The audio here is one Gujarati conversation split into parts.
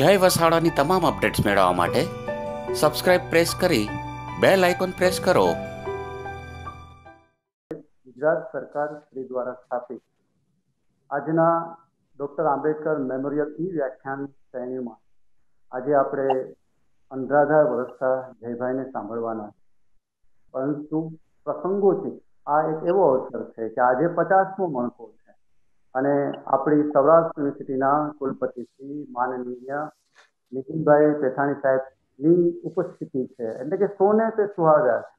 જય વસાડાની તમામ અપડેટ્સ મેળવવા માટે સબસ્ક્રાઇબ પ્રેસ કરી બેલ આઇકોન પ્રેસ કરો. ગુજરાત સરકાર શ્રી દ્વારા સ્થાપિત આજના ડૉક્ટર આંબેડકર મેમોરિયલ ઈ વ્યાખ્યાન શ્રેણીમાં આજે આપણે અંધાધા વરસતા જયભાઈને સાંભળવાના પરંતુ પ્રસંગોથી આ એક એવો અવસર છે કે આજે પચાસમો મણકો છે. અને આપણી સૌરાષ્ટ્ર યુનિવર્સિટીના કુલપતિ શ્રી માનનીય નીતિનભાઈ પેથાણી સાહેબની ઉપસ્થિતિ છે. એટલે કે સોને તે સુહાગા છે.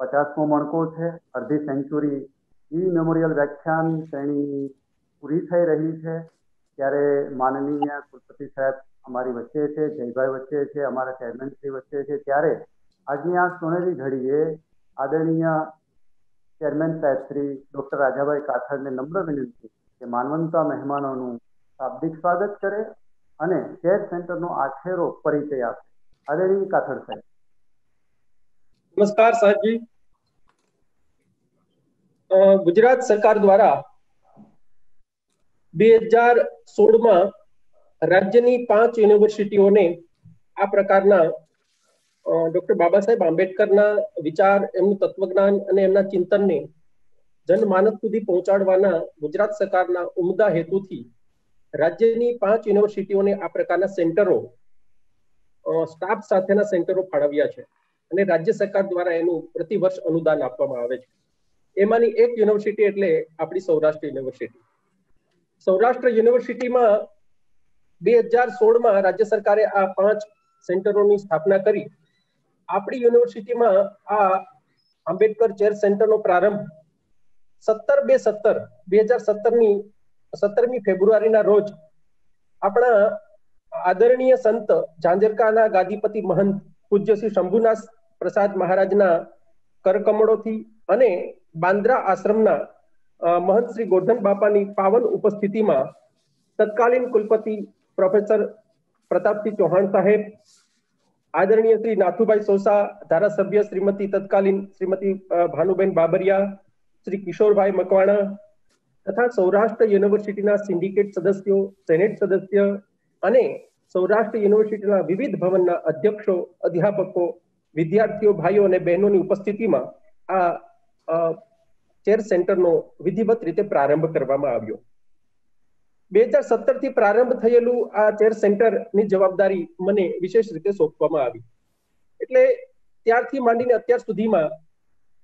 પચાસમો મણકો છે. અડધી સેન્ચુરી ઈ મેમોરિયલ વ્યાખ્યાન શ્રેણી પૂરી થઈ રહી છે. ત્યારે માનનીય કુલપતિ સાહેબ અમારી વચ્ચે છે, જયભાઈ વચ્ચે છે, અમારા ચેરમેન શ્રી વચ્ચે છે. ત્યારે આજની આ સોનેરી ઘડીએ આદરણીય ચેરમેન સાહેબ શ્રી ડોક્ટર રાજાભાઈ કાથડને નમ્ર વિનંતી કે માનવંતા મહેમાનોનું શાબ્દિક સ્વાગત કરે અને કેર સેન્ટરનો આખેરો પરિચય આપે. આદરણીય કાથડ સાહેબ. નમસ્કાર સાહેબજી. ગુજરાત સરકાર દ્વારા બે હજાર સોળમાં રાજ્યની પાંચ યુનિવર્સિટીઓને આ પ્રકારના ડોક્ટર બાબા સાહેબ આંબેડકરના વિચાર, એમનું તત્વજ્ઞાન અને એમના ચિંતનને જનમાનસ સુધી પહોંચાડવાના ગુજરાત સરકારના ઉમદા હેતુથી રાજ્યની પાંચ યુનિવર્સિટીઓને આ પ્રકારના સેન્ટરો સ્ટાફ સાથેના સેન્ટરો ફાળવ્યા છે અને રાજ્ય સરકાર દ્વારા એનું પ્રતિવર્ષ અનુદાન આપવામાં આવે છે. એમાંની એક યુનિવર્સિટી એટલે આપણી સૌરાષ્ટ્ર યુનિવર્સિટી. સૌરાષ્ટ્ર યુનિવર્સિટીમાં બે હજાર સોળમાં રાજ્ય સરકારે આ પાંચ સેન્ટરોની સ્થાપના કરી. આપણી યુનિવર્સિટીમાં આ આંબેડકર ચેર સેન્ટરનો પ્રારંભ સત્તર બે સત્તર બે હજાર સત્તરની સત્તરમી ફેબ્રુઆરીના રોજ આપણા આદરણીય સંત ઝાંઝરકાના ગાદીપતિ મહંત પૂજ્ય શ્રી શંભુનાથ પ્રસાદ મહારાજના કરકમળોથી અને બાંદ્રા આશ્રમના મહંત શ્રી ગોરધન બાપાની પાવન ઉપસ્થિતિમાં તત્કાલીન કુલપતિ પ્રોફેસર પ્રતાપસિંહ ચૌહાણ સાહેબ આદરણીય શ્રી નાથુભાઈ સોસા ધારાસભ્ય શ્રીમતી તત્કાલીન શ્રીમતી ભાનુબેન બાબરિયા શ્રી કિશોરભાઈ મકવાણા તથા સૌરાષ્ટ્ર યુનિવર્સિટીના સિન્ડિકેટ સદસ્યો, સેનેટ સદસ્ય અને સૌરાષ્ટ્ર યુનિવર્સિટીના વિવિધ ભવનના અધ્યક્ષો, અધ્યાપકો, વિદ્યાર્થીઓ, ભાઈઓ અને બહેનોની ઉપસ્થિતિમાં આ ચેર સેન્ટરનો વિધિવત રીતે પ્રારંભ કરવામાં આવ્યો. બે હજાર સત્તરથી પ્રારંભ થયેલું આ ચેર સેન્ટરની જવાબદારી મને વિશેષ રીતે સોંપવામાં આવી. એટલે ત્યારથી માંડીને અત્યાર સુધીમાં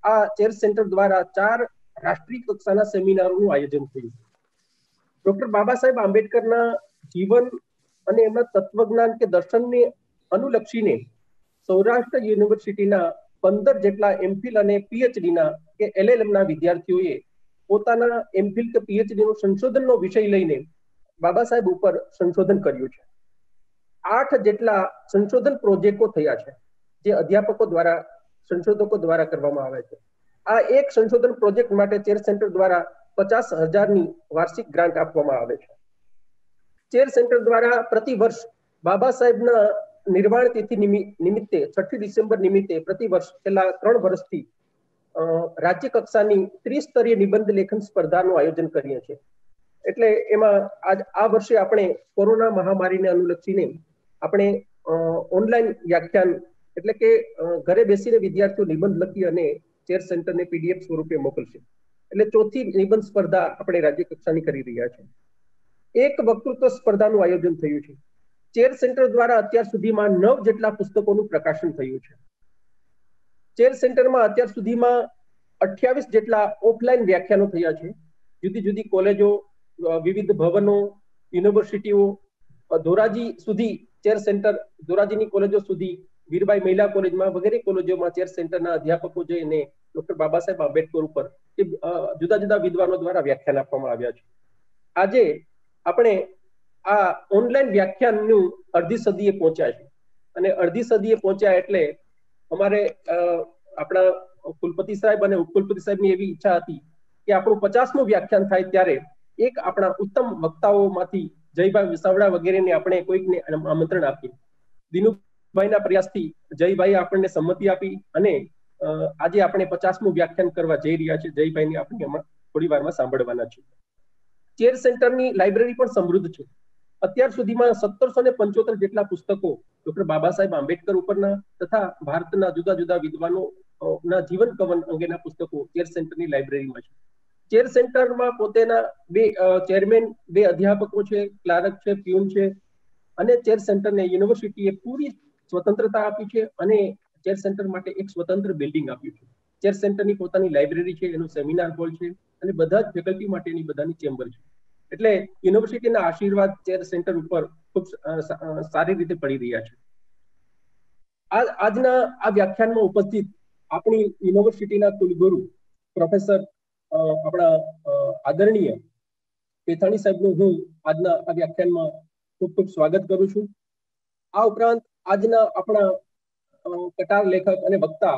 આ ચેર સેન્ટર દ્વારા ચાર રાષ્ટ્રીય કક્ષાના સેમિનારોનું આયોજન થયું. ડોક્ટર બાબા સાહેબ આંબેડકરના જીવન અને એમના તત્વજ્ઞાન કે દર્શનને અનુલક્ષીને સૌરાષ્ટ્ર યુનિવર્સિટીના પંદર જેટલા એમફિલ અને પીએચડીના કે એલએલએમના વિદ્યાર્થીઓએ પોતાના એમફિલ કે પીએચડીનો સંશોધનનો વિષય લઈને બાબા સાહેબ ઉપર સંશોધન કર્યું છે. આઠ જેટલા સંશોધન પ્રોજેક્ટો થયા છે, જે અધ્યાપકો દ્વારા સંશોધકો દ્વારા કરવામાં આવે છે. આ એક સંશોધન પ્રોજેક્ટ માટે ચેર સેન્ટર દ્વારા પચાસ હજારની વાર્ષિક ગ્રાન્ટ આપવામાં આવે છે. ચેર સેન્ટર દ્વારા પ્રતિ વર્ષ બાબા સાહેબના નિર્વાણ તિથિ નિમિત્તે છઠ્ઠી ડિસેમ્બર નિમિત્તે પ્રતિ વર્ષ છેલ્લા ત્રણ વર્ષથી રાજ્ય કક્ષાની ત્રિસ્તરીય નિબંધ લેખન સ્પર્ધાનું આયોજન કરીએ છીએ. એટલે એમાં આજ, આ વર્ષે આપણે કોરોના મહામારીને અનુલક્ષીને આપણે ઓનલાઈન વ્યાખ્યાન એટલે કે ઘરે બેસીને વિદ્યાર્થીઓ નિબંધ લખી અને ચેર સેન્ટરને પીડીએફ સ્વરૂપે મોકલશે. એટલે ચોથી નિબંધ સ્પર્ધા આપણે રાજ્ય કક્ષાની કરી રહ્યા છે એક વક્તૃત્વ સ્પર્ધાનું આયોજન થયું છે. ચેર સેન્ટર દ્વારા અત્યાર સુધીમાં નવ જેટલા પુસ્તકોનું પ્રકાશન થયું છે. ચેર સેન્ટરમાં અત્યાર સુધીમાં અઠ્યાવીસ જેટલા ઓફલાઈન વ્યાખ્યાનો થયા છે. જુદી જુદી કોલેજો વિવિધ ભવનો, યુનિવર્સિટીઓ ધોરાજી સુધી, ચેર સેન્ટર ધોરાજીની કોલેજો સુધી વીરબાઈ મહિલા કોલેજમાં વગેરે કોલેજોમાં ચેર સેન્ટરના અધ્યાપકો જઈને ડોક્ટર બાબા સાહેબ આંબેડકર ઉપર જુદા જુદા વિદ્વાનો દ્વારા વ્યાખ્યાન આપવામાં આવ્યા છે. આજે આપણે આ ઓનલાઈન વ્યાખ્યાનનું અડધી સદીએ પહોંચ્યા છે. અને અડધી સદીએ પહોંચ્યા એટલે અમારે આપણા કુલપતિ સાહેબ અને ઉપકુલપતિ સાહેબની એવી ઈચ્છા હતી કે આપણું પચાસમું વ્યાખ્યાન થાય ત્યારે એક આપણા ઉત્તમ વક્તાઓમાંથી જયભાઈ વિસાવડા વગેરેને આપણે કોઈકને આમંત્રણ આપીએ. દિનુભાઈના પ્રયાસથી જયભાઈ આપણને સંમતિ આપી અને આજે આપણે પચાસમું વ્યાખ્યાન કરવા જઈ રહ્યા છીએ. જયભાઈની આપણે હમણાં થોડી વારમાં સાંભળવાના છીએ. ચેર સેન્ટરની લાઇબ્રેરી પણ સમૃદ્ધ છે. અત્યાર સુધીમાં સત્તરસો ને પંચોતેર જેટલા પુસ્તકો ડોક્ટર બાબા સાહેબ આંબેડકર ઉપરના તથા ભારતના જુદા જુદા વિદ્વાનો ના જીવન કવન અંગેના પુસ્તકો ચેર સેન્ટરની લાઇબ્રેરીમાં છે. ચેર સેન્ટરમાં પોતેના બે ચેરમેન, બે અધ્યાપકો છે, ક્લાર્ક છે, પ્યુન છે અને ચેર સેન્ટરને યુનિવર્સિટીએ પૂરી સ્વતંત્રતા આપી છે અને ચેર સેન્ટર માટે એક સ્વતંત્ર બિલ્ડિંગ આપ્યું છે. ચેર સેન્ટરની પોતાની લાઇબ્રેરી છે, એનો સેમિનાર હોલ છે અને બધા જ ફેકલ્ટી માટેની બધાની ચેમ્બર છે. એટલે યુનિવર્સિટીના આશીર્વાદ ચેર સેન્ટર ઉપર ખૂબ સારી રીતે પડી રહ્યા છે. આજના આ વ્યાખ્યાનમાં ઉપસ્થિત આપણી યુનિવર્સિટીના કુલગુરુ પ્રોફેસર આપણા આદરણીય પેથાણી સાહેબનું હું આજના આ વ્યાખ્યાનમાં ખૂબ ખૂબ સ્વાગત કરું છું. આ ઉપરાંત આજના આપણા કટાર લેખક અને વક્તા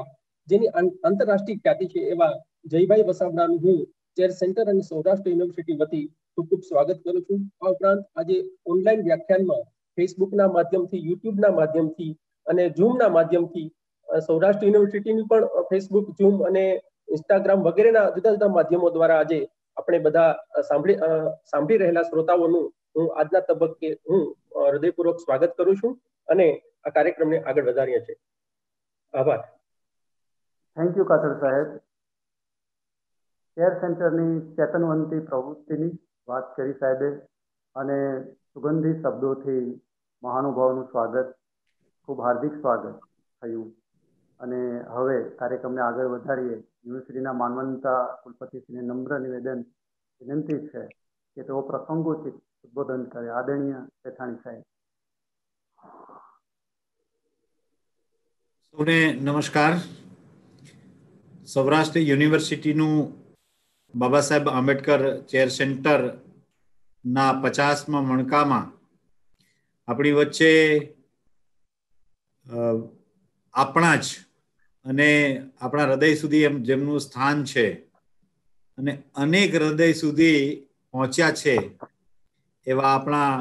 જેની આંતરરાષ્ટ્રીય ખ્યાતિ છે એવા જયભાઈ વસાવડાનું હું ચેર સેન્ટર અને સૌરાષ્ટ્ર યુનિવર્સિટી વતી ખૂબ ખૂબ સ્વાગત કરું છું. આ ઉપરાંત આજે ઓનલાઈન વ્યાખ્યાનમાં ફેસબુકના માધ્યમથી, યુટ્યુબના માધ્યમથી અને ઝૂમના માધ્યમથી સૌરાષ્ટ્ર યુનિવર્સિટીની પણ ફેસબુક, ઝૂમ અને ઇન્સ્ટાગ્રામ વગેરેના જુદા જુદા માધ્યમો દ્વારા આજે આપણે બધા સાંભળી સાંભળી રહેલા શ્રોતાઓનું હું આજના તબક્કે હું હૃદયપૂર્વક સ્વાગત કરું છું. અને આ કાર્યક્રમને આગળ વધારીએ છીએ. આભાર. થેન્ક યુ કાતર સાહેબ. કેર સેન્ટરની ચેતનવંતી પ્રવૃત્તિની વાત કરી સાહેબે અને સુગંધી શબ્દોથી મહાનુભાવનું સ્વાગત, ખૂબ હાર્દિક સ્વાગત થયું. અને હવે કાર્યક્રમને આગળ વધારીએ. યુનિવર્સિટીના માનવંતા કુલપતિશ્રીને નમ્ર નિવેદન વિનંતી છે કે તેઓ પ્રસંગોચિત ઉદ્બોધન કરે. આદરણીય પેથાણી સાહેબ. સૌને નમસ્કાર. સૌરાષ્ટ્ર યુનિવર્સિટીનું બાબા સાહેબ આંબેડકર ચેર સેન્ટર ના પચાસમાં મણકામાં આપણી વચ્ચે આપણા જ અને આપણા હૃદય સુધી એમ જેમનું સ્થાન છે અને અનેક હૃદય સુધી પહોંચ્યા છે એવા આપણા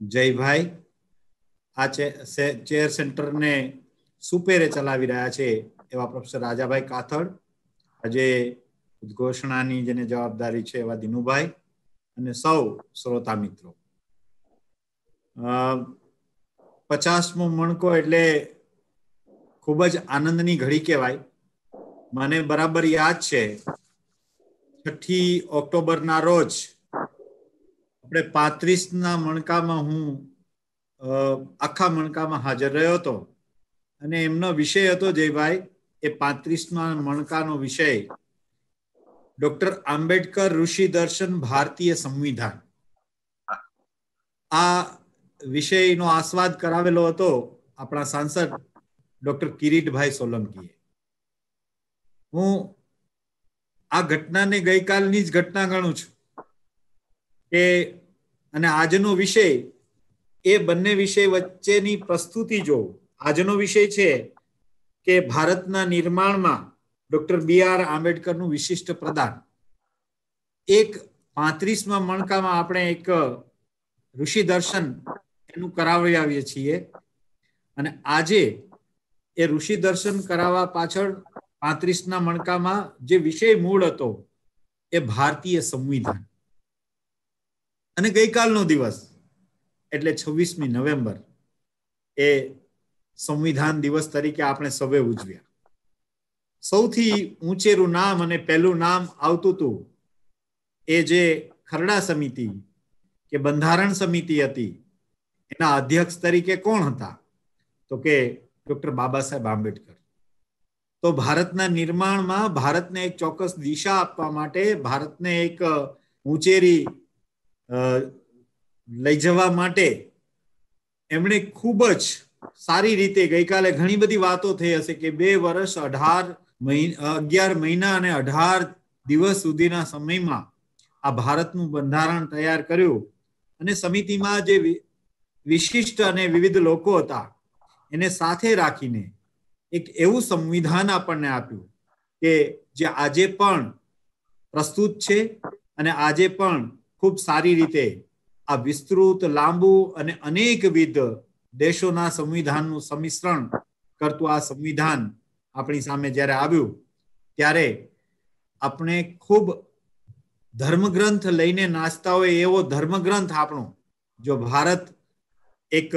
જયભાઈ, આ ચેર સેન્ટરને સુપેરે ચલાવી રહ્યા છે એવા પ્રોફેસર રાજાભાઈ કાથડ. આજે ઉદ્ઘોષણાની જેને જવાબદારી છે એવા દિનુભાઈ અને સૌ શ્રોતા મિત્રો. પચાસમો મણકો એટલે ખૂબ જ આનંદની ઘડી કહેવાય. મને બરાબર યાદ છે, છઠ્ઠી ઓક્ટોબરના રોજ આપણે પાંત્રીસના મણકામાં હું આખા મણકામાં હાજર રહ્યો હતો. અને એમનો વિષય હતો જયભાઈ, એ પાંત્રીસમાં મણકાનો વિષય. ડોક્ટર આંબેડકર ઋષિ દર્શન ભારતીય સંવિધાન. આ વિષયનો આસ્વાદ કરાવેલો હતો આપણા સાંસદ ડોક્ટર કિરીટભાઈ સોલંકીએ. હું આ ઘટનાને ગઈકાલની જ ઘટના ગણું છું કે અને આજનો વિષય એ બંને વિષય વચ્ચેની પ્રસ્તુતિ જો આજનો વિષય છે કે ભારતના નિર્માણમાં ડોક્ટર બી આર આંબેડકરનું વિશિષ્ટ પ્રદાન. એક પાંત્રીસમાં મણકામાં આપણે એક ઋષિ દર્શન એનું કરાવી આવીએ છીએ. અને આજે એ ઋષિ દર્શન કરાવવા પાછળ પાંત્રીસના મણકામાં જે વિષય મૂળ હતો એ ભારતીય સંવિધાન. અને ગઈકાલનો દિવસ, એટલે છવ્વીસમી નવેમ્બર, એ સંવિધાન દિવસ તરીકે આપણે સૌએ ઉજવ્યા. સૌથી ઊંચેરું નામ અને પહેલું નામ આવતું હતું એ જે ખરડા સમિતિ કે બંધારણ સમિતિ હતી, એના અધ્યક્ષ તરીકે કોણ હતા? તો કે ડોક્ટર બાબા સાહેબ આંબેડકર. તો ભારતના નિર્માણમાં ભારતને એક ચોક્કસ દિશા આપવા માટે ભારતને એક ઊંચેરી લઈ જવા માટે એમણે ખૂબ જ સારી રીતે ગઈકાલે ઘણી બધી વાતો થઈ હશે કે બે વર્ષ અઢાર અગિયાર મહિના અને અઢાર દિવસ સુધીના સમયમાં આ ભારતનું બંધારણ તૈયાર કર્યું. અને સમિતિમાં જે વિશિષ્ટ અને વિવિધ લોકો હતા, એને સાથે રાખીને એક એવું સંવિધાન આપણને આપ્યું કે જે આજે પણ પ્રસ્તુત છે અને આજે પણ ખૂબ સારી રીતે આ વિસ્તૃત, લાંબુ અને અનેકવિધ દેશોના સંવિધાનનું સમિશ્રણ કરતું આ સંવિધાન આપણી સામે જ્યારે આવ્યું, ત્યારે આપણે ખૂબ ધર્મગ્રંથ લઈને નાચતા હોય એવો ધર્મગ્રંથ આપણો, જો ભારત એક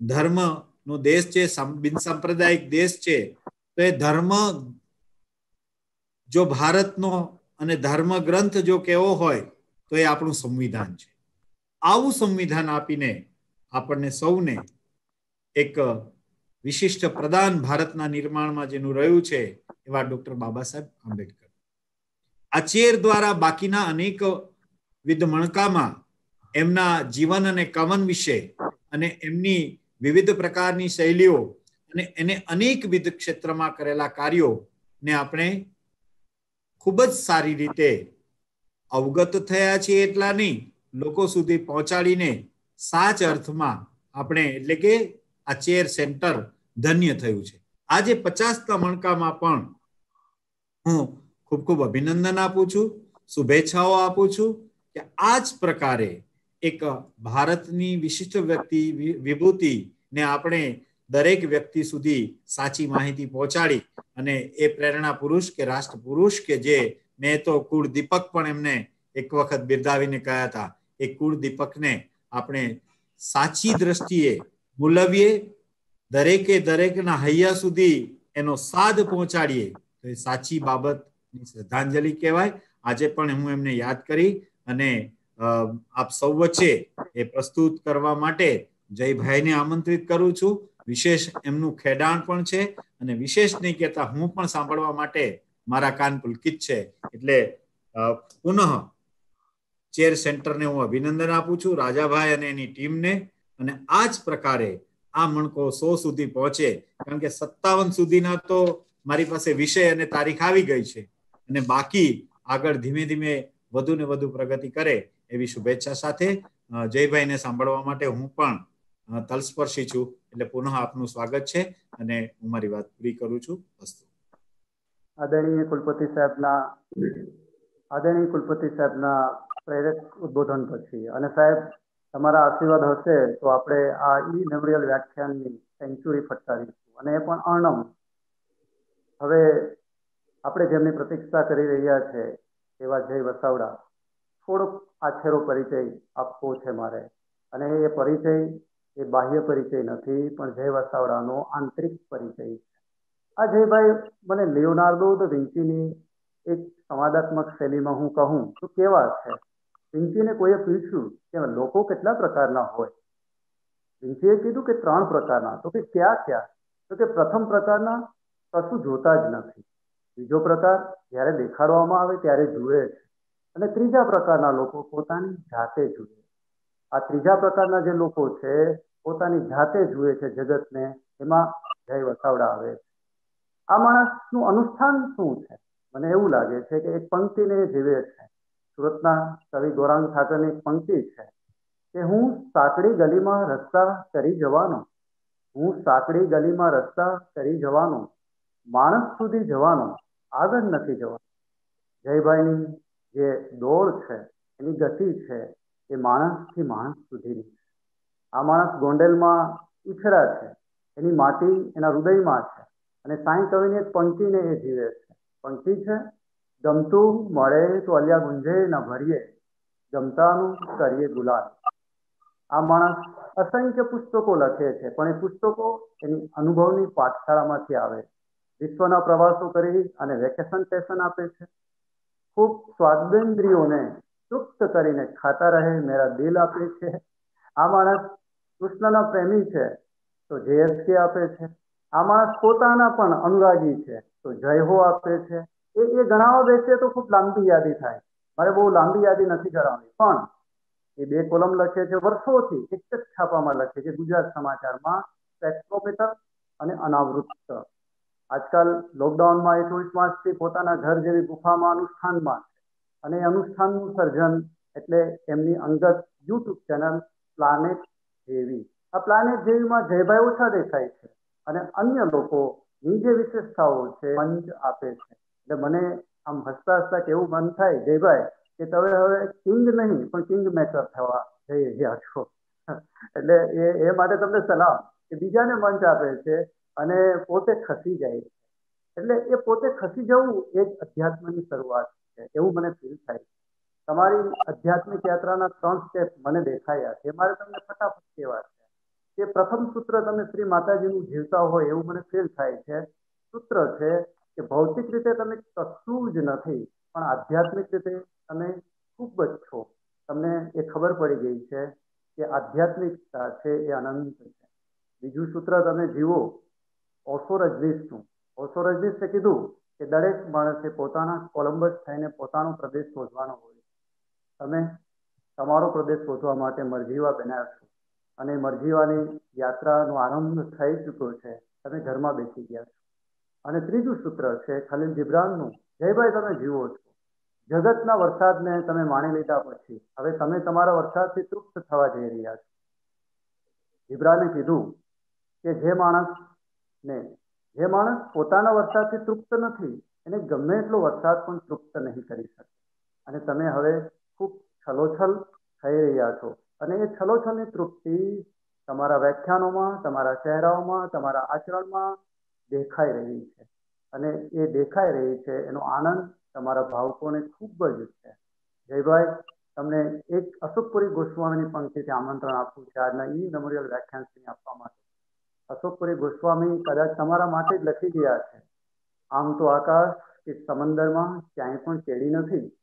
ધર્મનો દેશ છે બિન સાંપ્રદાયિક દેશ છે, તો એ ધર્મ જો ભારતનો અને ધર્મ ગ્રંથ જો કેવો હોય, તો એ આપણું સંવિધાન છે. આવું સંવિધાન આપીને આપણને સૌને એક વિશિષ્ટ પ્રદાન ભારતના નિર્માણમાં જેનું રહ્યું છે, એવા ડોક્ટર બાબા સાહેબ આંબેડકર. આ ચેર દ્વારા બાકીના અનેક વિધ મણકામાં એમના જીવન અને કવન વિશે અને એમની વિવિધ પ્રકારની શૈલીઓ અને એને અનેકવિધ ક્ષેત્રમાં કરેલા કાર્યો ને આપણે ખૂબ જ સારી રીતે અવગત થયા છીએ એટલા નહીં, લોકો સુધી પહોંચાડીને સાચ અર્થમાં આપણે એટલે કે આ ચેર સેન્ટર ધન્ય થયું છે. આજે પચાસના મણકામાં પણ હું ખૂબ ખૂબ અભિનંદન આપું છું, શુભેચ્છાઓ આપું છું કે આ જ પ્રકારે એક ભારતની વિશિષ્ટ વ્યક્તિ વિભૂતિ ને આપણે દરેક વ્યક્તિ સુધી સાચી માહિતી પહોંચાડી અને એ પ્રેરણા પુરુષ કે રાષ્ટ્ર પુરુષ કે જે મેં તો કુળ દીપક પણ એમને એક વખત બિરદાવીને કહ્યા હતા, એ કુળ દીપકને આપણે સાચી દ્રષ્ટિએ મૂલવીએ દરેકે દરેકના હૈયા સુધી એનો સાદ પહોંચાડીએ. તો એ સાચી બાબતની શ્રદ્ધાંજલિ કહેવાય. આજે પણ હું એમને યાદ કરી અને આપ સૌ વચ્ચે એ પ્રસ્તુત કરવા માટે જયભાઈને આમંત્રિત કરું છું. વિશેષ એમનું ખેડાણ પણ છે અને વિશેષ નહીં કહેતા હું પણ સાંભળવા માટે મારા કાન પુલકિત છે. એટલે પુનઃ ચેર સેન્ટરને હું અભિનંદન આપું છું. રાજાભાઈ અને એની ટીમને અને આ જ પ્રકારે આ મણકો સો સુધી પહોંચે. કારણ કે સત્તાવન સુધીના તો મારી પાસે વિષય અને તારીખ આવી ગઈ છે. અને બાકી આગળ ધીમે ધીમે વધુ ને વધુ પ્રગતિ કરે એવી શુભેચ્છા સાથે જયભાઈને સાંભળવા માટે હું પણ તલસ્પર્શી છું. એટલે પુનઃ આપનું સ્વાગત છે અને હું મારી વાત પૂરી કરું છું. વસ્તુ આદરણીય કુલપતિ સાહેબના, આદરણીય કુલપતિ સાહેબના પ્રેરક ઉદ્બોધન પછી. અને સાહેબ તમારા આશીર્વાદ હશે તો આપણે આ ઈ મેમોરિયલ વ્યાખ્યાનની સેન્ચુરી ફટકારીશું. અને એ પણ અણમ. હવે આપણે જેમની પ્રતીક્ષા કરી રહ્યા છે એવા જય વસાવડા, થોડોક આછેરો પરિચય આપવો છે મારે. અને એ પરિચય એ બાહ્ય પરિચય નથી, પણ જય વસાવડાનો આંતરિક પરિચય છે. આ જયભાઈ, મને લિયોનાર્ડો દ વિન્ચીની એક સંવાદાત્મક શૈલીમાં હું કહું, તો કેવા છે? વિન્ચીને કોઈએ પૂછ્યું કે લોકો કેટલા પ્રકારના હોય? વિન્ચીએ કીધું કે ત્રણ પ્રકારના. તો કે ક્યાં ક્યાં? તો કે પ્રથમ પ્રકારના કશું જોતા જ નથી. બીજો પ્રકાર જ્યારે દેખાડવામાં આવે ત્યારે જુએ છે. અને ત્રીજા પ્રકારના લોકો પોતાની જાતે જુએ આ ત્રીજા પ્રકારના જે લોકો છે, પોતાની જાતે જુએ છે જગતને, એમાં જય વસાવડા આવે છે. આ માણસનું અનુષ્ઠાન શું છે? મને એવું લાગે છે કે એક પંક્તિને જીવે છે. સુરતના કવિ ગોરાંગ ઠાકરની એક પંક્તિ છે કે હું સાંકડી ગલીમાં રસ્તા કરી જવાનો, હું સાંકડી ગલીમાં રસ્તા કરી જવાનો, માણસ સુધી જવાનો, આગળ નથી જવાનો. જયભાઈની જે દોડ છે, એની ગતિ છે, એ માણસથી માણસ સુધીની આ માણસ ગોંડલમાં ઉછરા છે, એની માટી એના હૃદયમાં છે અને સાંઈ કવિની એક પંક્તિને એ જીવે છે. પંક્તિ છે ગમતું મળે તો અલ્યા ગુંજે, ન ભરીએ. જમતાનું કરીએ ગુલાલ. આ માણસ અસંખ્ય પુસ્તકો લખે છે, પણ એ પુસ્તકો એની અનુભવની પાઠશાળામાંથી આવે વિશ્વના પ્રવાસો કરી અને વેકેશન પેશન આપે છે. ખૂબ સ્વાદેન્દ્રિયોને તૃપ્ત કરીને ખાતા રહે, મેરા દિલ આપે છે. આ માણસ કૃષ્ણના પ્રેમી છે, તો જેએસકે આપે છે. આ માણસ પોતાના પણ અનુરાગી છે, તો જય હો આપે છે. એ એ ગણાવવા બેસે તો ખૂબ લાંબી યાદી થાય. મારે બહુ લાંબી યાદી નથી કરાવવાની પણ એ બે કોલમ લખે છે વર્ષોથી, એક જ છાપામાં લખે છે ગુજરાત સમાચારમાં સ્પેક્ટ્રોમીટર અને અનાવૃત્ત. આજકાલ લોકડાઉનમાં એ માસથી પોતાના ઘર જેવી ગુફામાં અનુષ્ઠાનમાં અને અનુષ્ઠાનનું સર્જન એટલે એમની અંગત યુટ્યુબ ચેનલ પ્લાનેટ જેવી આ પ્લાનેટ જેવીમાં જયભાઈ ઓછા દેખાય છે અને અન્ય લોકોની જે વિશેષતાઓ છે, મંચ આપે છે. એટલે મને આમ હસતા હસતા કેવું મન થાય જયભાઈ કે તમે હવે કિંગ નહીં, પણ કિંગ મેકર થવા જઈ રહ્યા છો. એટલે એ એ માટે તમને સલાહ, કે બીજાને મંચ આપે છે અને પોતે ખસી જાય છે. એટલે એ પોતે ખસી જવું એ જ અધ્યાત્મની શરૂઆત છે, એવું મને ફીલ થાય તમારી આધ્યાત્મિક યાત્રાના ત્રણ સ્ટેપ મને દેખાયા છે મારે તમને ફટાફટ કહેવા છે. કે પ્રથમ સૂત્ર તમે શ્રી માતાજીનું જીવતા હોય એવું મને ફીલ થાય છે. સૂત્ર છે કે ભૌતિક રીતે તમે કશું જ નથી, પણ આધ્યાત્મિક રીતે તમે ખૂબ જ છો. તમને એ ખબર પડી ગઈ છે કે આધ્યાત્મિકતા છે એ અનંત છે. બીજું સૂત્ર તમે જીવો ઓસો રજનીશનું ઓસો રજનીશે કીધું કે દરેક માણસે પોતાના કોલમ્બસ થઈને પોતાનો પ્રદેશ શોધવાનો હોય. તમે તમારો પ્રદેશ શોધવા માટે મરજીવા બન્યા છો. અને મરજીવાની યાત્રાનો આરંભ થઈ ચૂક્યો છે. તમે ઘરમાં બેસી ગયા છો. અને ત્રીજું સૂત્ર છે ખલીલ જિબ્રાનનું જયભાઈ તમે જીવો છો. જગતના વરસાદને તમે માણી લીધા પછી, હવે તમે તમારા વરસાદથી તૃપ્ત થવા જઈ રહ્યા છો. જિબ્રાને કીધું કે જે માણસને જે માણસ પોતાના વરસાદથી તૃપ્ત નથી, એને ગમે એટલો વરસાદ પણ તૃપ્ત નહીં કરી શકે. અને તમે હવે ખૂબ છલોછલ થઈ રહ્યા છો. અને એ છલોછલની તૃપ્તિ તમારા વ્યાખ્યાનોમાં, તમારા ચહેરાઓમાં, તમારા આચરણમાં દેખાઈ રહી છે. અને એ દેખાઈ રહી છે, એનો આનંદ તમારા ભાવકોને ખૂબ જ છે. જયભાઈ, તમને એક અશોકપુરી ગોસ્વામીની પંક્તિથી આમંત્રણ આપવું છે. આજના ઈ મેમોરિયલ વ્યાખ્યાન આપવા માટે. અશોકપુરી ગોસ્વામી કદાચ તમારા માટે જ લખી ગયા છે. આમ તો આકાશ કે સમંદરમાં ક્યાંય પણ કેડી નથી.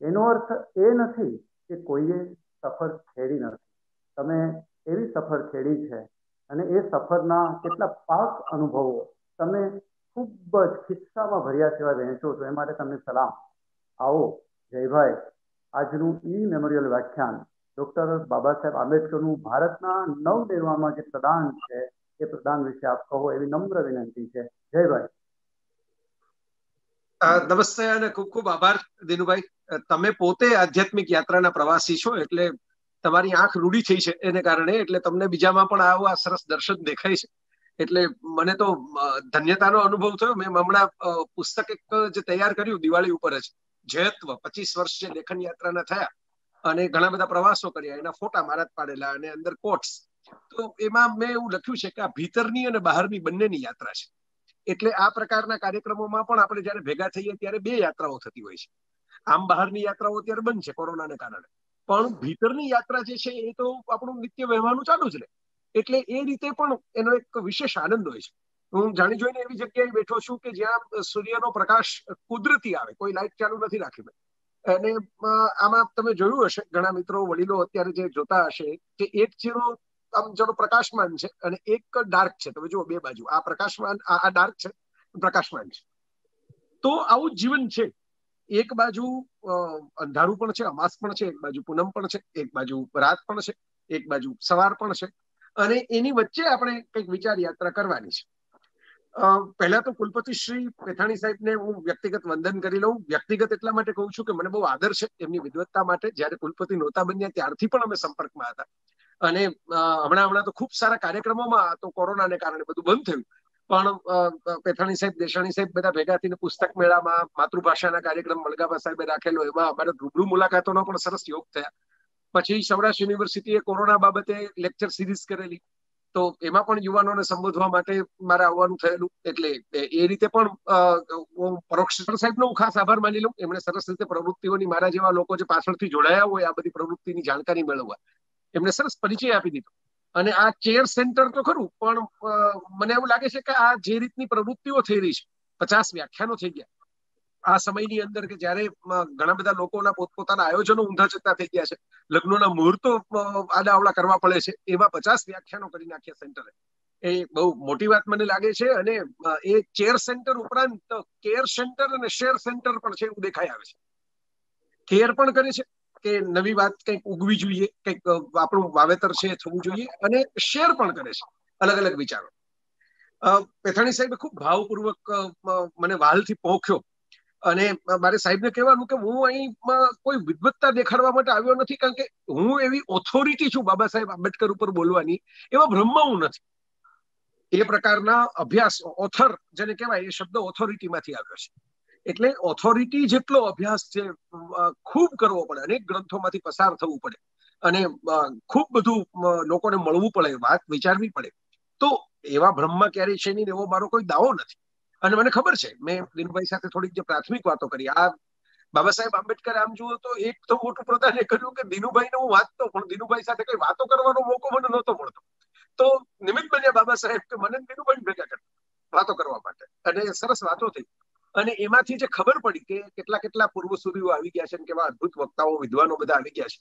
એનો અર્થ એ નથી કે કોઈએ સફર ખેડી નથી. તમે એવી સફર ખેડી છે અને એ સફરના કેટલા પાક અનુભવો તમે ખૂબ જ ખિસ્સામાં ભર્યા સિવાય વહેંચો છો. એ માટે તમને સલામ. આવો, જયભાઈ. આજનું ઈ મેમોરિયલ વ્યાખ્યાન ડોક્ટર બાબા સાહેબ આંબેડકરનું ભારતના નવનિર્માણમાં જે પ્રદાન છે, એ પ્રદાન વિશે આપ કહો એવી નમ્ર વિનંતી છે. જયભાઈ. નમસ્તે અને ખૂબ ખૂબ આભાર, દિનુભાઈ. તમે પોતે આધ્યાત્મિક યાત્રાના પ્રવાસી છો એટલે તમારી આંખ રૂડી થઈ છે એને કારણે, એટલે તમને બીજામાં પણ આ સરસ દર્શન દેખાય છે. એટલે મને તો ધન્યતાનો અનુભવ થયો. મેં હમણાં પુસ્તક એક જે તૈયાર કર્યું, દિવાળી ઉપર જ. જયત્વ, પચીસ વર્ષ જે લેખન યાત્રાના થયા અને ઘણા બધા પ્રવાસો કર્યા, એના ફોટા મારા જ પાડેલા અને અંદર કોટ્સ તો એમાં મેં એવું લખ્યું છે કે આ ભીતરની અને બહારની બંનેની યાત્રા છે. એટલે આ પ્રકારના કાર્યક્રમોમાં પણ આપણે જયારે ભેગા થઈએ ત્યારે બે યાત્રાઓ થતી હોય છે. આમ બહારની યાત્રાઓ અત્યારે બંધ છે કોરોનાને કારણે. પણ ભીતરની યાત્રા જે છે એ તો આપણું નિત્ય વહેવાનું ચાલુ જ રહે. એટલે એ રીતે પણ એનો એક વિશેષ આનંદ હોય છે. હું જાણી જોઈને એવી જગ્યાએ બેઠો છું કે જ્યાં સૂર્યનો પ્રકાશ કુદરતી આવે, કોઈ લાઇટ ચાલુ નથી રાખી અને આમાં તમે જોયું હશે, ઘણા મિત્રો, વડીલો અત્યારે જે જોતા હશે કે એક ચીરો આમ જેનો પ્રકાશમાન છે અને એક ડાર્ક છે. તમે જુઓ બે બાજુ. આ પ્રકાશમાન, આ ડાર્ક છે, પ્રકાશમાન છે. તો આવું જીવન છે. એક બાજુ અંધારું પણ છે, અમાસ પણ છે, એક બાજુ પૂનમ પણ છે, એક બાજુ રાત પણ છે, એક બાજુ સવાર પણ છે. અને એની વચ્ચે આપણે કંઈક વિચાર યાત્રા કરવાની છે. પહેલા તો કુલપતિ શ્રી પેથાણી સાહેબને હું વ્યક્તિગત વંદન કરી લઉં. વ્યક્તિગત એટલા માટે કહું છું કે મને બહુ આદર છે એમની વિદવત્તા માટે. જયારે કુલપતિ નહોતા બન્યા ત્યારથી પણ અમે સંપર્કમાં હતા. અને હમણાં હમણાં તો ખૂબ સારા કાર્યક્રમોમાં તો કોરોનાને કારણે બધું બંધ થયું. પણ પેથાણી સાહેબ દેશાણી સાહેબ બધા ભેગા થઈને પુસ્તક મેળામાં, માતૃભાષાના કાર્યક્રમ મલગાભા સાહેબે રાખેલો, એમાં અમારે રૂબરૂ મુલાકાતોનો પણ સરસ યોગ થયા. પછી સૌરાષ્ટ્ર યુનિવર્સિટીએ કોરોના બાબતે લેક્ચર સિરીઝ કરેલી. તો એમાં પણ યુવાનોને સંબોધવા માટે મારે આવવાનું થયેલું. એટલે એ રીતે પણ હું પરોક્ષ સાહેબનો ખાસ આભાર માની લઉં. એમણે સરસ રીતે પ્રવૃત્તિઓની મારા જેવા લોકો જે પાછળથી જોડાયા હોય, આ બધી પ્રવૃત્તિની જાણકારી મેળવવા. એમને સરસ પરિચય આપી દીધો. અને આ ચેર સેન્ટર તો ખરું, પણ મને એવું લાગે છે કે આ જે રીતની પ્રવૃત્તિઓ થઈ રહી છે, પચાસ વ્યાખ્યાનો થઈ ગયા. આ સમયની અંદર કે જયારે ઘણા બધા લોકોના પોતપોતાના આયોજનો ઊંધા જતા થઈ ગયા છે, લગ્નોના મુહૂર્તો આડાવડા કરવા પડે છે, એવા પચાસ વ્યાખ્યાનો કરી નાખ્યા સેન્ટરે. એ બહુ મોટી વાત મને લાગે છે અને એ ચેર સેન્ટર ઉપરાંત કેર સેન્ટર અને શેર સેન્ટર પણ છે એવું દેખાઈ આવે છે. કેર પણ કરે છે કે નવી વાત કંઈક ઉગવી જોઈએ, કંઈક આપણું વાવેતર છે થવું જોઈએ અને શેર પણ કરે છે અલગ અલગ વિચારો પેથાણી સાહેબે ખૂબ ભાવપૂર્વક મને વાલથી પોખ્યો અને મારે સાહેબને કહેવાનું કે હું અહીં કોઈ વિદવત્તા દેખાડવા માટે આવ્યો નથી કારણ કે હું એવી ઓથોરિટી છું બાબા સાહેબ આંબેડકર ઉપર બોલવાની, એવા બ્રહ્મ હું નથી. એ પ્રકારના અભ્યાસ ઓથર જેને કહેવાય એ શબ્દ ઓથોરિટીમાંથી આવ્યો છે. એટલે ઓથોરિટી જેટલો અભ્યાસ છે ખૂબ કરવો પડે. અનેક ગ્રંથોમાંથી પસાર થવું પડે. અને ખૂબ બધું લોકોને મળવું પડે, વાત વિચારવી પડે. તો એવા બ્રહ્મા ક્યારેય છે નહીં એવો મારો કોઈ દાવો નથી. અને મને ખબર છે, મેં દિનભાઈ સાથે થોડીક જે પ્રાથમિક વાતો કરી. આ બાબા સાહેબ આંબેડકર આમ જુઓ તો એક તો મોટું પ્રદાન એ કર્યું કે દિનુભાઈ હું વાંચતો પણ દિનુભાઈ સાથે કઈ વાતો કરવાનો મોકો મને નહોતો મળતો. તો નિમિત્ત બન્યા બાબા સાહેબ કે મને દિનુભાઈ ભેગા કરતા વાતો કરવા માટે. અને સરસ વાતો થઈ. અને એમાંથી જે ખબર પડી કે કેટલા કેટલા પૂર્વસૂરીઓ આવી ગયા છે અને કેવા અદભુત વક્તાઓ, વિદ્વાનો બધા આવી ગયા છે.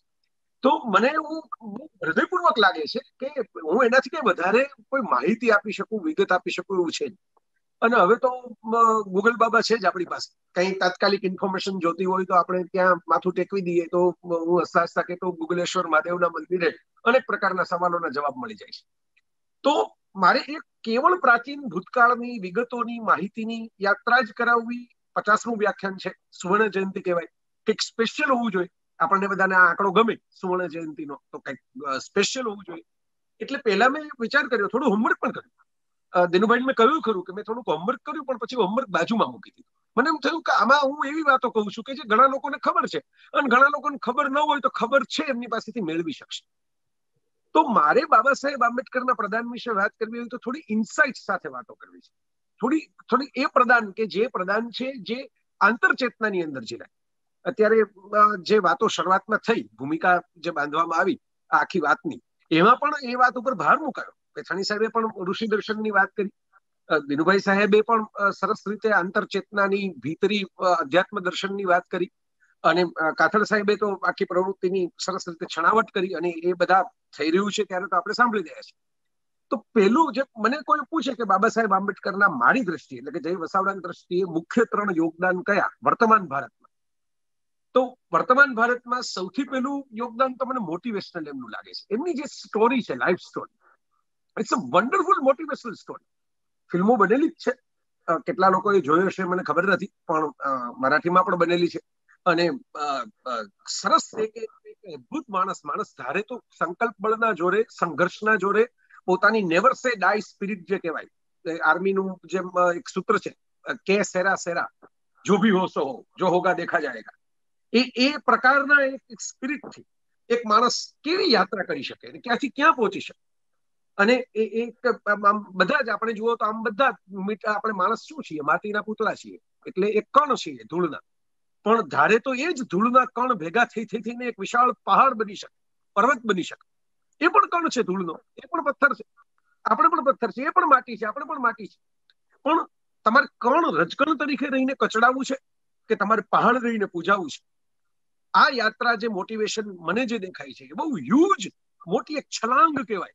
તો મને એવું હૃદયપૂર્વક લાગે છે કે હું એનાથી કઈ વધારે કોઈ માહિતી આપી શકું, વિગત આપી શકું એવું છે અને હવે તો ગૂગલ બાબા છે જ આપણી પાસે. કઈ તાત્કાલિક ઇન્ફોર્મેશન જોતી હોય તો આપણે ત્યાં માથું ટેકવી દઈએ તો હું હસતા હસતા કે તો ગુગલેશ્વર મહાદેવના મંદિરે અનેક પ્રકારના સવાલોના જવાબ મળી જાય છે. તો મારે એક કેવળ પ્રાચીન ભૂતકાળની વિગતોની માહિતીની યાત્રા જ કરાવવી પચાસમું વ્યાખ્યાન છે, સુવર્ણ જયંતિ કહેવાય. કંઈક સ્પેશિયલ હોવું જોઈએ. આપણને બધાને આ આંકડો ગમે, સુવર્ણ જયંતિનો. તો કંઈક સ્પેશિયલ હોવું જોઈએ. એટલે પહેલા મેં વિચાર કર્યો, થોડું હોમવર્ક પણ કર્યું. દિનુભાઈ મેં કહ્યું ખરું કે મેં થોડુંક હોમવર્ક કર્યું, પણ પછી હોમવર્ક બાજુમાં મૂકી દીધું. મને એમ થયું કે આમાં હું એવી વાતો કહું છું કે જે ઘણા લોકોને ખબર છે. અને ઘણા લોકોને ખબર ન હોય તો ખબર છે એમની પાસેથી મેળવી શકશે. તો મારે બાબા સાહેબ આંબેડકરના પ્રદાન વિશે વાત કરવી હોય તો થોડી ઇન્સાઇટ સાથે વાતો કરવી છે. થોડી થોડી એ પ્રદાન કે જે પ્રદાન છે, જે આંતરચેતનાની અંદર જીલાય અત્યારે જે વાતો શરૂઆતમાં થઈ, ભૂમિકા જે બાંધવામાં આવી, આખી વાતની, એમાં પણ એ વાત ઉપર ભાર મુકાયો. પેથાણી સાહેબે પણ ઋષિ દર્શનની વાત કરી. દિનુભાઈ સાહેબે પણ સરસ રીતે આંતરચેતનાની ભીતરી અધ્યાત્મ દર્શનની વાત કરી. અને કાથડ સાહેબે તો આખી પ્રવૃત્તિની સરસ રીતે છણાવટ કરી અને એ બધા થઈ રહ્યું છે ત્યારે તો આપણે સાંભળી રહ્યા છીએ. તો પેલું જે મને કોઈ પૂછે કે બાબા સાહેબ આંબેડકરના મારી દ્રષ્ટિએ, એટલે કે જય વસાવડાની દ્રષ્ટિએ મુખ્ય ત્રણ યોગદાન કયા? વર્તમાન ભારતમાં. તો વર્તમાન ભારતમાં સૌથી પહેલું યોગદાન તો મને મોટિવેશનલ એમનું લાગે છે. એમની જે સ્ટોરી છે life story it's a wonderful motivational story ફિલ્મો બનેલી જ છે. કેટલા લોકોએ જોયો છે મને ખબર નથી, પણ મરાઠીમાં પણ બનેલી છે. અને સરસ અદભુત માણસ માણસ ધારે તો સંકલ્પ બળના જોરે સંઘર્ષના જોરે પોતાની નેવર સે ડાય સ્પિરિટ જે કહેવાય આર્મીનું જે એક સૂત્ર છે કે સેરા સેરા જો ભી હો સો હો જો હોગા દેખા જાયગા. એ એ પ્રકારના એક સ્પિરિટથી એક માણસ કેવી યાત્રા કરી શકે અને ક્યાંથી ક્યાં પહોંચી શકે? અને એ એક આમ બધા જ આપણે જુઓ તો આમ બધા આપણે માણસ શું છીએ? માટીના પૂતળા છીએ એટલે એક કણ છીએ ધૂળના. પણ ધારે તો એ જ ધૂળના કણ ભેગા થઈ થઈ થઈને એક વિશાળ પહાડ બની શકે, પર્વત બની શકે. એ પણ કણ છે ધૂળનો, એ પણ પથ્થર છે. આપણે પણ પથ્થર છે, એ પણ માટી છે, આપણે પણ માટી છે. પણ તમારે કણ રજકણ તરીકે રહીને કચડાવવું છે કે તમારે પહાડ રહીને પૂજાવવું છે? આ યાત્રા જે મોટિવેશન મને જે દેખાય છે એ બહુ હ્યુજ મોટી એક છલાંગ કહેવાય.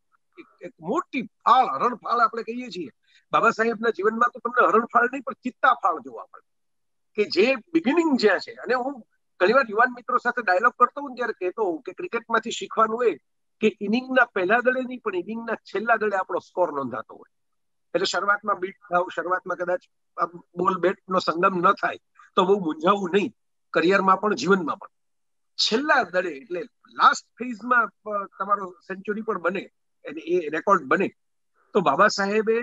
એક મોટી ફાળ, હરણફાળ આપણે કહીએ છીએ. બાબા સાહેબના જીવનમાં તો તમને હરણફાળ નહીં, પણ ચિત્તા ફાળ જોવા મળે. કે જે બિગિનિંગ જ્યાં છે, અને હું ઘણી વાર યુવાન મિત્રો સાથે ડાયલોગ કરતો હું ત્યારે કહેતો હું કે ક્રિકેટમાંથી શીખવાનું એ કે ઇનિંગના પહેલા દળે નહીં, પણ ઇનિંગના છેલ્લા દળે આપણો સ્કોર નોંધાતો હોય. એટલે શરૂઆતમાં બીટ થાવ, શરૂઆતમાં કદાચ બોલ બેટ નો સંગમ ન થાય, તો બહુ મૂંઝાવું નહીં કરિયરમાં પણ, જીવનમાં પણ. છેલ્લા દળે એટલે લાસ્ટ ફેઝમાં તમારો સેન્ચુરી પણ બને, અને એ રેકોર્ડ બને. તો બાબા સાહેબે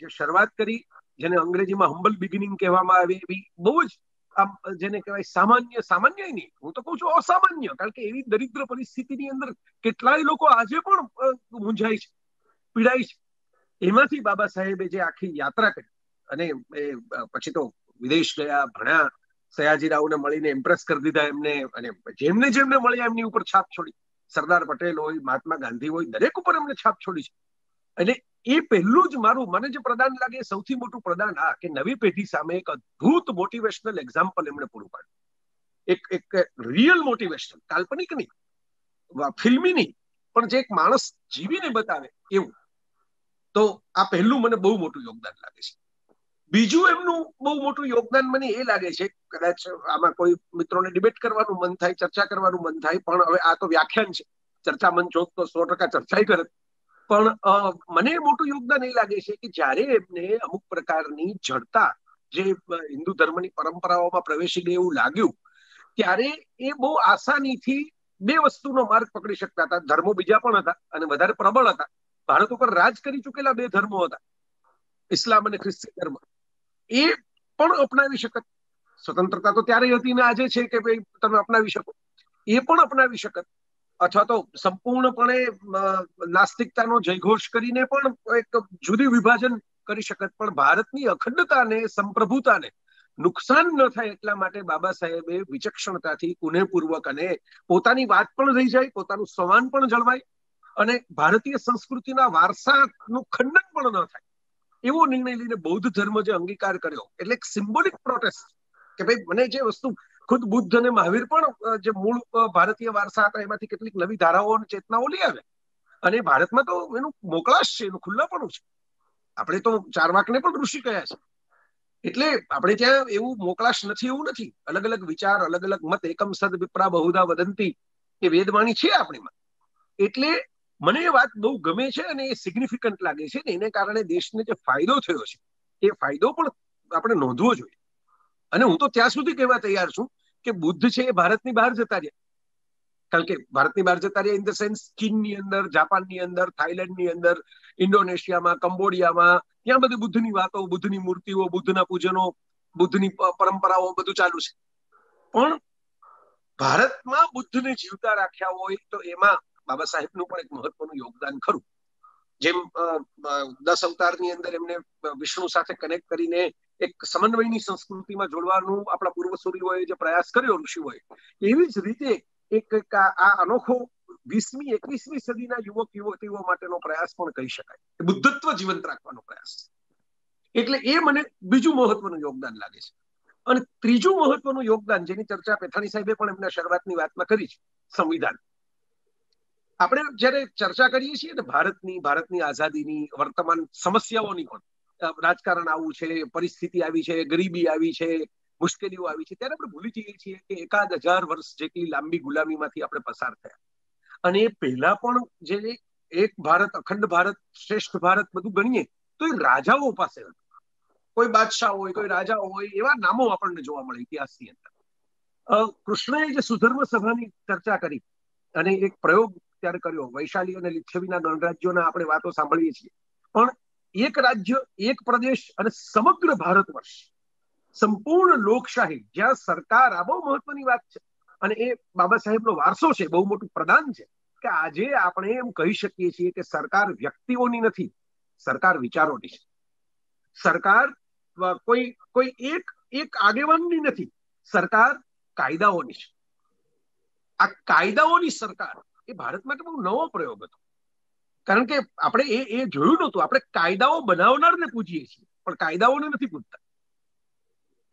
જે શરૂઆત કરી જેને અંગ્રેજીમાં હમ્બલ બિગિનિંગ કહેવામાં આવે એવી બહુ જ આમ જેને કહેવાય સામાન્ય સામાન્ય નહીં. હું તો કહું છું અસામાન્ય, કારણ કે એવી દરિદ્ર પરિસ્થિતિની અંદર કેટલાય લોકો આજે પણ મૂંઝાય છે, પીડાય છે. એમાંથી બાબા સાહેબે જે આખી યાત્રા કરી અને પછી તો વિદેશ ગયા, ભણ્યા, સયાજીરાવને મળીને ઇમ્પ્રેસ કરી દીધા એમને અને જેમને જેમને મળ્યા એમની ઉપર છાપ છોડી. સરદાર પટેલ હોય, મહાત્મા ગાંધી હોય, દરેક ઉપર એમને છાપ છોડી છે. એટલે એ પહેલું જ મારું, મને જે પ્રદાન લાગે સૌથી મોટું પ્રદાન આ કે નવી પેઢી સામે એક અદ્ભુત મોટિવેશનલ એક્ઝામ્પલ એમણે પૂરું પાડ્યું. એક એક રિયલ મોટિવેશનલ કાલ્પનિક નહીં ફિલ્મી નહીં, પણ જે એક માણસ જીવીને બતાવે એવું. તો આ પહેલું મને બહુ મોટું યોગદાન લાગે છે. બીજું એમનું બહુ મોટું યોગદાન મને એ લાગે છે, કદાચ આમાં કોઈ મિત્રોને ડિબેટ કરવાનું મન થાય, ચર્ચા કરવાનું મન થાય, પણ હવે આ તો વ્યાખ્યાન છે. ચર્ચા મન ચોક તો સો ટકા ચર્ચા કરે. પણ મને મોટું યોગદાન એ લાગે છે કે જ્યારે એમને અમુક પ્રકારની જડતા જે હિન્દુ ધર્મની પરંપરાઓમાં પ્રવેશી ગઈ એવું લાગ્યું, ત્યારે એ બહુ આસાનીથી બે વસ્તુનો માર્ગ પકડી શકતા હતા. ધર્મો બીજા પણ હતા અને વધારે પ્રબળ હતા. ભારત ઉપર રાજ કરી ચુકેલા બે ધર્મો હતા. ઇસ્લામ અને ખ્રિસ્તી ધર્મ. એ પણ અપનાવી શકત. સ્વતંત્રતા તો ત્યારે હતી ને આજે છે કે ભાઈ તમે અપનાવી શકો. એ પણ અપનાવી શકત. અથવા તો સંપૂર્ણપણે નાસ્તિકતાનો જયઘોષ કરીને પણ એક જુદી વિભાજન કરી શકત. પણ ભારતની અખંડતાને, સંપ્રભુતાને નુકસાન ન થાય એટલા માટે બાબા સાહેબે વિચક્ષણતાથી પુનઃપૂર્વક અને પોતાની વાત પણ રહી જાય, પોતાનું સમાન પણ જળવાય અને ભારતીય સંસ્કૃતિના વારસાનું ખંડન પણ ન થાય. એવો નિર્ણય લઈને બૌદ્ધ ધર્મ જે અંગીકાર કર્યો, એટલે એક સિમ્બોલિક પ્રોટેસ્ટ કે ભાઈ, મને જે વસ્તુ ખુદ બુદ્ધ અને મહાવીર પણ જે મૂળ ભારતીય વારસા હતા, એમાંથી કેટલીક નવી ધારાઓ અને ચેતનાઓ લઈ આવે અને ભારતમાં તો એનું મોકળાશ છે, એનું ખુલ્લાપણું છે. આપણે તો ચારવાકને પણ ઋષિ કયા છે. એટલે આપણે ત્યાં એવું મોકળાશ નથી, એવું નથી. અલગ અલગ વિચાર, અલગ અલગ મત, એકમ સદ વિપરા બહુધા વદંતી, એ વેદવાણી છે આપણીમાં. એટલે મને એ વાત બહુ ગમે છે અને એ સિગ્નિફિકન્ટ લાગે છે ને, એને કારણે દેશને જે ફાયદો થયો છે, એ ફાયદો પણ આપણે નોંધવો જોઈએ. અને હું તો ત્યાં સુધી કહેવા તૈયાર છું કે બુદ્ધ છે એ ભારતની બહાર જતા રહ્યા. કારણ કે ભારતની બહાર જતા રહ્યા ઇન ધ સેન્સ ચીનની અંદર, જાપાનની અંદર થાઈલેન્ડની અંદર, ઇન્ડોનેશિયામાં, કંબોડિયામાં, ત્યાં બધી બુદ્ધની વાતો, બુદ્ધની મૂર્તિઓ, બુદ્ધના પૂજનો, બુદ્ધની પરંપરાઓ બધું ચાલુ છે. પણ ભારતમાં બુદ્ધને જીવતા રાખ્યા હોય તો એમાં બાબા સાહેબનું પણ એક મહત્વનું યોગદાન ખરું. જેમ દસ અવતારની અંદર એમને વિષ્ણુ સાથે કનેક્ટ કરીને એક સમન્વયની સંસ્કૃતિમાં જોડવાનું આપણા પૂર્વસૂરીઓએ જે પ્રયાસ કર્યો ઋષિઓએ, એવી જ રીતે એક આ અનોખો વીસમી, એકવીસમી સદીના યુવક, યુવતીઓ માટેનો પ્રયાસ પણ કહી શકાય. બુદ્ધત્વ જીવંત રાખવાનો પ્રયાસ એટલે એ મને બીજું મહત્વનું યોગદાન લાગે છે. અને ત્રીજું મહત્વનું યોગદાન, જેની ચર્ચા પેથાણી સાહેબે પણ એમના શરૂઆતની વાતમાં કરી છે, સંવિધાન. આપણે જયારે ચર્ચા કરીએ છીએ ને ભારતની ભારતની આઝાદીની વર્તમાન સમસ્યાઓની પણ રાજકારણ આવું છે, પરિસ્થિતિ આવી છે, ગરીબી આવી છે, મુશ્કેલીઓ આવી છે, ત્યારે આપણે ભૂલી જઈએ છીએ કે એકાદ હજાર વર્ષ જેટલી લાંબી ગુલામીમાંથી આપણે પસાર થયા. અને એ પહેલા પણ જે એક ભારત, અખંડ ભારત, શ્રેષ્ઠ ભારત બધું ગણીએ, તો એ રાજાઓ પાસે હતું. કોઈ બાદશાહ હોય, કોઈ રાજા હોય, એવા નામો આપણને જોવા મળે ઇતિહાસની અંદર. કૃષ્ણએ જે સુધર્મ સભાની ચર્ચા કરી અને એક પ્રયોગ ત્યારે કર્યો, વૈશાલી અને લિચ્છવીના ગણરાજ્યોના આપણે વાતો સાંભળીએ છીએ. પણ એક રાજ્ય, એક પ્રદેશ અને સમગ્ર ભારત વર્ષ સંપૂર્ણ લોકશાહી, જ્યાં સરકાર આ બહુ મહત્વની વાત છે. અને એ બાબા સાહેબનો વારસો છે, બહુ મોટું પ્રદાન છે કે આજે આપણે એમ કહી શકીએ છીએ કે સરકાર વ્યક્તિઓની નથી, સરકાર વિચારોની છે. સરકાર કોઈ કોઈ એક એક આગેવાનની નથી, સરકાર કાયદાઓની છે. આ કાયદાઓની સરકાર એ ભારત માટે બહુ નવો પ્રયોગ હતો. કારણ કે આપણે એ એ જોયું નહોતું. આપણે કાયદાઓ બનાવનારને પૂછીએ છીએ, પણ કાયદાઓને નથી પૂછતા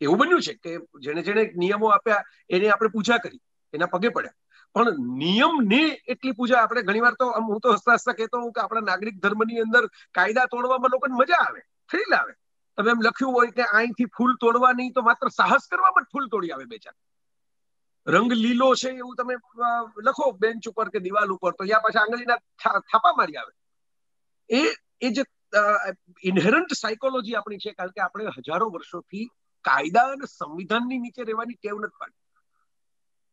એવું બન્યું છે કે જેને જેને નિયમો આપ્યા, એને આપણે પૂજા કરી, એના પગે પડ્યા. પણ નિયમને એટલી પૂજા આપણે ઘણીવાર તો હું તો હસતા હસતા કહેતો હોઉં કે આપણા નાગરિક ધર્મની અંદર કાયદા તોડવામાં લોકોને મજા આવે થ્રીલ આવે. તમે એમ લખ્યું હોય કે અહીંથી ફૂલ તોડવા નહીં તો માત્ર સાહસ કરવામાં જ ફૂલ તોડી આવે બેચાર રંગ લીલો છે એવું તમે લખો બેન્ચ ઉપર કે દિવાલ ઉપર, તો યા પાછા આંગળીના થાપા મારી આવે. એ એ જે ઇનહેરન્ટ સાયકોલોજી આપણી છે, કારણ કે આપણે હજારો વર્ષોથી કાયદા અને સંવિધાનની નીચે રહેવાની ટેવ નથી પાડી.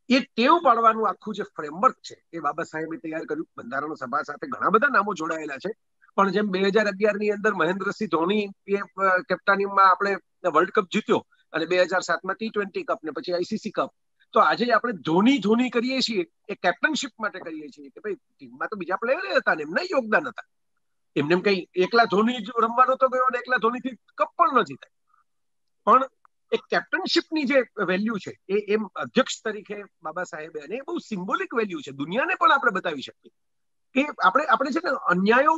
એ ટેવ પાડવાનું આખું જે ફ્રેમવર્ક છે, એ બાબા સાહેબે તૈયાર કર્યું. બંધારણ સભા સાથે ઘણા બધા નામો જોડાયેલા છે. પણ જેમ બે હજાર અગિયારની અંદર મહેન્દ્રસિંહ ધોની એ કેપ્ટનીમાં આપણે વર્લ્ડ કપ જીત્યો અને બે હજાર સાતમાં ટી ટ્વેન્ટી કપ ને પછી આઈસીસી કપ તો આજે આપણે ધોની ધોની કરીએ છીએ, એ કેપ્ટનશીપ માટે કરીએ છીએ કે ભાઈ ટીમમાં તો બીજા પ્લેયર હતા ને એમના યોગદાન હતા. એમને કઈ એકલા ધોની રમવાનો તો ગયો અને એકલા ધોનીથી કપ પણ નથી થાય પણ એક કેપ્ટનશીપની જે વેલ્યુ છે, એ એમ અધ્યક્ષ તરીકે બાબા સાહેબે અને એ બહુ સિમ્બોલિક વેલ્યુ છે, દુનિયાને પણ આપણે બતાવી શકીએ. કે આપણે આપણે છે ને અન્યાયો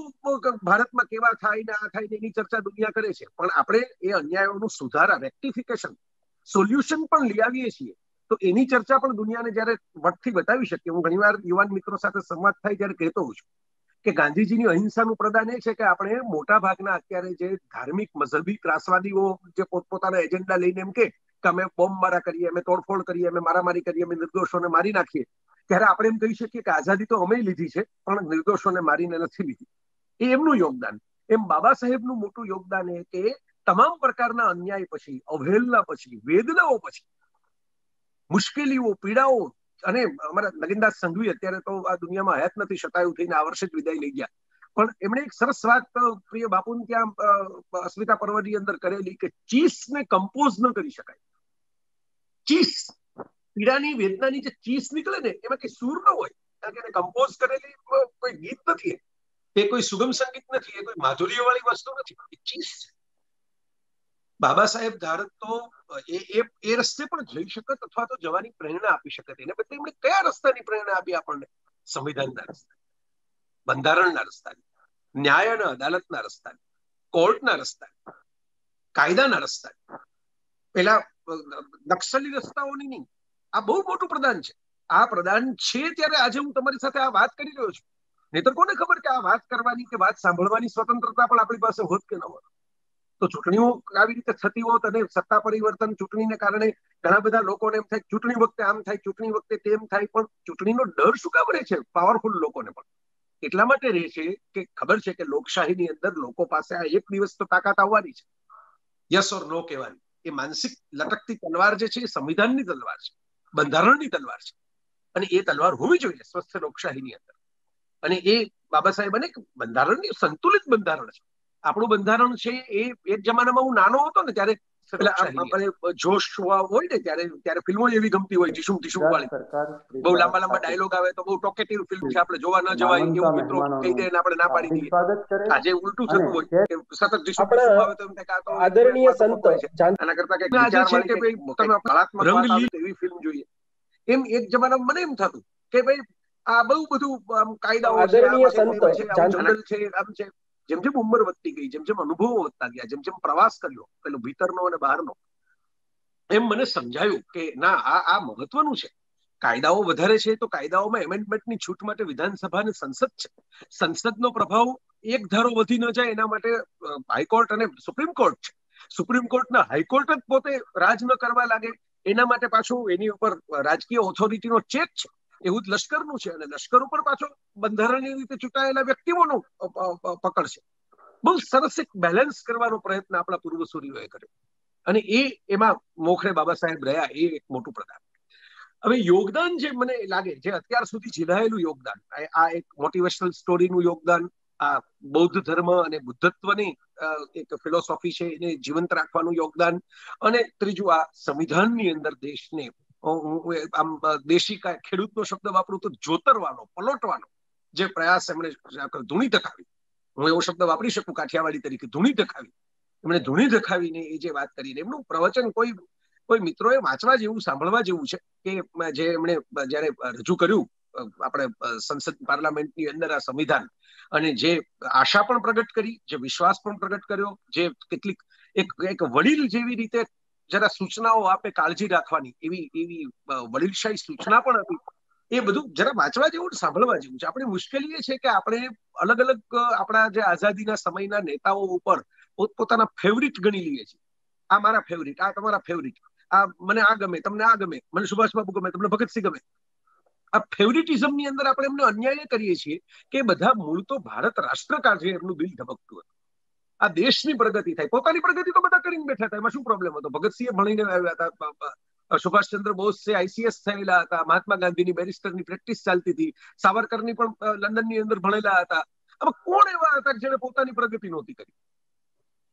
ભારતમાં કેવા થાય ને આ થાય ને એની ચર્ચા દુનિયા કરે છે, પણ આપણે એ અન્યાયોનું સુધારા રેક્ટિફિકેશન સોલ્યુશન પણ લઈ આવીએ છીએ. તો એની ચર્ચા પણ દુનિયાને જયારે વટથી બતાવી શકીએ. હું ઘણીવાર યુવાન મિત્રો સાથે સંવાદ થાય ત્યારે કહેતો હોઉં છું કે ગાંધીજીની અહિંસાનું પ્રદાન એ છે કે આપણે મોટા ભાગના અત્યારે જે ધાર્મિક મઝહબી ત્રાસવાદીઓ જે પોતપોતાના એજન્ડા લઈને એમ કે અમે બોમ્બ મારા કરીએ, અમે તોડફોડ કરીએ, અમે મારામારી કરીએ, અમે નિર્દોષોને મારી નાખીએ. ત્યારે આપણે એમ કહી શકીએ કે આઝાદી તો અમે લીધી છે, પણ નિર્દોષોને મારીને નથી લીધી. એ એમનું યોગદાન. એમ બાબા સાહેબનું મોટું યોગદાન એ કે તમામ પ્રકારના અન્યાય પછી, અવહેલના પછી, વેદનાઓ પછી મુશ્કેલીઓ, પીડાઓ અને અમારા નગીનદાસ સંઘવી અત્યારે તો આ દુનિયામાં હયાત નથી શકાયું થઈને આ વર્ષે જ વિદાય લઈ ગયા. પણ એમણે એક સરસ વાત પ્રિય બાપુ ત્યાં અસ્મિતા પર્વની અંદર કરેલી કે ચીસ ને કમ્પોઝ ન કરી શકાય. ચીસ પીડાની, વેદનાની જે ચીસ નીકળે ને, એમાં કઈ સૂર ન હોય, કારણ કે એને કમ્પોઝ કરેલી કોઈ ગીત નથી. એ કોઈ સુગમ સંગીત નથી, એ કોઈ માધુર્ય વાળી વસ્તુ નથી ચીસ છે. બાબા સાહેબ ધારક તો એ એ રસ્તે પણ જઈ શકત અથવા તો જવાની પ્રેરણા આપી શકત. એને બદલે એમણે કયા રસ્તાની પ્રેરણા આપી આપણને? સંવિધાનના રસ્તા, બંધારણના રસ્તાની ન્યાય અને અદાલતના રસ્તાની કોર્ટના રસ્તાની કાયદાના રસ્તાની પેલા નક્સલી રસ્તાઓની નહીં. આ બહુ મોટું પ્રદાન છે. આ પ્રદાન છે ત્યારે આજે હું તમારી સાથે આ વાત કરી રહ્યો છું. નહીતર કોને ખબર કે આ વાત કરવાની કે વાત સાંભળવાની સ્વતંત્રતા પણ આપણી પાસે હોત કે ન હોત? તો ચૂંટણીઓ આવી રીતે થતી હોત અને સત્તા પરિવર્તન ચૂંટણીને કારણે ઘણા બધા લોકોને એમ થાય ચૂંટણી વખતે આમ થાય, ચૂંટણી વખતે તેમ થાય, પણ ચૂંટણીનો ડર શું કામ રહે છે? પાવરફુલ લોકોને પણ. એટલા માટે રહે છે કે ખબર છે કે લોકશાહીની અંદર લોકો પાસે આ એક દિવસ તો તાકાત આવવાની છે. યસ ઓર નો કહેવાની. એ માનસિક લટકતી તલવાર જે છે એ સંવિધાનની તલવાર છે. બંધારણની તલવાર છે. અને એ તલવાર હોવી જોઈએ સ્વસ્થ લોકશાહીની અંદર. અને એ બાબા સાહેબ બંધારણની સંતુલિત બંધારણ છે. આપણું બંધારણ છે એ એક જમાનામાં હું નાનો હતો ને ત્યારે જોશ હોય ને ત્યારે ત્યારે ફિલ્મો એવી ગમતી હોય ટીશુમ ટીશુમ વાળી. બહુ લાંબા લાંબા ડાયલોગ આવે તો બહુ ટોકેટિવ ફિલ્મ છે આપણે જોવા ન જવાય એવું મિત્રો કહી દે આપણે ના પાડી દઈએ. આજે ઉલટું થતું હોય કે સતત ટીશુમ ટીશુમ આવે તો એમ થાય તો આદરણીય સંત આના કરતા કે આજે છે કે ભાઈ તમે કલાત્મક રંગ એવી ફિલ્મ જોઈએ. એમ એક જમાનામાં મને એમ થતું કે ભાઈ આ બહુ બધું કાયદાઓ આદરણીય સંત છે આમ છે. જેમ જેમ ઉંમર વધતી ગઈ જેમ જેમ અનુભવો વધતા ગયા જેમ જેમ પ્રવાસ કર્યો, પેલો ભીતરનો અને બહારનો, એમ મને સમજાયું કે ના, આ આ મહત્વનું છે. કાયદાઓ વધારે છે તો કાયદાઓમાં એમેન્ડમેન્ટની છૂટ માટે વિધાનસભા અને સંસદ છે. સંસદનો પ્રભાવ એક ધારો વધી ન જાય એના માટે હાઈકોર્ટ અને સુપ્રીમ કોર્ટ છે. સુપ્રીમ કોર્ટના હાઈકોર્ટ જ પોતે રાજ ન કરવા લાગે, એના માટે પાછું એની ઉપર રાજકીય ઓથોરિટીનો ચેક છે. એવું જ લશ્કરનું છે. અને લશ્કર ઉપર પાછો બંધારણીય રીતે ચૂંટાયેલા વ્યક્તિઓનું પકડ છે. બહુ સરસ એક બેલેન્સ કરવાનો પ્રયત્ન આપણા પૂર્વસૂરીઓએ કર્યો. અને એ એમાં મોખરે બાબા સાહેબ રહ્યા એ એક મોટું પ્રદાન હવે યોગદાન જે મને લાગે, જે અત્યાર સુધી ઝીલાયેલું યોગદાન, આ એક મોટિવેશનલ સ્ટોરીનું યોગદાન, આ બૌદ્ધ ધર્મ અને બુદ્ધત્વની એક ફિલોસોફી છે, એને જીવંત રાખવાનું યોગદાન અને ત્રીજું આ સંવિધાનની અંદર દેશને આમ દેશી ખેડૂતનો શબ્દ વાપરું તો જોતરવાનો, પલોટવાનો, જે પ્રયાસ એમણે ધૂણી ધખાવી હું એવો શબ્દ વાપરી શકું કાઠિયાવાડી તરીકે, ધૂણી ધખાવી એમણે ધૂણી ધખાવીને એ જે વાત કરીને, એમનું પ્રવચન કોઈ કોઈ મિત્રોએ વાંચવા જેવું, સાંભળવા જેવું છે કે જે એમણે જયારે રજૂ કર્યું આપણે સંસદ પાર્લામેન્ટની અંદર આ સંવિધાન, અને જે આશા પણ પ્રગટ કરી, જે વિશ્વાસ પણ પ્રગટ કર્યો, જે કેટલીક એક એક વડીલ જેવી રીતે જરા સૂચનાઓ આપે, કાળજી રાખવાની. એવી એવી વડીલશાહી સૂચના પણ હતી. એ બધું જરા વાંચવા જેવું સાંભળવા જેવું છે. આપણી મુશ્કેલી એ છે કે આપણે અલગ અલગ આપણા જે આઝાદીના સમયના નેતાઓ ઉપર પોતપોતાના ફેવરિટ ગણી લઈએ છીએ. આ મારા ફેવરિટ આ તમારા ફેવરિટ આ મને આ ગમે, તમને આ ગમે, મને સુભાષબાબુ ગમે, તમને ભગતસિંહ ગમે. આ ફેવરિટિઝમની અંદર આપણે એમને અન્યાય કરીએ છીએ કે બધા મૂળ તો ભારત રાષ્ટ્રકાર છે એમનું બિલ ધબકતું હતું. આ દેશની પ્રગતિ થાય. પોતાની પ્રગતિ તો બધા કરીને બેઠા હતા. એમાં શું પ્રોબ્લેમ હતો? ભગતસિંહ ભણીને આવ્યા હતા. સુભાષચંદ્ર બોઝ આઈસીએસ થયેલા હતા. મહાત્મા ગાંધીની બેરિસ્ટરની પ્રેક્ટિસ ચાલતી હતી. સાવરકરની પણ લંડનની અંદર ભણેલા હતા. હવે કોણ એવા હતા જેને પોતાની પ્રગતિ નહોતી કરી?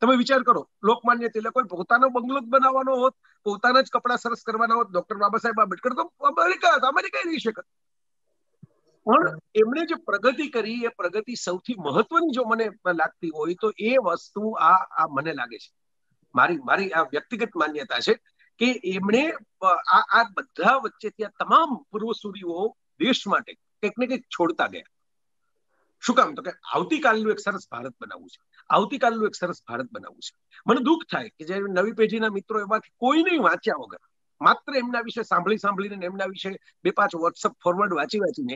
તમે વિચાર કરો, લોકમાન્ય તિલક પોતાનો બંગલો બનાવવાનો હોત, પોતાના જ કપડા સરસ કરવાના હોત, ડોક્ટર બાબા સાહેબ આંબેડકર તો અમેરિકા હતા. અમેરિકા રહી શકત. પણ એમણે જે પ્રગતિ કરી, એ પ્રગતિ સૌથી મહત્વની જો મને લાગતી હોય, તો એ વસ્તુ આ આ મને લાગે છે. મારી મારી આ વ્યક્તિગત માન્યતા છે કે એમણે આ આ બધા વચ્ચેથી આ તમામ પૂર્વસૂરીઓ દેશ માટે કંઈક ને કંઈક છોડતા ગયા. શું કામ? તો કે આવતીકાલનું એક સરસ ભારત બનાવવું છે. આવતીકાલનું એક સરસ ભારત બનાવવું છે. મને દુઃખ થાય કે જે નવી પેઢીના મિત્રો એમાંથી કોઈ નહીં વાંચ્યા વગર, માત્ર એમના વિશે સાંભળી સાંભળીને એમના વિશે બે પાંચ વોટ્સઅપ ફોરવર્ડ વાંચી વાંચીને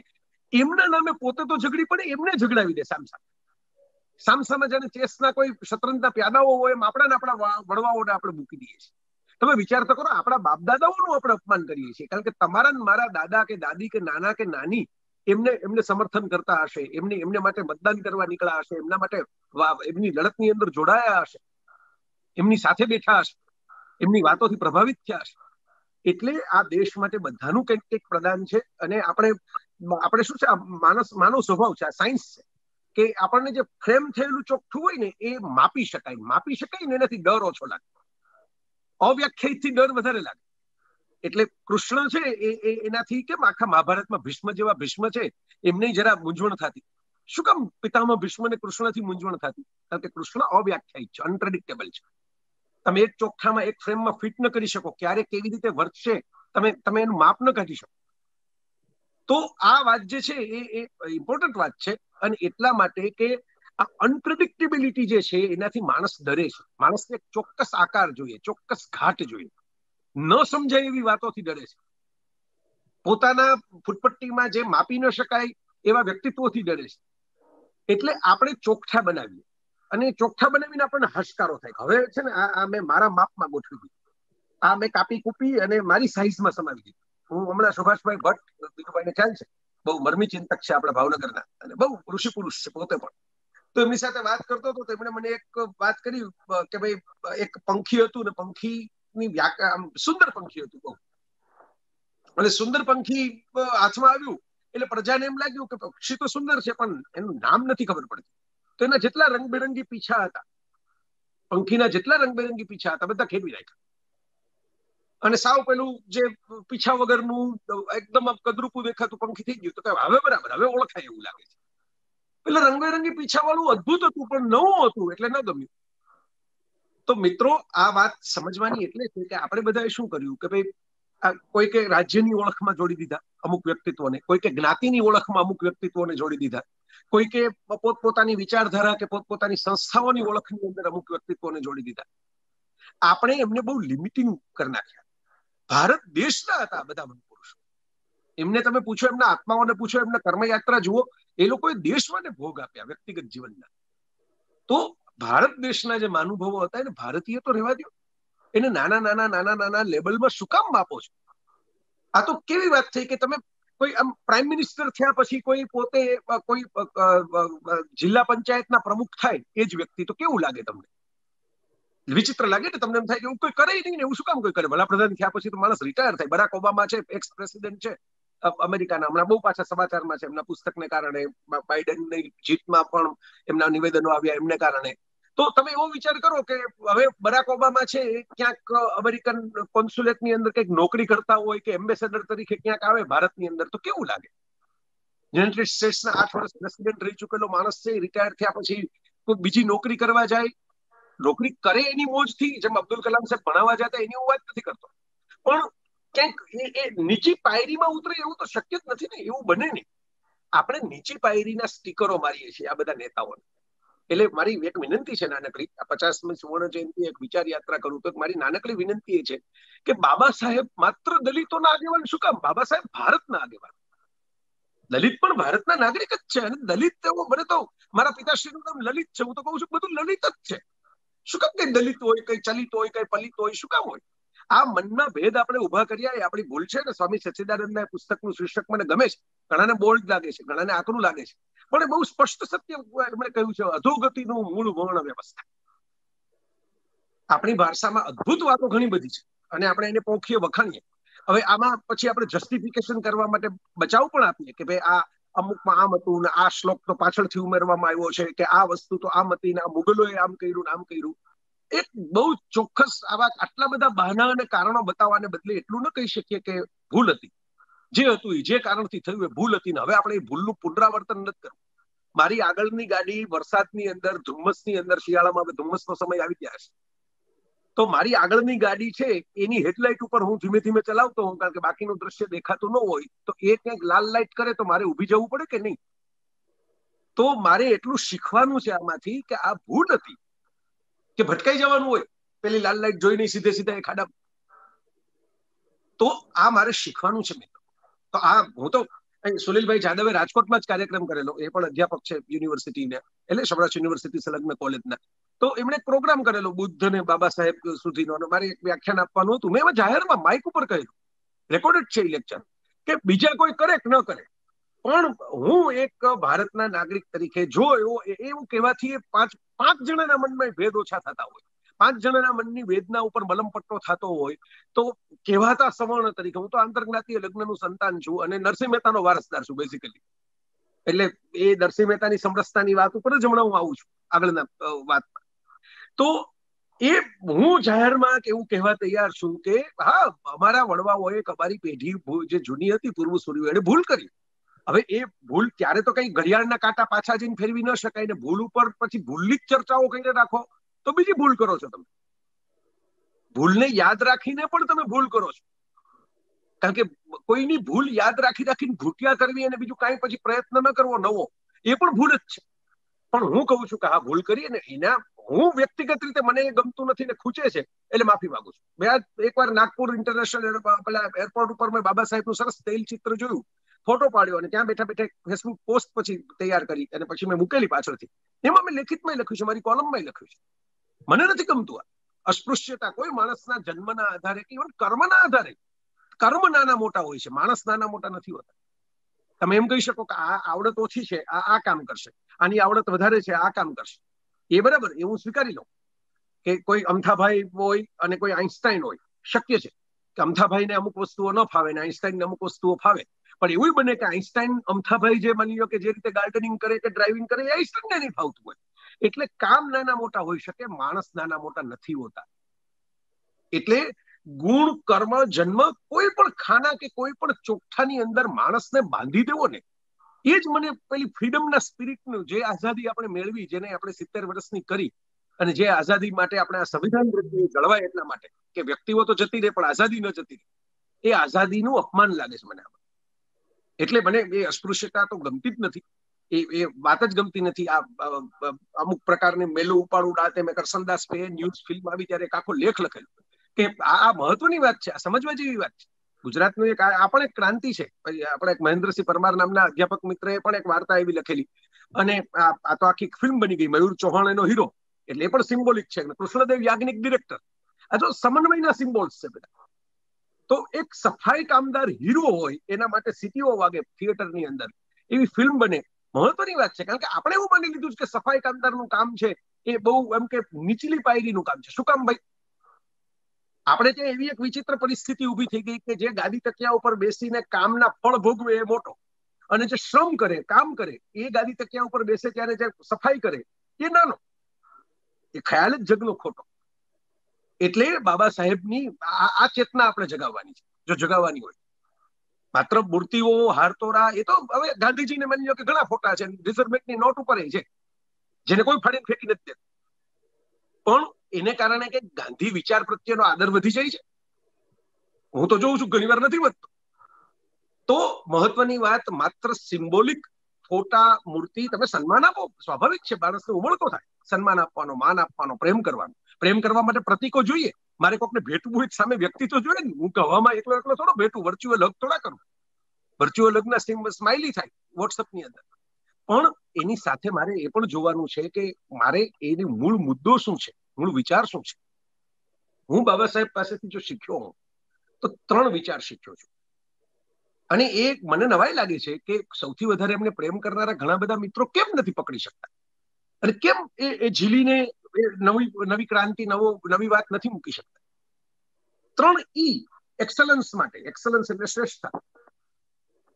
એમના નામે પોતે તો ઝઘડી પડે એમને ઝઘડાવી દે સામસામે. સામસામે જાણે ચેસના કોઈ શતરંજના પ્યાદાઓ હોય એમ આપણા આપણા વડવાઓને આપણે મૂકી દઈએ છીએ. તમે વિચાર તો કરો, આપણા બાપ દાદાઓનું આપણે અપમાન કરીએ છીએ, કારણ કે તમારા મારા દાદા કે દાદી કે નાના કે નાની એમને એમને સમર્થન કરતા હશે, એમની, એમને માટે મતદાન કરવા નીકળ્યા હશે, એમના માટે એમની લડતની અંદર જોડાયા હશે, એમની સાથે બેઠા હશે, એમની વાતોથી પ્રભાવિત થયા હશે. એટલે આ દેશ માટે બધાનું કંઈક કંઈક પ્રદાન છે અને આપણે આપણે શું છે? માણસ માનવ સ્વભાવ છે સાયન્સ છે. કે આપણને જે ફ્રેમ થયેલું ચોખ્ઠું હોય ને, એ માપી શકાય. માપી શકાય ને એનાથી ડર ઓછો લાગે. અવ્યાખ્યાયિતથી ડર વધારે લાગે. એટલે કૃષ્ણ છે, એ એનાથી કેમ આખા મહાભારતમાં ભીષ્મ જેવા ભીષ્મ છે, એમને જરા મૂંઝવણ થતી. શું કામ પિતામાં ભીષ્મ ને કૃષ્ણથી મૂંઝવણ થતી? કારણ કે કૃષ્ણ અવ્યાખ્યાયિત છે અનપ્રેડિક્ટેબલ છે. તમે એક ચોખ્ખામાં એક ફ્રેમમાં ફિટ ન કરી શકો. ક્યારે કેવી રીતે વર્તશે? તમે તમે એનું માપ ન કાઢી શકો. તો આ વાત જે છે એ ઇમ્પોર્ટન્ટ વાત છે અને એટલા માટે કે આ અનપ્રિડિક્ટેબિલિટી જે છે એનાથી માણસ ડરે છે. માણસને ચોક્કસ આકાર જોઈએ, ચોક્કસ ઘાટ જોઈએ. ન સમજાય એવી વાતોથી ડરે છે. પોતાના ફૂટપટ્ટીમાં જે માપી ન શકાય એવા વ્યક્તિત્વોથી ડરે છે. એટલે આપણે ચોખ્ઠા બનાવીએ. અને ચોખ્ઠા બનાવીને આપણને હશકારો થાય હવે છે ને આ મેં મારા માપમાં ગોઠવી દીધું. આ મેં કાપી કૂપી અને મારી સાઈઝમાં સમાવી દીધું. હું હમણાં સુભાષભાઈ ભટ્ટ, બીજુભાઈને ખ્યાલ છે? બહુ મરમી ચિંતક છે આપણા ભાવનગરના. અને બહુ ઋષિ પુરુષ છે પોતે પણ. તો એમની સાથે વાત કરતો હતો તેમણે મને એક વાત કરી કે ભાઈ એક પંખી હતું ને પંખીની વ્યાખ્યા સુંદર પંખી હતું બહુ. અને સુંદર પંખી હાથમાં આવ્યું, એટલે પ્રજાને એમ લાગ્યું કે પક્ષી તો સુંદર છે, પણ એનું નામ નથી ખબર પડતી. તો એના જેટલા રંગબેરંગી પીછા હતા, પંખીના જેટલા રંગબેરંગી પીછા હતા, બધા ખેડવી રાખ્યા. અને સાવ પેલું જે પીછા વગરનું એકદમ કદરૂપું દેખાતું પંખી થઈ ગયું તો કે હવે બરાબર, હવે ઓળખાય એવું લાગે છે. એટલે રંગબેરંગી પીછા વાળું અદભુત હતું, પણ નવું હતું એટલે ન ગમ્યું. તો મિત્રો, આ વાત સમજવાની એટલે છે કે આપણે બધાએ શું કર્યું કે ભાઈ કોઈકે રાજ્યની ઓળખમાં જોડી દીધા અમુક વ્યક્તિત્વને, કોઈકે જ્ઞાતિની ઓળખમાં અમુક વ્યક્તિત્વને જોડી દીધા, કોઈકે પોતપોતાની વિચારધારા કે પોતપોતાની સંસ્થાઓની ઓળખની અંદર અમુક વ્યક્તિત્વને જોડી દીધા. આપણે એમને બહુ લિમિટિંગ કરી નાખ્યા. ભારત દેશના હતા બધા મહાપુરુષો એમને તમે પૂછો, એમના આત્માઓને પૂછો, એમના કર્મયાત્રા જુઓ, એ લોકોએ દેશ ભોગ આપ્યા, વ્યક્તિગત જીવનના. તો ભારત દેશના જે મહાનુભાવો હતા, એને ભારતીય તો રહેવા દો એને નાના નાના નાના નાના લેવલમાં શું કામ માપો છો? આ તો કેવી વાત થઈ કે તમે કોઈ આમ પ્રાઇમ મિનિસ્ટર થયા પછી કોઈ પોતે, કોઈ જિલ્લા પંચાયતના પ્રમુખ થાય, એ જ વ્યક્તિ તો કેવું લાગે તમને? વિચિત્ર લાગે ને તમને એમ થાય કે એવું કોઈ કરે નહીં ને એવું શું કામ કોઈ કરે? વડાપ્રધાન થયા પછી તો માણસ રિટાયર થાય. બરાક ઓબામા છે એક્સ પ્રેસિડેન્ટ છે અમેરિકાના. હમણાં બહુ પાછા સમાચારમાં છે, એમના પુસ્તકને કારણે બાઇડનની જીતમાં પણ એમના નિવેદનો આવ્યા એમને કારણે. તો તમે એવો વિચાર કરો કે હવે બરાક ઓબામા છે, ક્યાંક અમેરિકન કોન્સ્યુલેટની અંદર કંઈક નોકરી કરતા હોય કે એમ્બેસેડર તરીકે ક્યાંક આવે ભારતની અંદર, તો કેવું લાગે? યુનાઇટેડ સ્ટેટ્સના આઠ વર્ષ પ્રેસિડેન્ટ રહી ચૂકેલો માણસ છે, રિટાયર થયા પછી કોઈ બીજી નોકરી કરવા જાય નોકરી કરે એની મોજથી જેમ અબ્દુલ કલામ સાહેબ ભણાવવા જતા, એની હું વાત નથી કરતો. પણ ક્યાંક એ નીચી પાયરીમાં ઉતરે એવું તો શક્ય જ નથી ને, એવું બને નહીં. આપણે નીચી પાયરીના સ્ટીકરો મારીએ છીએ, આ બધા નેતાઓને. એટલે મારી એક વિનંતી છે નાનકડી, આ પચાસમી સુવર્ણ જયંતિ એક વિચાર યાત્રા કરું, તો મારી નાનકડી વિનંતી એ છે કે બાબા સાહેબ માત્ર દલિતોના આગેવાન શું કામ? બાબા સાહેબ ભારતના આગેવાન દલિત પણ ભારતના નાગરિક જ છે, અને દલિત એવો મને તો મારા પિતાશ્રીનું નામ લલિત છે, હું તો કહું છું બધું લલિત જ છે. શું કામ કઈ દલિત હોય, કઈ ચલિત હોય, કઈ પલિત હોય, શું કામ હોય? આ મનમાં ભેદ આપણે ઊભા કર્યા એ આપણી ભૂલ છે ને? સ્વામી સચ્ચિદાનંદના પુસ્તકનું શીર્ષક મને ગમે છે. ઘણાને બોલ્ડ લાગે છે, ઘણાને આકરું લાગે છે. પણ એ બહુ સ્પષ્ટ સત્ય એમણે કહ્યું છે, અધોગતિનું મૂળ વર્ણ વ્યવસ્થા. આપણી ભાષામાં અદ્ભુત વાતો ઘણી બધી છે અને આપણે એને પોખીએ વખાણીએ. હવે આમાં પછી આપણે જસ્ટિફિકેશન કરવા માટે બચાવ પણ આપીએ કે ભાઈ આ અમુકમાં આમ હતું ને આ શ્લોક તો પાછળથી ઉમેરવામાં આવ્યો છે કે આ વસ્તુ તો આમ હતી ને આ મુગલોએ આમ કર્યું આમ કર્યું. એક બહુ ચોક્કસ આવા આટલા બધા બહાના અને કારણો બતાવવાને બદલે એટલું ન કહી શકીએ કે ભૂલ હતી. જે હતું એ જે કારણથી થયું એ ભૂલ હતી ને હવે આપણે એ ભૂલનું પુનરાવર્તન નથી કરવું. મારી આગળની ગાડી વરસાદની અંદર, ધુમ્મસની અંદર શિયાળામાં હવે ધુમ્મસનો સમય આવી ગયા છે. તો મારી આગળની ગાડી છે, એની હેડલાઇટ ઉપર હું ધીમે ધીમે ચલાવતો હોઉં, કારણ કે બાકીનું દ્રશ્ય દેખાતું ન હોય, તો એ ક્યાંક લાલ લાઇટ કરે તો મારે ઊભી જવું પડે કે નહીં? તો મારે એટલું શીખવાનું છે આમાંથી કે આ ભૂલ હતી કે ભટકાઈ જવાનું હોય, પેલી લાલ લાઇટ જોઈને સીધે સીધા એ ખાડા તો આ મારે શીખવાનું છે મિત્રો. તો આ હું તો સુનિલભાઈ જાદવે રાજકોટમાં જ કાર્યક્રમ કરેલો, એ પણ અધ્યાપક છે યુનિવર્સિટીને, એટલે સૌરાષ્ટ્ર યુનિવર્સિટી સંલગ્ન કોલેજના. તો એમણે પ્રોગ્રામ કરેલો બુદ્ધ ને બાબા સાહેબ સુધીનો અને મારે એક વ્યાખ્યાન આપવાનું હતું. મેં જાહેરમાં માઇક ઉપર કહ્યું રેકોર્ડેડ છે લેક્ચર કે બીજા કોઈ કરે કે ન કરે. પણ હું એક ભારતના નાગરિક તરીકે જો એવો એવું કહેવાથી પાંચ પાંચ જણાના મનમાં ભેદ ઓછા થતા હોય. પાંચ જણાના મનની વેદના ઉપર મલમપટ્ટો થતો હોય, તો કહેવાતા સવર્ણ તરીકે, હું તો આંતરજ્ઞાતીય લગ્નનું સંતાન છું અને નરસિંહ મહેતાનો વારસદાર છું બેઝિકલી એટલે એ નરસિંહ મહેતાની સમરસતાની વાત ઉપર જ હમણાં હું આવું છું, આગળના વાત તો એ હું જાહેરમાં એવું કહેવા તૈયાર છું કે, હા, અમારા વડવાઓએ અમારી પેઢી જે જૂની હતી પૂર્વ સૂર્યો, એને ભૂલ કરી. હવે એ ભૂલ ત્યારે તો કઈ ઘડિયાળના કાંટા પાછા જઈને ફેરવી ન શકાય ને ભૂલ ઉપર પછી ભૂલની જ ચર્ચાઓ કરીને રાખો, તો બીજી ભૂલ કરો છો તમે. ભૂલને યાદ રાખીને પણ તમે ભૂલ કરો છો. કારણ કે કોઈની ભૂલ યાદ રાખી રાખીને ભૂટિયા કરવી અને બીજું કાંઈ પછી પ્રયત્ન ન કરવો નવો, એ પણ ભૂલ જ છે. પણ હું કહું છું કે હા, ભૂલ કરી અને એના હું વ્યક્તિગત રીતે મને એ ગમતું નથી ને ખૂચે છે, એટલે માફી માંગુ છું. મેં એકવાર નાગપુર ઇન્ટરનેશનલ પેલા એરપોર્ટ ઉપર મેં બાબા સાહેબનું સરસ તેલ ચિત્ર જોયું. ફોટો પાડ્યો અને ત્યાં બેઠા બેઠા ફેસબુક પોસ્ટ પછી તૈયાર કરી અને પછી મેં મૂકેલી પાછળથી. એમાં મેં લેખિતમાં લખ્યું છે, મારી કોલમમાં લખ્યું છે. મને નથી ગમતું આ. અસ્પૃશ્યતા, કોઈ માણસના જન્મના આધારે કે ઇવન કર્મના આધારે. કર્મ નાના મોટા હોય છે, માણસ નાના મોટા નથી હોતા. તમે એમ કહી શકો કે આ આવડત ઓછી છે, આ આ કામ કરશે. આની આવડત વધારે છે, આ કામ કરશે. એ બરાબર એ હું સ્વીકારી લઉં કે કોઈ અમથાભાઈ હોય અને કોઈ આઈન્સ્ટાઈન હોય, શક્ય છે કે અમથાભાઈને અમુક વસ્તુઓ ન ફાવે ને આઈન્સ્ટાઈનને અમુક વસ્તુઓ ફાવે. પણ એવું બને કે આઈન્સ્ટાઈન અમથાભાઈ જે માની લો કે જે રીતે ગાર્ડનિંગ કરે કે ડ્રાઇવિંગ કરે, એ આઈન્સ્ટાઈનને નહીં ફાવતું હોય. એટલે કામ નાના મોટા હોઈ શકે, માણસ નાના મોટા નથી હોતા. એટલે ગુણ, કર્મ, જન્મ કોઈ પણ ખાના કે કોઈ પણ ચોખ્ઠાની અંદર માણસને બાંધી દેવો ને એ જ મને પેલી ફ્રીડમના સ્પિરિટનું જે આઝાદી આપણે મેળવી, જેને આપણે સિત્તેર વર્ષની કરી અને જે આઝાદી માટે આપણે આ સંવિધાન જળવાય એટલા માટે કે વ્યક્તિઓ તો જતી રહે, પણ આઝાદી ન જતી રહે. એ આઝાદીનું અપમાન લાગે છે મને એટલે મને એ અસ્પૃશ્યતા તો ગમતી જ નથી. એ એ વાત જ ગમતી નથી. આ અમુક પ્રકારની મેલું ઉપાડું ડાતે મેં કરસનદાસ પે ન્યૂઝ ફિલ્મ આવી ત્યારે એક આખો લેખ લખેલો. કે આ મહત્વની વાત છે, આ સમજવા જેવી વાત છે. ગુજરાતનું એક આ પણ એક ક્રાંતિ છે. આપણે એક મહેન્દ્રસિંહ પરમાર નામના અધ્યાપક મિત્રએ પણ એક વાર્તા એવી લખેલી. અને આ તો આખી ફિલ્મ બની ગઈ, મયુર ચૌહાણ એનો હીરો. એટલે એ પણ સિમ્બોલિક છે. કૃષ્ણદેવ યાજ્ઞિક ડિરેક્ટર આ તો સમન્વયના સિમ્બોલ્સ છે બધા. તો એક સફાઈ કામદાર હીરો હોય, એના માટે સીટીઓ વાગે થિયેટરની અંદર. એવી ફિલ્મ બને. મહત્વની વાત છે, કારણ કે આપણે એવું માની લીધું છે કે સફાઈ કામદારનું કામ છે એ બહુ એમ કે નીચલી પાયરીનું કામ છે. શું કામ ભાઈ? આપણે ત્યાં એવી એક વિચિત્ર પરિસ્થિતિ ઊભી થઈ ગઈ કે જે ગાદી તકિયા ઉપર બેસીને કામના ફળ ભોગવે એ મોટો. અને જે શ્રમ કરે, કામ કરે, એ ગાદી તકિયા ઉપર બેસે ત્યારે જે સફાઈ કરે, એ નાનો. એ ખ્યાલ જ જગનો ખોટો. એટલે બાબા સાહેબની આ ચેતના આપણે જગાવવાની છે. જો જગાવવાની હોય. માત્ર મૂર્તિઓ, હારતોરા, એ તો હવે ગાંધીજીને માની લો કે ઘણા ફોટા છે. રિઝર્વમેન્ટની નોટ ઉપર છે. જેને કોઈ ફાડીને ફેંકી નથી દેતું. પણ એને કારણે કે ગાંધી વિચાર પ્રત્યેનો આદર વધી જાય છે. હું તો જોઉં છું, ઘણી વાર નથી વધતો. તો મહત્વની વાત માત્ર સિમ્બોલિક ફોટા, મૂર્તિ તમે સન્માન આપો, સ્વાભાવિક છે, માણસને ઉમળકો થાય. સન્માન આપવાનો, માન આપવાનો, પ્રેમ કરવાનો. પ્રેમ કરવા માટે પ્રતિકો જોઈએ. મારે કોકને ભેટવું હોય સામે વ્યક્તિ તો જોઈએ ને હું કહેવામાં એકલો એકલો થોડો ભેટું, વર્ચ્યુઅલ હક થોડા કરું. વર્ચ્યુઅલ હકના સ્માઇલી થાય વોટ્સઅપની અંદર. પણ એની સાથે મારે એ પણ જોવાનું છે કે મારે એની મૂળ મુદ્દો શું છે? મૂળ વિચાર શું છે? હું બાબા સાહેબ પાસેથી જો શીખ્યો હું તો ત્રણ વિચાર શીખ્યો છું. અને એ મને નવાઈ લાગે છે કે સૌથી વધારે એમને પ્રેમ કરનારા ઘણા બધા મિત્રો કેમ નથી પકડી શકતા? અને કેમ એ એ ઝીલીને નવી નવી ક્રાંતિ, નવો, નવી વાત નથી મૂકી શકતા? ત્રણ ઈ એક્સલન્સ માટે, એક્સલન્સ એટલે શ્રેષ્ઠતા.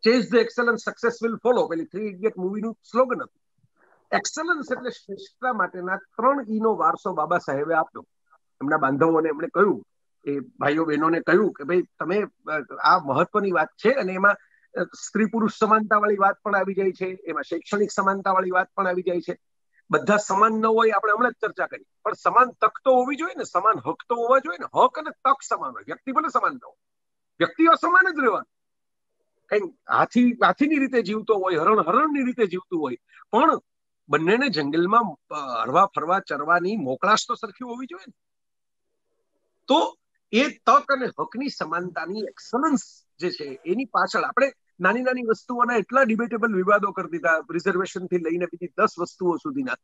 Chase the excellence success will follow પેલી થ્રી ઇડિયટ મૂવીનું સ્લોગન હતું. એક્સલન્સ એટલે શ્રેષ્ઠતા માટેના ત્રણ ઈનો વારસો બાબા સાહેબે આપ્યો. એમના બાંધવોને એમણે કહ્યું, એ ભાઈઓ બહેનોને કહ્યું કે ભાઈ, તમે આ મહત્વની વાત છે અને એમાં સ્ત્રી પુરુષ સમાનતા વાળી વાત પણ આવી જાય છે, એમાં શૈક્ષણિક સમાનતા વાળી વાત પણ આવી જાય છે. બધા સમાન ન હોય, આપણે હમણાં જ ચર્ચા કરી. પણ સમાન તક તો હોવી જોઈએ ને, સમાન હક તો હોવા જોઈએ ને. હક અને તક સમાન હોય. વ્યક્તિ ભલે સમાન ન હોય. વ્યક્તિ અસમાન જ રહેવાનું. કઈ હાથી, હાથીની રીતે જીવતો હોય, હરણ હરણની રીતે જીવતું હોય. પણ બંનેને જંગલમાં હરવા, ફરવા, ચરવાની મોકળાશ તો સરખી હોવી જોઈએ તો એ તક અને હકની સમાનતાની એક્સલન્સ જે છે, એની પાછળ આપણે નાની નાની વસ્તુઓના એટલા ડિબેટેબલ વિવાદો કરી દીધા રિઝર્વેશનથી લઈને બીજી દસ વસ્તુઓ સુધીના,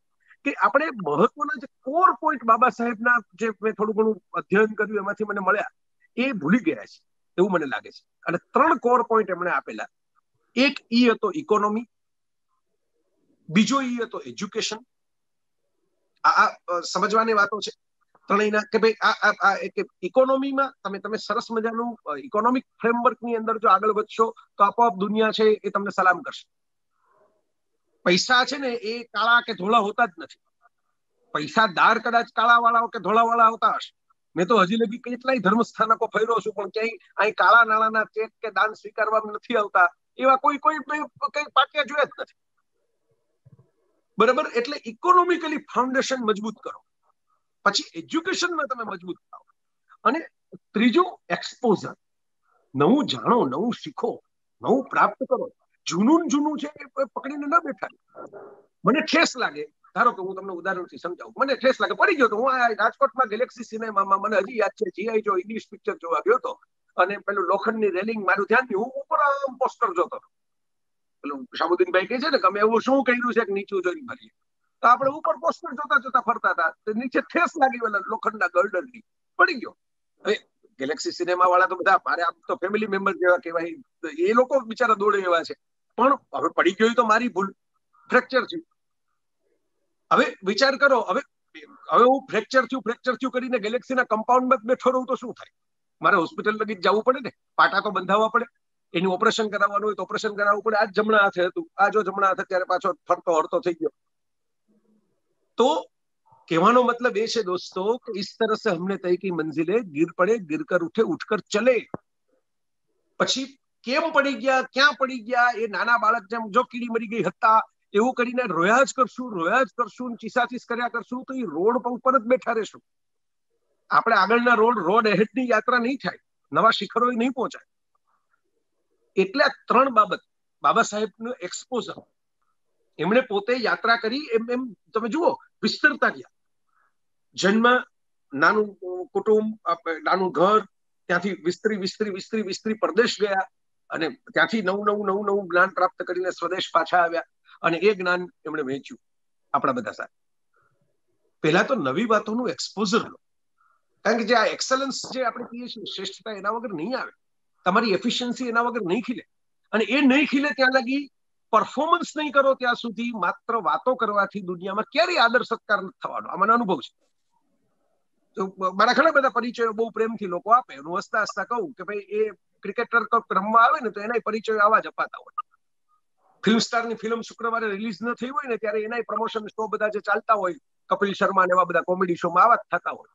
કે આપણે મહત્વના જે કોર પોઈન્ટ બાબા સાહેબના જે મેં થોડું ઘણું અધ્યયન કર્યું, એમાંથી મને મળ્યા, એ ભૂલી ગયા છે, એવું મને લાગે છે. અને ત્રણ કોર પોઈન્ટ એમણે આપેલા. એક ઈ હતો ઇકોનોમી બીજો એ હતો એજ્યુકેશન આ સમજવાની વાતો છે. ત્રણેયના કે ભાઈ આ ઇકોનોમીમાં તમે તમે સરસ મજાનું ઇકોનોમિક ફ્રેમવર્કની અંદર જો આગળ વધશો, તો આપોઆપ દુનિયા છે એ તમને સલામ કરશે. પૈસા છે ને એ કાળા કે ધોળા હોતા જ નથી. પૈસા દાર કદાચ કાળા વાળા કે ધોળા વાળા હોતા હશે. મેં તો હજી લગી કેટલાય ધર્મ સ્થાનકો ફર્યો છું, પણ ક્યાંય અહીં કાળા નાણાના ચેક કે દાન સ્વીકારવામાં નથી આવતા. એવા કોઈ કોઈ, કઈ પાટિયા જોયા જ નથી. બરાબર? એટલે ઇકોનોમિકલી ફાઉન્ડેશન મજબૂત કરો. પછી એજ્યુકેશનમાં તમે મજબૂત થાઓ. અને ત્રીજું એક્સપોઝર નવું જાણો, નવું શીખો, નવું પ્રાપ્ત કરો. જૂનું જૂનું છે એ પકડીને ન બેઠા. મને ઠેસ લાગે. ધારો કે હું તમને ઉદાહરણથી સમજાવું. મને ઠેસ લાગે. પડી ગયો તો હું આ રાજકોટમાં ગેલેક્સી સિનેમામાં મને હજી યાદ છે. જીઆઈ જો ઇંગ્લિશ પિક્ચર જોવા ગયો હતો. અને પેલું લોખંડની રેલિંગ મારું ધ્યાન હું ઉપર આમ પોસ્ટર જોતો પેલું શામુદ્દીનભાઈ કહે છે ને કે અમે એવું શું કર્યું છે કે નીચું જોઈને ભરીએ તો આપણે ઉપર પોસ્ટર જોતા જોતા ફરતા હતા. નીચે ઠેસ લાગી પેલા લોખંડના ગર્ડરની પડી ગયો. હવે ગેલેક્સી સિનેમા વાળા તો બધા, મારે આમ તો ફેમિલી મેમ્બર જેવા કહેવાય. એ લોકો બિચારા દોડે એવા છે. પણ હવે પડી ગયું તો મારી ભૂલ. ફ્રેક્ચર થયું. હવે વિચાર કરો, હવે હવે હું ફ્રેક્ચર થયું ફ્રેક્ચર થયું કરીને ગેલેક્સીના કમ્પાઉન્ડમાં બેઠો રહું તો શું થાય? મારે હોસ્પિટલ લગી જવું પડે ને? પાટા તો બંધાવવા પડે. એનું ઓપરેશન કરાવવાનું હોય તો ઓપરેશન કરાવવું પડે. આ જમણા હાથે હતું. આ જો જમણા હાથે ત્યારે પાછો ફરતો હરતો થઈ ગયો. તો કહેવાનો મતલબ એ છે દોસ્તો કે ઇસ તરહ સે હમને તય કી મંઝિલે ગીર પડે, ગીર કર ઉઠે, ઉઠકર ચલે. પછી કેમ પડી ગયા, ક્યાં પડી ગયા, એ નાના બાળક જેમ જો કીડી મરી ગઈ હતા, એવું કરીને રોયા જ કરશું, રોયા જ કરશું ચીસાચીસ કર્યા કરશું, તો એ રોડ ઉપર જ બેઠા રહેશું. આપણે આગળના રોડ રોડ એહેડની યાત્રા નહીં થાય. નવા શિખરો નહીં પહોંચાય. એટલે આ ત્રણ બાબત, બાબા સાહેબનું એક્સપોઝર એમણે પોતે યાત્રા કરી, એમ એમ તમે જુઓ, વિસ્તરતા ગયા. જન્મ, નાનું કુટુંબ નાનું ઘર, ત્યાંથી વિસ્તરી વિસ્તરી વિસ્તરી વિસ્તરી પરદેશ ગયા અને ત્યાંથી નવું નવું નવું નવું જ્ઞાન પ્રાપ્ત કરીને સ્વદેશ પાછા આવ્યા અને એ જ્ઞાન એમણે વહેંચ્યું આપણા બધા સાથે. પહેલા તો નવી વાતોનું એક્સપોઝર લો. કારણ કે જે આ એક્સલન્સ જે આપણે કહીએ છીએ, શ્રેષ્ઠતા એના વગર નહીં આવે. તમારી એફિશિયન્સી એના વગર નહીં ખીલે. અને એ નહીં ખીલે ત્યાં લગી પરફોર્મન્સ નહીં કરો ત્યાં સુધી માત્ર વાતો કરવાથી દુનિયામાં ક્યારેય આદર સત્કાર નથી થવાનો. આ મને અનુભવ છે. મારા ઘણા બધા પરિચયો બહુ પ્રેમથી લોકો આપે. હું હસતા હસતા કહું કે ભાઈ, એ ક્રિકેટર રમવા આવે ને તો એના પરિચયો આવા જ અપાતા હોય. ફિલ્મ સ્ટારની ફિલ્મ શુક્રવારે રિલીઝ ન થઈ હોય ને ત્યારે એના પ્રમોશન શો બધા જે ચાલતા હોય, કપિલ શર્મા ને એવા બધા કોમેડી શોમાં આવા જ થતા હોય.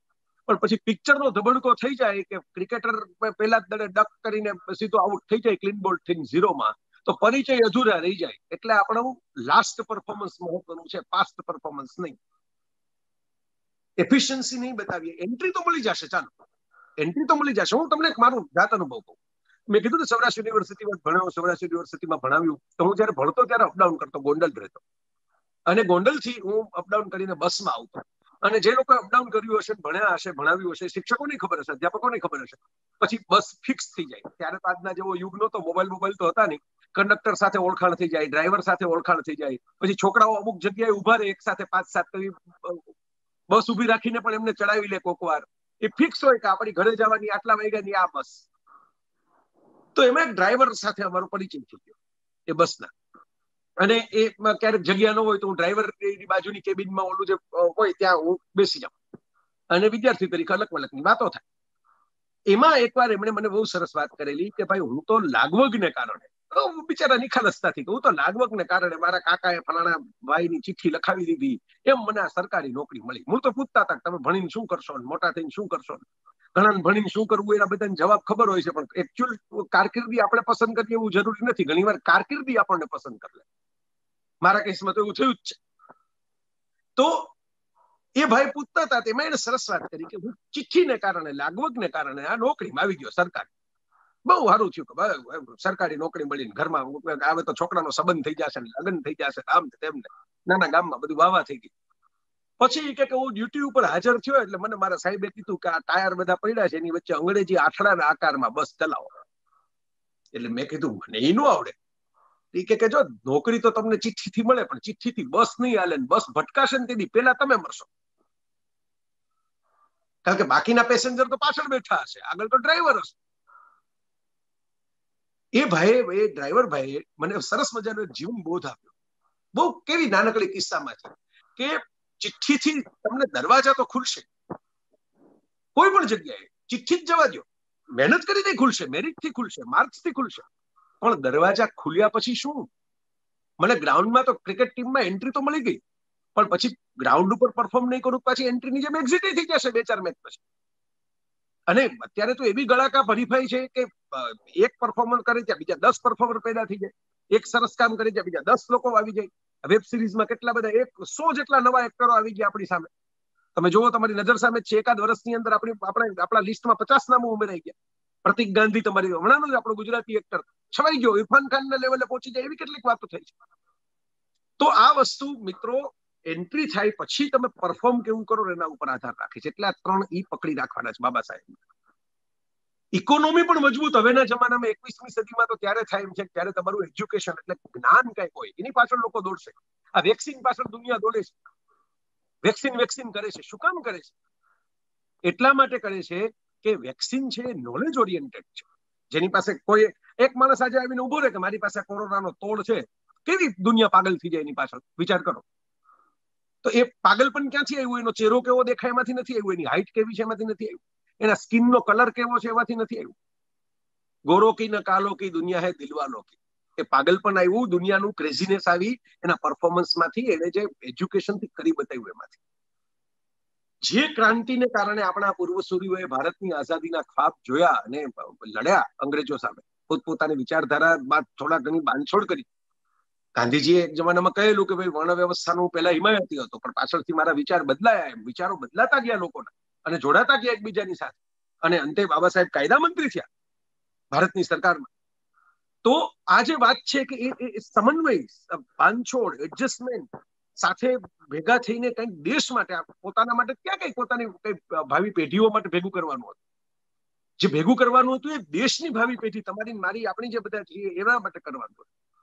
પણ પછી પિક્ચરનો ધબડકો થઈ જાય કે ક્રિકેટર પેલા દડે ડક કરીને સીધો આઉટ થઈ જાય ક્લીન બોલ્ડ થઈને ઝીરોમાં તો પરિચય અધૂરા રહી જાય. એટલે આપણું લાસ્ટ પરફોર્મન્સ મહત્વનું છે પાસ્ટ પરફોર્મન્સ નહીં. એફિશિયન્સી નહીં બતાવીએ. એન્ટ્રી તો મળી જશે, ચાલો. એન્ટ્રી તો મળી જશે. હું તમને મારું જાત અનુભવ કહું. મેં કીધું ને સૌરાષ્ટ્ર યુનિવર્સિટીમાં ભણ્યો, સૌરાષ્ટ્ર યુનિવર્સિટીમાં ભણાવ્યું. તો હું જયારે ભણતો ત્યારે અપડાઉન કરતો, ગોંડલ રહેતો. અને ગોંડલથી હું અપડાઉન કરીને બસમાં આવતો. અને જે લોકો અપડાઉન કર્યું હશે, ભણ્યા હશે, ભણાવ્યું હશે, શિક્ષકોની ખબર હશે, અધ્યાપકોની ખબર હશે, પછી બસ ફિક્સ થઈ જાય. ત્યારે તો આજના જેવો યુગ નહોતો મોબાઈલ મોબાઈલ તો હતા નહીં. કંડક્ટર સાથે ઓળખાણ થઈ જાય ડ્રાઈવર સાથે ઓળખાણ થઈ જાય, પછી છોકરાઓ અમુક જગ્યાએ ઊભા રહે, એક સાથે પાંચ, સાત બસ ઊભી રાખીને પણ એમને ચડાવી લે કોક વાર. એ ફિક્સ હોય કે આપણી ઘરે જવાની, આટલા વાગ્યાની આ બસ. તો એમાં ડ્રાઈવર સાથે અમારો પરિચય થઈ ગયો, એ બસના. અને એ ક્યારેક જગ્યા ન હોય તો હું ડ્રાઈવર બાજુની કેબિનમાં ઓલું જે હોય ત્યાં હું બેસી જાઉં. અને વિદ્યાર્થી તરીકે અલગ અલગની વાતો થાય. એમાં એકવાર એમણે મને બહુ સરસ વાત કરેલી કે ભાઈ હું તો લાગવગને કારણે બિચારા નિખાલસતાથી હું તો લાગવગને કારણે મારા કાકાએ ફલાણા ભાઈની ચિઠ્ઠી લખાવી દીધી, એમ મને આ સરકારી નોકરી મળી. હું તો પૂછતા હતા તમે ભણીને શું કરશો મોટા થઈને શું કરશો? ઘણા ભણીને શું કરવું? એના બધાને જવાબ ખબર હોય છે, પણ એકચ્યુઅલ કારકિર્દી આપણે પસંદ કરીએ એવું જરૂરી નથી. ઘણી વાર કારકિર્દી આપણને પસંદ કરી મારા કેસમાં તો એવું થયું જ છે. તો એ ભાઈ પૂછતા હતા, તેમાં એને સરસ વાત કરી કે હું ચિઠ્ઠીને કારણે, લાગવગને કારણે આ નોકરીમાં આવી ગયો સરકાર. બહુ સારું થયું કે સરકારી નોકરી મળીને ઘરમાં આવે તો છોકરાનો સંબંધ થઈ જશે લગ્ન થઈ જશે, આમ તેમને નાના ગામમાં બધું વાવા થઈ ગયું. પછી કે હું ડ્યુટી ઉપર હાજર થયો એટલે મને મારા સાહેબે કીધું કે આ ટાયર બધા પડ્યા છે, એની વચ્ચે અંગ્રેજી આઠડાના આકારમાં બસ ચલાવો. એટલે મેં કીધું, મને એ નું આવડે. એ કે જો નોકરી તો તમને ચિઠ્ઠીથી મળે, પણ ચિઠ્ઠીથી બસ નહીં હાલે બસ ભટકાશે ને તેની પેલા તમે મરશો. કારણ કે બાકીના પેસેન્જર તો પાછળ બેઠા હશે, આગળ તો ડ્રાઈવર હશે. એ ભાઈએ, એ ડ્રાઈવર ભાઈએ મને સરસ મજાનો જીવન બોધ આપ્યો. બહુ કેવી નાનકડી કિસ્સામાં છે કે ચિઠ્ઠીથી તમને દરવાજા તો ખુલશે. કોઈ પણ જગ્યાએ ચિઠ્ઠી જ જવા દો મહેનત કરીને ખુલશે મેરિટથી ખુલશે માર્ક્સથી ખુલશે. પણ દરવાજા ખુલ્યા પછી શું? મને ગ્રાઉન્ડમાં તો ક્રિકેટ ટીમમાં એન્ટ્રી તો મળી ગઈ, પણ પછી ગ્રાઉન્ડ ઉપર પરફોર્મ નહીં કરું પછી એન્ટ્રીની જેમ એક્ઝિટ થઈ જશે બે ચાર મેચ પછી. અને અત્યારે તો એવી ગળાકા ભરીફાઈ છે કે એક પરફોર્મન્સ કરે ત્યાં બીજા દસ પરફોર્મર પેદા થઈ જાય, એક સરસ કામ કરે ત્યાં બીજા દસ લોકો આવી જાય. વેબ સિરીઝમાં કેટલા બધા એક સો જેટલા નવા એક્ટરો આવી ગયા આપણી સામે. તમે જુઓ તમારી નજર સામે છે, એકાદ વર્ષની અંદર આપણી, આપણે, આપણા લિસ્ટમાં પચાસ નામો ઉમેરાઈ ગયા. પ્રતિક ગાંધી તમારી હમણાં જ આપણો ગુજરાતી એક્ટર છવાઈ ગયો ઇરફાન ખાનના લેવલે પહોંચી જાય એવી કેટલીક વાતો થઈ છે. તો આ વસ્તુ, મિત્રો એન્ટ્રી થાય પછી તમે પરફોર્મ કેવું કરો એના ઉપર આધાર રાખે છે. એટલે આ ત્રણ ઈ પકડી રાખવાના છે બાબા સાહેબ. ઇકોનોમી પણ મજબૂત. હવેના જમાનામાં એકવીસમી સદીમાં તો ત્યારે થાય એમ છે ત્યારે તમારું એજ્યુકેશન એટલે જ્ઞાન કંઈક હોય, એની પાછળ લોકો દોડશે. આ વેક્સિન પાછળ દુનિયા દોડે છે. વેક્સિન વેક્સિન કરે છે. શું કામ કરે છે? એટલા માટે કરે છે કે વેક્સિન છે નોલેજ ઓરિએન્ટેડ છે. જેની પાસે કોઈ એક માણસ આજે આવીને ઊભો રહે કે મારી પાસે કોરોનાનો તોડ છે. કેવી દુનિયા પાગલ થઈ જાય એની પાછળ? વિચાર કરો. તો એ પાગલ પણ ક્યાંથી આવ્યું? એનો ચહેરો કેવો દેખાય એમાંથી નથી આવ્યું? એની હાઈટ કેવી છે એમાંથી નથી આવ્યું? એના સ્કિનનો કલર કેવો છે એમાંથી નથી આવ્યું? ગોરો કી ન કાલો કી દુનિયા હે દિલવાલો કી એ પાગલ પણ આવ્યું, દુનિયાનું ક્રેઝીનેસ આવી, એના પરફોર્મન્સમાંથી એને જે એજ્યુકેશનથી કરી બતાવ્યું એમાંથી. જે ક્રાંતિને કારણે આપણા પૂર્વસૂરીઓએ ભારતની આઝાદીના ખ્વાબ જોયા અને લડ્યા અંગ્રેજો સામે. પોતપોતાની વિચારધારા બાદ થોડા ઘણી બાંધછોડ કરી. ગાંધીજીએ એક જમાનામાં કહેલું કે ભાઈ વર્ણ વ્યવસ્થાનું પહેલા હિમાયતી હતો, પણ પાછળથી મારા વિચાર બદલાયા એમ. વિચારો બદલાતા ગયા લોકોના અને જોડાતા ગયા એકબીજાની સાથે. અને અંતે બાબા સાહેબ કાયદા મંત્રી થયા ભારતની સરકારમાં. તો આ જે વાત છે કે એ સમન્વય, બાંધછોડ એડજસ્ટમેન્ટ સાથે ભેગા થઈને કંઈક દેશ માટે, પોતાના માટે ક્યાં કંઈક પોતાની ભાવિ પેઢીઓ માટે ભેગું કરવાનું હતું? જે ભેગું કરવાનું હતું એ દેશની ભાવિ પેઢી, તમારી મારી, આપણી જે બધા છીએ એના માટે કરવાનું હતું.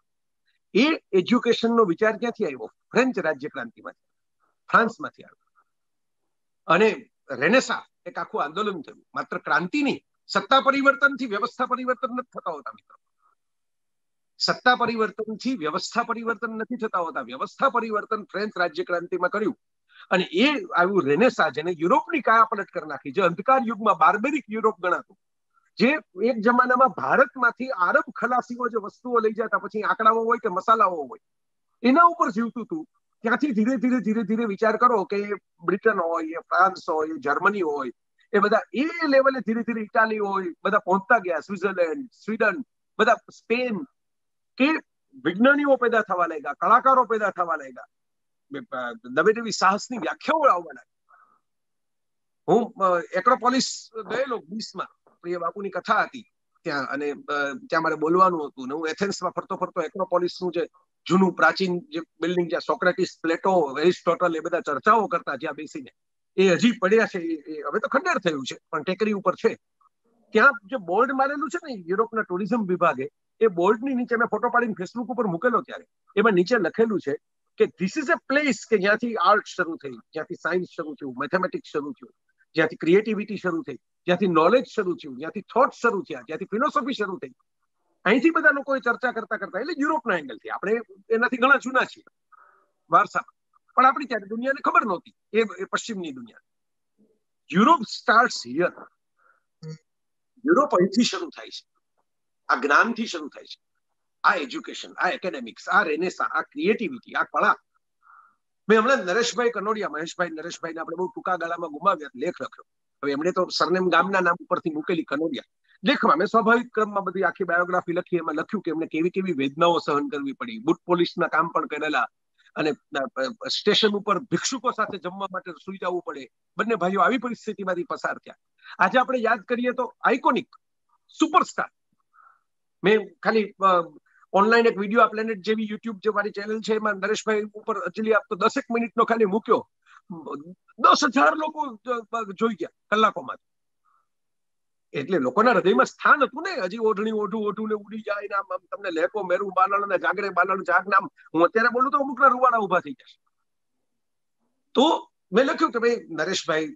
એ એજ્યુકેશનનો વિચાર ક્યાંથી આવ્યો? ફ્રેન્ચ રાજ્ય ક્રાંતિમાંથી ફ્રાન્સમાંથી આવ્યો. અને રેનેસા એક આખું આંદોલન થયું. માત્ર ક્રાંતિ નહીં, સત્તા પરિવર્તનથી વ્યવસ્થા પરિવર્તન નથી થતા હોતા મિત્રો. સત્તા પરિવર્તનથી વ્યવસ્થા પરિવર્તન નથી થતા હોતા. વ્યવસ્થા પરિવર્તન ફ્રેન્ચ રાજ્ય ક્રાંતિમાં કર્યું. અને એ આવ્યું રેનેસા જેને યુરોપની કાયાપલટ કરી નાખી. જે અંધકાર યુગમાં બાર્બેરિક યુરોપ ગણાતું. જે એક જમાનામાં ભારતમાંથી આરબ ખલાસીઓ જે વસ્તુઓ લઈ જતા, પછી આંકડાઓ હોય કે મસાલાઓ હોય, એના ઉપર જીવતું હતું. ત્યાંથી ધીરે ધીરે ધીરે ધીરે વિચાર કરો કે બ્રિટન હોય ફ્રાન્સ હોય જર્મની હોય, એ બધા એ લેવલે ધીરે ધીરે ઇટાલી હોય, બધા પહોંચતા ગયા. સ્વિટરલેન્ડ સ્વીડન, બધા સ્પેન, કે વિજ્ઞાનીઓ પેદા થવા લાગ્યા, કલાકારો પેદા થવા લાગ્યા. નવી સાહસની વ્યાખ્યાઓ આવવા લાગી હું એક્રોપોલિસ ગયેલો ગ્રીસમાં પ્રિય બાપુની કથા હતી ત્યાં, અને ત્યાં મારે બોલવાનું હતું, ને હું એથેન્સમાં ફરતો ફરતો એક્રોપોલિસનું જે જૂનું પ્રાચીન જે બિલ્ડિંગ જ્યાં સોક્રેટિસ, પ્લેટો, એરિસ્ટોટલ, એ બધા ચર્ચાઓ કરતા જ્યાં બેસીને, એ હજી પડ્યા છે, એ હવે તો ખંડેર થયું છે, પણ ટેકરી ઉપર છે. ત્યાં જે બોર્ડ મારેલું છે ને, યુરોપના ટુરિઝમ વિભાગે, એ બોર્ડની નીચે મેં ફોટો પાડીને ફેસબુક ઉપર મૂકેલો ત્યારે, એમાં નીચે લખેલું છે કે ધીસ ઇઝ અ પ્લેસ કે જ્યાંથી આર્ટ શરૂ થઈ જ્યાંથી સાયન્સ શરૂ થયું મેથેમેટિક્સ શરૂ થયું જ્યાંથી ક્રિએટિવિટી શરૂ થઈ જ્યાંથી નોલેજ શરૂ થયું જ્યાંથી થોટ શરૂ થયા જ્યાંથી ફિલોસોફી શરૂ થઈ. અહીંથી બધા લોકોએ ચર્ચા કરતા કરતા એટલે યુરોપના એંગલથી આપણે એનાથી ઘણા જૂના છીએ વારસા પણ આપણી ત્યારે દુનિયાને ખબર નહોતી એ પશ્ચિમની દુનિયા. યુરોપ સ્ટાર્ટ હિયર યુરોપ અહીંથી શરૂ થાય છે. આ જ્ઞાનથી શરૂ થાય છે. આ એજ્યુકેશન આ એકેડેમિક્સ આ રેનેસા આ ક્રિએટિવિટી આ કળા. મેં હમણાં નરેશભાઈ કનોડિયા, મહેશભાઈ નરેશભાઈને આપણે બહુ ટૂંકા ગાળામાં ગુમાવ્યા, લેખ લખ્યો. હવે એમણે તો સરનેમ ગામના નામ ઉપરથી મૂકેલી કનોડિયા. લેખમાં મેં સ્વાભાવિક ક્રમમાં બધી આખી બાયોગ્રાફી લખી, એમાં લખ્યું કે એમને કેવી કેવી વેદનાઓ સહન કરવી પડી. બુટ પોલીસના કામ પણ કરેલા અને સ્ટેશન ઉપર ભિક્ષુકો સાથે જમવા માટે સુઈ જવું પડે. બંને ભાઈઓ આવી પરિસ્થિતિમાંથી પસાર થયા. આજે આપણે યાદ કરીએ તો આઇકોનિક સુપરસ્ટાર મેં ખાલી ઓનલાઈન એક વીડિયો આ પ્લેનેટ જેવી યુટ્યુબ જે મારી ચેનલ છે, એમાં નરેશભાઈ ઉપર અંજલિ આપતો દસેક મિનિટનો ખાલી મૂક્યો. દસ હજાર લોકો જોઈ ગયા કલાકોમાં. એટલે લોકોના હૃદયમાં સ્થાન હતું ને, હજી ઓઢણી ઓઢું ઓઢું ને ઉડી જાય ને આમ તમને લેકો મેરું બાલાણ ને જાગરે બાલાણ જાગ નામ હું અત્યારે બોલું તો અમુકના રૂવાડા ઊભા થઈ જશે. તો મેં લખ્યું કે ભાઈ, નરેશભાઈ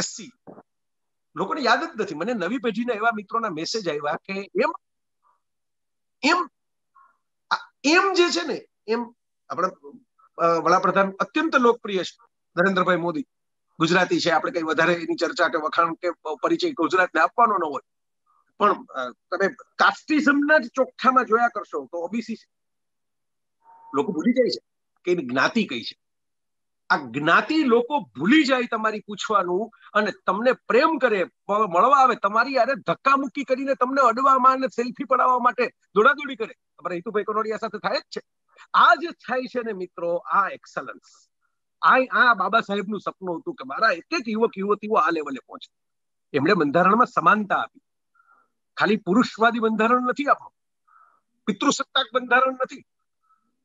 એસસી લોકોને યાદ જ નથી. મને નવી પેઢીના એવા મિત્રોના મેસેજ આવ્યા કે એમ એમ એમ જે છે ને, એમ આપણા વડાપ્રધાન અત્યંત લોકપ્રિય છે, નરેન્દ્રભાઈ મોદી. ગુજરાતી છે, આપણે કઈ વધારે એની ચર્ચા કે વખાણ કે પરિચય ગુજરાતને આપવાનો ન હોય. પણ તમે કાસ્ટિઝમના જ ચોખ્ખામાં જોયા કરશો તો ઓબીસી છે. લોકો ભૂલી જાય છે કે એની જ્ઞાતિ કઈ છે. આ જ્ઞાતિ લોકો ભૂલી જાય તમારી પૂછવાનું અને તમને પ્રેમ કરે મળવા આવે, તમારી યારે ધક્કા મુક્કી કરીને તમને અડવામાં અને સેલ્ફી પડાવવા માટે દોડાદોડી કરે. તમારે હિતુભાઈ કનોડિયા સાથે થાય જ છે. આ જે થાય છે ને મિત્રો, આ એક્સલન્સ આ બાબા સાહેબનું સપનું હતું કે મારા એક એક યુવક, યુવતીઓ આ લેવલે પહોંચે. એમણે બંધારણમાં સમાનતા આપી. ખાલી પુરુષવાદી બંધારણ નથી આપણું. પિતૃસત્તાક બંધારણ નથી.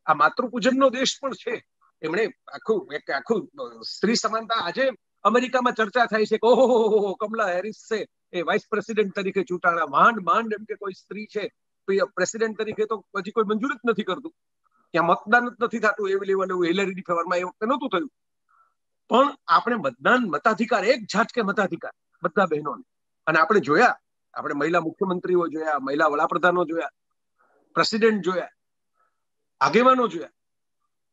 આ માતૃપૂજનનો દેશ પણ છે. એમણે આખું, એક આખું સ્ત્રી સમાનતા આજે અમેરિકામાં ચર્ચા થાય છે કે ઓહો કમલા હેરિસ છે એ વાઇસ પ્રેસિડેન્ટ તરીકે ચૂંટાણા. માંડ માંડ એમ કે કોઈ સ્ત્રી છે. પ્રેસિડેન્ટ તરીકે તો હજી કોઈ મંજૂર જ નથી કરતું. ત્યાં મતદાન જ નથી થતું એવી લેવલે હિલેરીની ફેવરમાં એ વખતે નહોતું થયું. પણ આપણે મતદાન મતાધિકાર એક ઝાટકે મતાધિકાર, બધા બહેનોને. અને આપણે જોયા, આપણે મહિલા મુખ્યમંત્રીઓ જોયા, મહિલા વડાપ્રધાનો જોયા પ્રેસિડેન્ટ જોયા, આગેવાનો જોયા.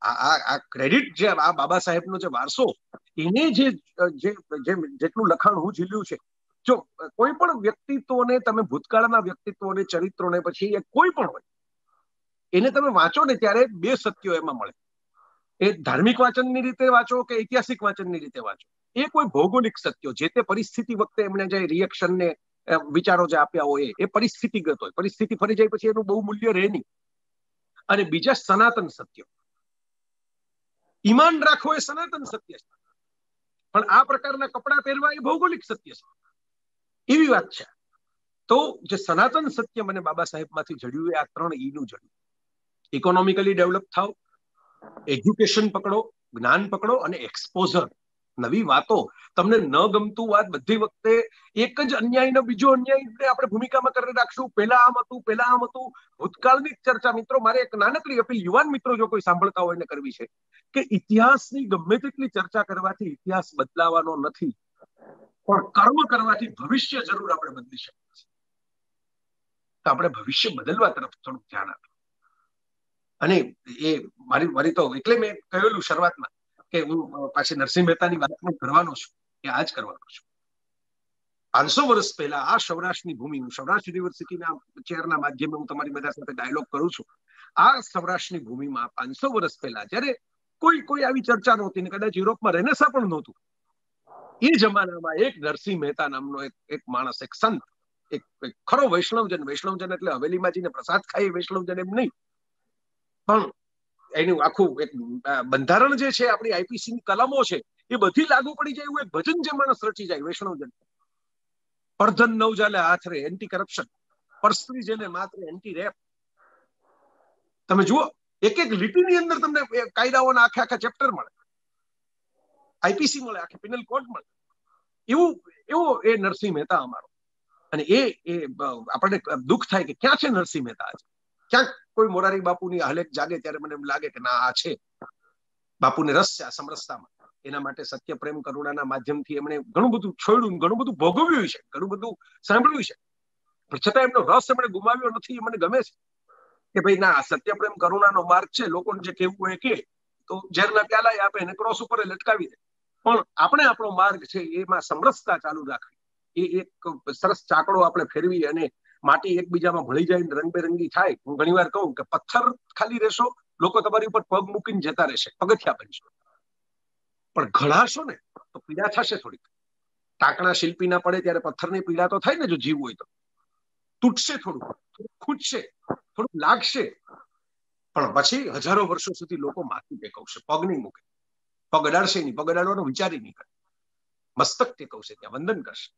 આ ક્રેડિટ જે આ બાબા સાહેબનો જે વારસો, એને જે, જેટલું લખાણ હું ઝીલ્યું છે જો કોઈ પણ વ્યક્તિત્વને તમે ભૂતકાળના વ્યક્તિત્વને, ચરિત્રોને પછી કોઈ પણ હોય, એને તમે વાંચો ને ત્યારે બે સત્યો એમાં મળે. એ ધાર્મિક વાંચનની રીતે વાંચો કે ઐતિહાસિક વાંચનની રીતે વાંચો? એ કોઈ ભૌગોલિક સત્યો, જે તે પરિસ્થિતિ વખતે એમણે જે રિએક્શન વિચારો જે આપ્યા હોય, એ પરિસ્થિતિગત હોય. પરિસ્થિતિ ફરી જાય પછી એનું બહુ મૂલ્ય રહે નહીં. અને બીજા સનાતન સત્યો. ઈમાન રાખવો એ સનાતન સત્ય છે. પણ આ પ્રકારના કપડા પહેરવા એ ભૌગોલિક સત્ય છે. એવી વાત છે. તો જે સનાતન સત્ય મને બાબા સાહેબમાંથી જડ્યું, એ આ ત્રણ ઈ નું જડ્યું. ઇકોનોમિકલી ડેવલપ થાવ એજ્યુકેશન પકડો, જ્ઞાન પકડો અને એક્સપોઝર નવી વાતો. તમને ન ગમતું વાત બધી વખતે એક જ અન્યાયનો બીજો અન્યાય આપણે ભૂમિકામાં કરી રાખશું. પેલા આમ હતું પેલા આમ હતું. ભૂતકાળની ચર્ચા. મિત્રો, મારે એક નાનકડી અપીલ યુવાન મિત્રો જો કોઈ સાંભળતા હોય ને કરવી છે કે ઇતિહાસની ગમે તેટલી ચર્ચા કરવાથી ઇતિહાસ બદલાવાનો નથી. પણ કર્મ કરવાથી ભવિષ્ય જરૂર આપણે બદલી શકીએ તો આપણે ભવિષ્ય બદલવા તરફ થોડું ધ્યાન આપીએ. અને એ મારી મારી તો એટલે મેં કહેલું શરૂઆતમાં કે હું પાછી નરસિંહ મહેતાની વાત કરવાનો છું કે આ જ કરવાનો છું. પાંચસો વર્ષ પહેલા આ સૌરાષ્ટ્રની ભૂમિ, હું સૌરાષ્ટ્ર યુનિવર્સિટીના ચેરના માધ્યમે હું તમારી બધા સાથે ડાયલોગ કરું છું. આ સૌરાષ્ટ્રની ભૂમિમાં પાંચસો વર્ષ પહેલા જ્યારે કોઈ કોઈ આવી ચર્ચા નહોતી ને કદાચ યુરોપમાં રેનેસા પણ નહોતું એ જમાનામાં એક નરસિંહ મહેતા નામનો એક એક માણસ, એક સંત, એક ખરો વૈષ્ણવજન. વૈષ્ણવજન એટલે હવેલીમાં જઈને પ્રસાદ ખાઈ વૈષ્ણવજન એમ નહીં. પણ એનું આખું એક બંધારણ જે છે, આપણી આઈપીસી ની કલમો છે, એ બધી લાગુ પડી જાય એવું એક ભજન જે માણસ રચી જાય, વૈષ્ણવજન. પરધન નવજાલે હાથ રે એન્ટી કરપ્શન પરસ્ત્રી જેને માત્ર એન્ટી રેપ તમે જુઓ, એક એક લીટીની અંદર તમને કાયદાઓના આખા આખા ચેપ્ટર મળે. આઈપીસી મળે, આખી પિનલ કોડ મળે. એવું, એવો એ નરસિંહ મહેતા અમારો. અને એ એ આપણને દુઃખ થાય કે ક્યાં છે નરસિંહ મહેતા આજે? ક્યાંક કોઈ મોરારી બાપુની હલેક જાગે ત્યારે મને એમ લાગે કે ના, આ છે. બાપુને રસ છે આ સમરસતામાં. એના માટે સત્ય, પ્રેમ, કરુણાના માધ્યમથી એમણે ઘણું બધું છોડ્યું ઘણું બધું ભોગવ્યું છે. ઘણું બધું સાંભળ્યું છે. પણ છતાં એમનો રસ એમણે ગુમાવ્યો નથી, એ મને ગમે છે. કે ભાઈ ના સત્ય, પ્રેમ, કરુણાનો માર્ગ છે. લોકોને જે કેવું હોય કે, તો ઝેરના પ્યાલા આપે એને ક્રોસ ઉપર લટકાવી દે. પણ આપણે આપણો માર્ગ છે એમાં સમરસતા ચાલુ રાખવી. એ એક સરસ ચાકડો આપણે ફેરવી અને માટી એકબીજામાં ભળી જાય રંગબેરંગી થાય. હું ઘણી વાર કહું કે પથ્થર ખાલી રહેશો, લોકો તમારી ઉપર પગ મૂકીને જતા રહેશે, પગથિયા બનશો. પણ ઘડાશો ને, તો પીડા થશે થોડીક. ટાંકણા શિલ્પી ના પડે ત્યારે પથ્થરની પીડા તો થાય ને જો જીવ હોય તો. તૂટશે થોડું થોડું ખૂટશે થોડું લાગશે. પણ પછી હજારો વર્ષો સુધી લોકો માથું ટેકવશે પગ નહીં મૂકે. પગ અડાડશે નહીં, પગ અડાડવાનો વિચારી નહીં કરે. મસ્તક ટેકવશે ત્યાં વંદન કરશે.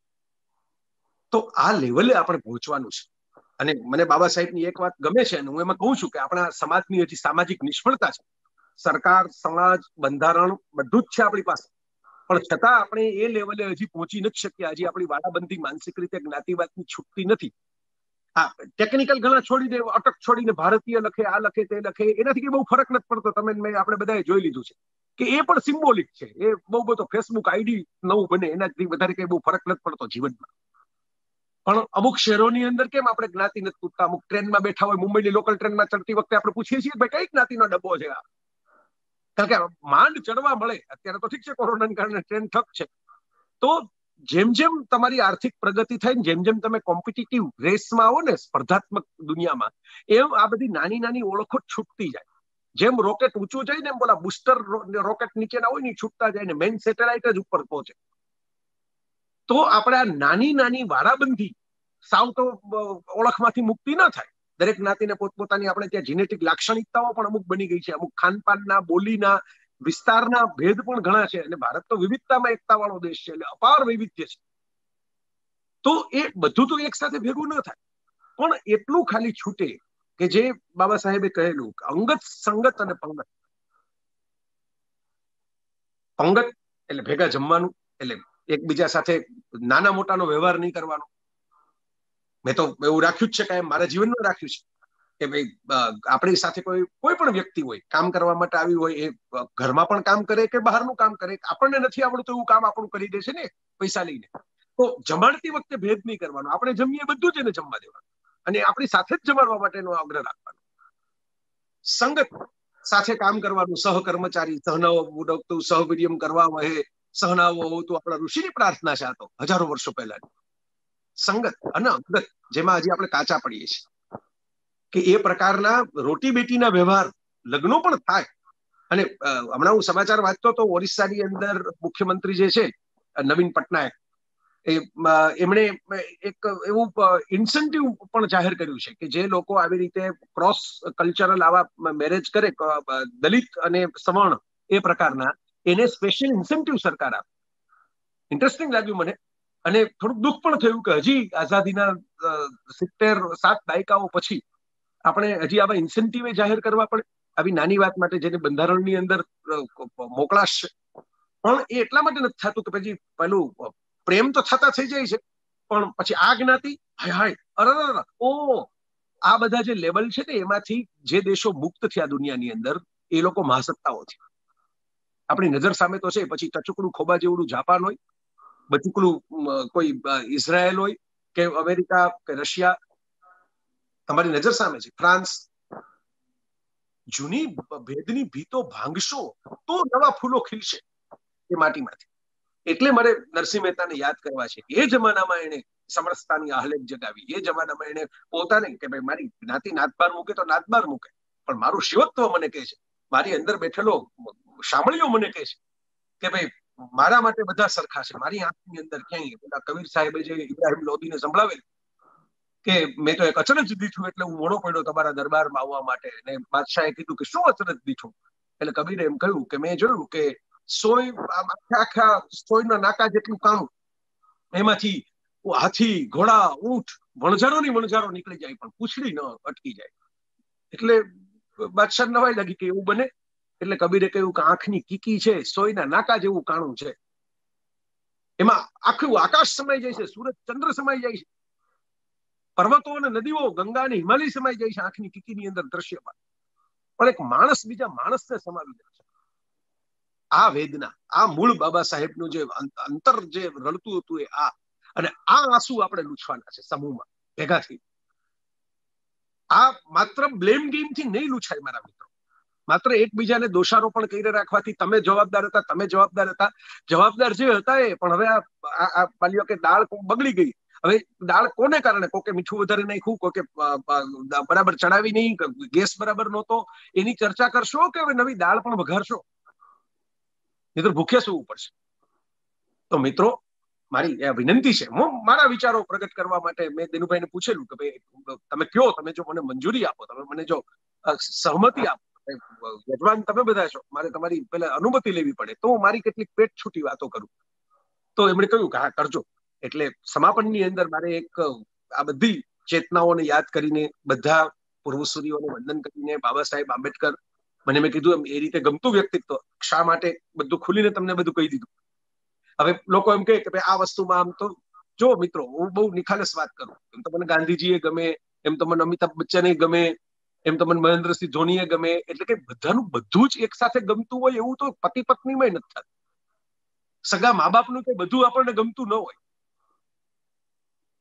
તો આ લેવલે આપણે પહોંચવાનું છે. અને મને બાબા સાહેબની એક વાત ગમે છે અને હું એમાં કહું છું કે આપણા સમાજની હજી સામાજિક નિષ્ફળતા છે. સરકાર, સમાજ, બંધારણ બધું જ છે આપણી પાસે. પણ છતાં આપણે એ લેવલે હજી પહોંચી નથી શક્યા. હજી આપણી વાડાબંધી માનસિક રીતે જ્ઞાતિવાદની છૂટતી નથી. હા ટેકનિકલ ઘણા છોડી દે, અટક છોડીને ભારતીય લખે, આ લખે, તે લખે, એનાથી કઈ બહુ ફરક નથી પડતો. તમે આપણે બધાએ જોઈ લીધું છે. કે એ પણ સિમ્બોલિક છે. એ બહુ બધો ફેસબુક આઈડી નવું બને એનાથી વધારે કઈ બહુ ફરક નથી પડતો જીવનમાં. પણ અમુક શહેરોની અંદર કેમ આપણે જ્ઞાતિ નથી પૂછતા અમુક ટ્રેનમાં બેઠા હોય, મુંબઈની લોકલ ટ્રેનમાં ચડતી વખતે આપણે પૂછીએ છીએ ભાઈ કઈ જ્ઞાતિનો ડબ્બો છે આ? કારણ કે માંડ ચડવા મળે. અત્યારે તો ઠીક છે, કોરોનાને કારણે ટ્રેન ઠપ છે. તો જેમ જેમ તમારી આર્થિક પ્રગતિ થાય ને જેમ જેમ તમે કોમ્પિટિટિવ રેસમાં આવો ને સ્પર્ધાત્મક દુનિયામાં, એમ આ બધી નાની નાની ઓળખો છૂટતી જાય. જેમ રોકેટ ઊંચું જાય ને એમ બોલા બુસ્ટર રોકેટ નીચેના હોય ને છૂટતા જાય ને મેઇન સેટેલાઇટ જ ઉપર પહોંચે. તો આપણે આ નાની નાની વારાબંધી સાવ તો ઓળખમાંથી મુક્તિ ન થાય. દરેક જ્ઞાતિને પોતપોતાની આપણે ત્યાં જીનેટિક લાક્ષણિકતાઓ પણ અમુક બની ગઈ છે. અમુક ખાનપાનના, બોલીના, વિસ્તારના ભેદ પણ ઘણા છે. અને ભારત તો વિવિધતામાં એકતા વાળો દેશ છે. એટલે અપાર વૈવિધ્ય છે. તો એ બધું તો એક સાથે ભેગું ન થાય. પણ એટલું ખાલી છૂટે કે જે બાબા સાહેબે કહેલું અંગત સંગત અને પંગત. પંગત એટલે ભેગા જમવાનું, એટલે એકબીજા સાથે નાના મોટાનો વ્યવહાર નહીં કરવાનો. મેં તો એવું રાખ્યું જ છે કાંઈ મારા જીવનમાં રાખ્યું છે કે ભાઈ આપણી સાથે કોઈ કોઈ પણ વ્યક્તિ હોય, કામ કરવા માટે આવી હોય, એ ઘરમાં પણ કામ કરે કે બહારનું કામ કરે, આપણને નથી આવડતું એવું કામ આપણું કરી દે છે ને પૈસા લઈને. તો જમાડતી વખતે ભેદ નહીં કરવાનો. આપણે જમીએ બધું જ એને જમવા દેવાનું. અને આપણી સાથે જ જમાડવા માટેનો આગ્રહ રાખવાનો. સંગત સાથે કામ કરવાનું, સહકર્મચારી, સહનાઓ ઉડકતું સહવિર્યમ કરવા વહે, સહનાઓ હોતું આપણા ઋષિની પ્રાર્થના છે આ તો, હજારો વર્ષો પહેલાની. સંગત અને અંગત, જેમાં હજી આપણે કાચા પડીએ છીએ. કે એ પ્રકારના રોટી બેટીના વ્યવહાર લગ્નો પણ થાય. અને હમણાં હું સમાચાર વાંચતો તો ઓરિસ્સાની અંદર મુખ્યમંત્રી જે છે નવીન પટનાયક એમણે એક એવું ઇન્સેન્ટિવ પણ જાહેર કર્યું છે કે જે લોકો આવી રીતે ક્રોસ કલ્ચરલ આવા મેરેજ કરે દલિત અને સવર્ણ એ પ્રકારના, એને સ્પેશિયલ ઇન્સેન્ટિવ સરકાર આપે. ઇન્ટરેસ્ટિંગ લાગ્યું મને. અને થોડુંક દુઃખ પણ થયું કે હજી આઝાદીના સિત્તેર, સાત દાયકાઓ પછી આપણે હજી આવા ઇન્સેન્ટિવ જાહેર કરવા પડે. આવી નાની વાત માટે જેને બંધારણની અંદર મોકલાશ. છે પણ એ એટલા માટે નથી થતું કે પછી પેલું પ્રેમ તો થતા થઈ જાય છે, પણ પછી આ જ્ઞાતિ, હાય હાય અરે ઓ, આ બધા જે લેવલ છે ને, એમાંથી જે દેશો મુક્ત થયા દુનિયાની અંદર, એ લોકો મહાસત્તાઓ છે. આપણી નજર સામે તો છે, પછી ટચુકડું ખોબા જેવડું જાપાન હોય, બચુકડું કોઈ ઇઝરાયલ હોય, કે અમેરિકા, કે રશિયા, તમારી નજર સામે છે. ફ્રાન્સ, જૂની ભેદની ભીતો ભાંગશો, તો નવા ફૂલો ખીલશે એ માટીમાંથી. એટલે મારે નરસિંહ મહેતાને યાદ કરવા છે એ જમાનામાં એને સમરસતાની આહલેખ જગાવી. એ જમાનામાં એને પોતાને કે ભાઈ મારી જ્ઞાતિ નાતબાર મૂકે તો નાતબાર મૂકે. પણ મારું શિવત્વ મને કહે છે. મારી અંદર બેઠેલો શામળીઓ મને કહે છે કે ભાઈ મારા માટે બધા સરખા છે. મારી આંખની અંદર ક્યાંય પેલા કબીર સાહેબે જે ઇબ્રાહિમ લોધીને સંભળાવેલ કે મેં તો એક અચરજ દીઠું એટલે હું મોડો પડ્યો તમારા દરબારમાં આવવા માટે. અને બાદશાહે કીધું કે શું અચરજ દીઠું? એટલે કબીરે એમ કહ્યું કે મેં જોયું કે સોય આખા આખા સોયના નાકા જેટલું કાણું. એમાંથી હાથી, ઘોડા, ઊંટ વણઝારો ની વણઝારો નીકળી જાય પણ પૂછડી ન અટકી જાય. એટલે બાદશાહ નવાઈ લાગી કે એવું બને. એટલે કબીરે કહ્યું કે આંખની કીકી છે, સોયના નાકા જેવું કાણું છે. એમાં આખું આકાશ સમાઈ જાય છે, સૂરજ, ચંદ્ર સમાઈ જાય છે. પર્વતો અને નદીઓ ગંગા અને હિમાલય સમાઈ જાય છે આંખની કીકીની અંદર દ્રશ્યમાં પણ એક માણસ બીજા માણસને સમાવી જાય છે. આ વેદના, આ મૂળ બાબા સાહેબનું જે અંતર જે રડતું હતું એ આ. અને આ આંસુ આપણે લૂછવાના છે સમૂહમાં, ભેગા આ માત્ર બ્લેમ ગેમથી નહીં લૂછાય મારા મિત્રો. માત્ર એકબીજાને દોષારોપણ કરી રાખવાથી તમે જવાબદાર હતા, તમે જવાબદાર હતા. જવાબદાર જે હતા એ, પણ હવે આ માની કે દાળ બગડી ગઈ. હવે દાળ કોને કારણે? કોકે મીઠું વધારે નાખ્યું કોકે બરાબર ચડાવી નહીં, ગેસ બરાબર નહોતો. એની ચર્ચા કરશો કે હવે નવી દાળ પણ વઘારશો? મિત્રો ભૂખ્યા સુવું પડશે. તો મિત્રો, મારી વિનંતી છે, હું મારા વિચારો પ્રગટ કરવા માટે મેં દિનુભાઈને પૂછેલું કે ભાઈ, તમે કયો, તમે જો મને મંજૂરી આપો, તમે મને જો સહમતિ આપો યજમાન તમે બધા છો, મારે તમારી પેલા અનુમતિ લેવી પડે, તો હું મારી કેટલીક પેટ છૂટી વાતો કરું. તો એમણે કહ્યું કે હા, કરજો. એટલે સમાપનની અંદર મારે એક, આ બધી ચેતનાઓને યાદ કરીને, બધા પૂર્વસૂરીઓને વંદન કરીને, બાબા સાહેબ આંબેડકર મને મેં કીધું એ રીતે ગમતું વ્યક્તિત્વ, શા માટે બધું ખુલીને તમને બધું કહી દીધું? હવે લોકો એમ કહે કે ભાઈ, આ વસ્તુમાં આમ તો, જો મિત્રો, હું બહુ નિખાલસ વાત કરું. એમ તો મને ગાંધીજીએ ગમે, એમ તો મને અમિતાભ બચ્ચને ગમે, એમ તો મને મહેન્દ્રસિંહ ધોનીએ ગમે, એટલે કે બધાનું બધું જ એક સાથે ગમતું હોય એવું તો પતિ પત્નીમાં નથી થતું. સગા મા બાપનું કે બધું આપણને ગમતું ન હોય.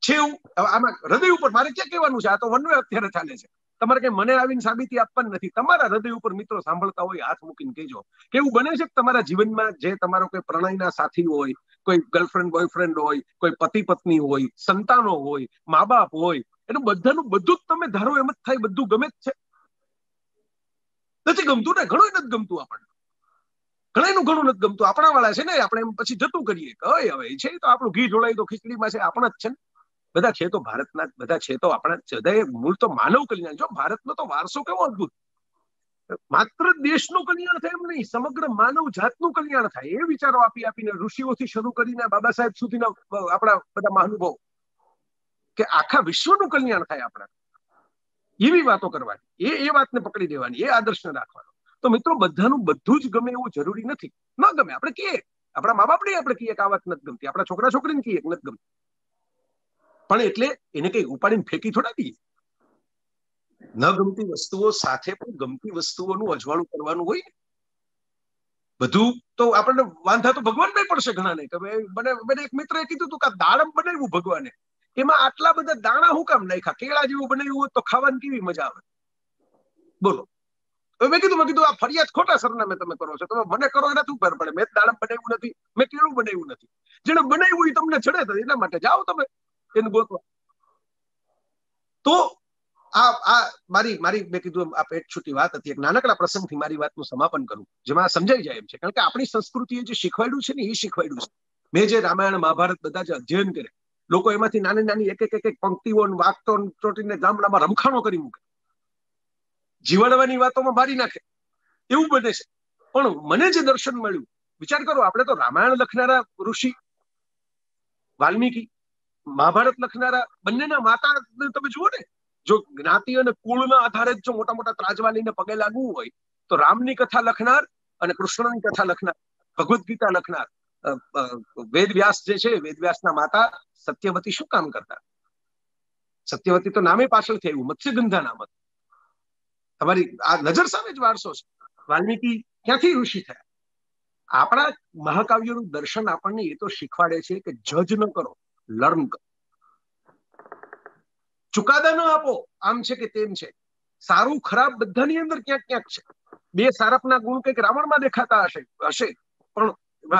છે આમાં હૃદય ઉપર મારે ક્યાં કહેવાનું છે? આ તો વનવે અત્યારે ચાલે છે. તમારે કઈ મને આવીને સાબિતી આપવાની નથી. તમારા હૃદય ઉપર મિત્રો સાંભળતા હોય, હાથ મૂકીને કહેજો. કે એવું બને છે કે તમારા જીવનમાં જે તમારો કોઈ પ્રણયના સાથી હોય, કોઈ ગર્લફ્રેન્ડ બોયફ્રેન્ડ હોય, કોઈ પતિ, પત્ની હોય, સંતાનો હોય મા બાપ હોય એનું બધાનું બધું જ તમે ધારો એમ જ થાય, બધું ગમે જ છે. નથી ગમતું ને? ઘણું નથી ગમતું આપણને. ઘણાનું ઘણું નથી ગમતું. આપણા વાળા છે ને, આપણે એમ પછી જતું કરીએ કે હવે છે તો આપણું ઘી જોડાય તો ખીચડીમાં છે, આપણા જ છે ને. બધા છે તો ભારતના બધા છે તો આપણા હૃદય મૂળ તો માનવ કલ્યાણ જો ભારતનો તો વારસો કેવો અદભુત. માત્ર દેશનું કલ્યાણ થાય એમ નહીં, સમગ્ર માનવ જાતનું કલ્યાણ થાય. એ વિચારો આપી આપીને ઋષિઓથી શરૂ કરીને બાબા સાહેબ સુધીના આપણા બધા મહાનુભાવ કે આખા વિશ્વનું કલ્યાણ થાય આપણા. એવી વાતો કરવાની. એ એ વાતને પકડી દેવાની. એ આદર્શને રાખવાનો. તો મિત્રો, બધાનું બધું જ ગમે એવું જરૂરી નથી. ન ગમે. આપણે કહીએ. આપણા મા બાપને આપણે કહીએ કે આ વાત નથી ગમતી. આપણા છોકરા છોકરીને કહીએ કે નથી ગમતી. પણ એટલે એને કઈ ઉપાડીને ફેંકી થોડા દઈએ? ન ગમતી વસ્તુઓ સાથે પણ ગમતી વસ્તુઓનું અજવાળું કરવાનું હોય બધું તો આપણને વાંધા તો ભગવાન નહીં પડશે ઘણા ને કે મને મને એક મિત્રએ કીધું હતું કે દાડમ બનાવ્યું ભગવાને. એમાં આટલા બધા દાણા હું કામ નાખ્યા? કેળા જેવું બનાવ્યું હોત તો ખાવાની કેવી મજા આવે? બોલો. મેં કીધું મેં કીધું, આ ફરિયાદ ખોટા સરનામે તમે કરો છો. તમે મને કરો, એનાથી ઉપર પડે. મેં દાડમ બનાવ્યું નથી. મેં કેળું બનાવ્યું નથી. જેને બનાવ્યું એ તમને ચડે એટલા એના માટે જાઓ તમે. એને ગોતવા તો આ આ મારી મારી મેં કીધું આ પેટ છૂટી વાત હતી એક નાનકડા પ્રસંગથી મારી વાતનું સમાપન કરું જેમાં સમજાઈ જાય એમ છે કારણ કે આપણી સંસ્કૃતિએ જે શીખવાડ્યું છે ને એ શીખવાડ્યું છે મેં જે રામાયણ મહાભારત બધા જે અધ્યયન કરે લોકો એમાંથી નાની નાની એક એક એક પંક્તિઓ વાગતો ચોટીને ગામડામાં રમખાણો કરી મૂકે જીવાડવાની વાતોમાં મારી નાખે એવું બને છે પણ મને જે દર્શન મળ્યું વિચાર કરો આપણે તો રામાયણ લખનારા ઋષિ વાલ્મીકી મહાભારત લખનારા બંનેના માતા તમે જુઓ ને, જો જ્ઞાતિ અને કુળના આધારે જો મોટા મોટા ત્રાજવા પગે લાગવું હોય, તો રામની કથા લખનાર અને કૃષ્ણની કથા લખનાર, ભગવદ્ ગીતા લખનાર. વેદ વ્યાસ જે છે વેદ વ્યાસના માતા સત્યવતી શું કામ કરતા? સત્યવતી તો નામે પાછળથી આવ્યું મત્સ્યગંધા નામ તમારી આ નજર સામે જ વારસો છે. વાલ્મીકી ક્યાંથી ઋષિ થયા? આપણા મહાકાવ્યનું દર્શન આપણને એ તો શીખવાડે છે કે જજ ન કરો. લર્ન ચુકાદા ન આપો. આમ છે કે તેમ છે. સારું ખરાબ બધાની અંદર ક્યાંક ક્યાંક છે. બે સારપના ગુણ કંઈક રાવણમાં દેખાતા હશે હશે. પણ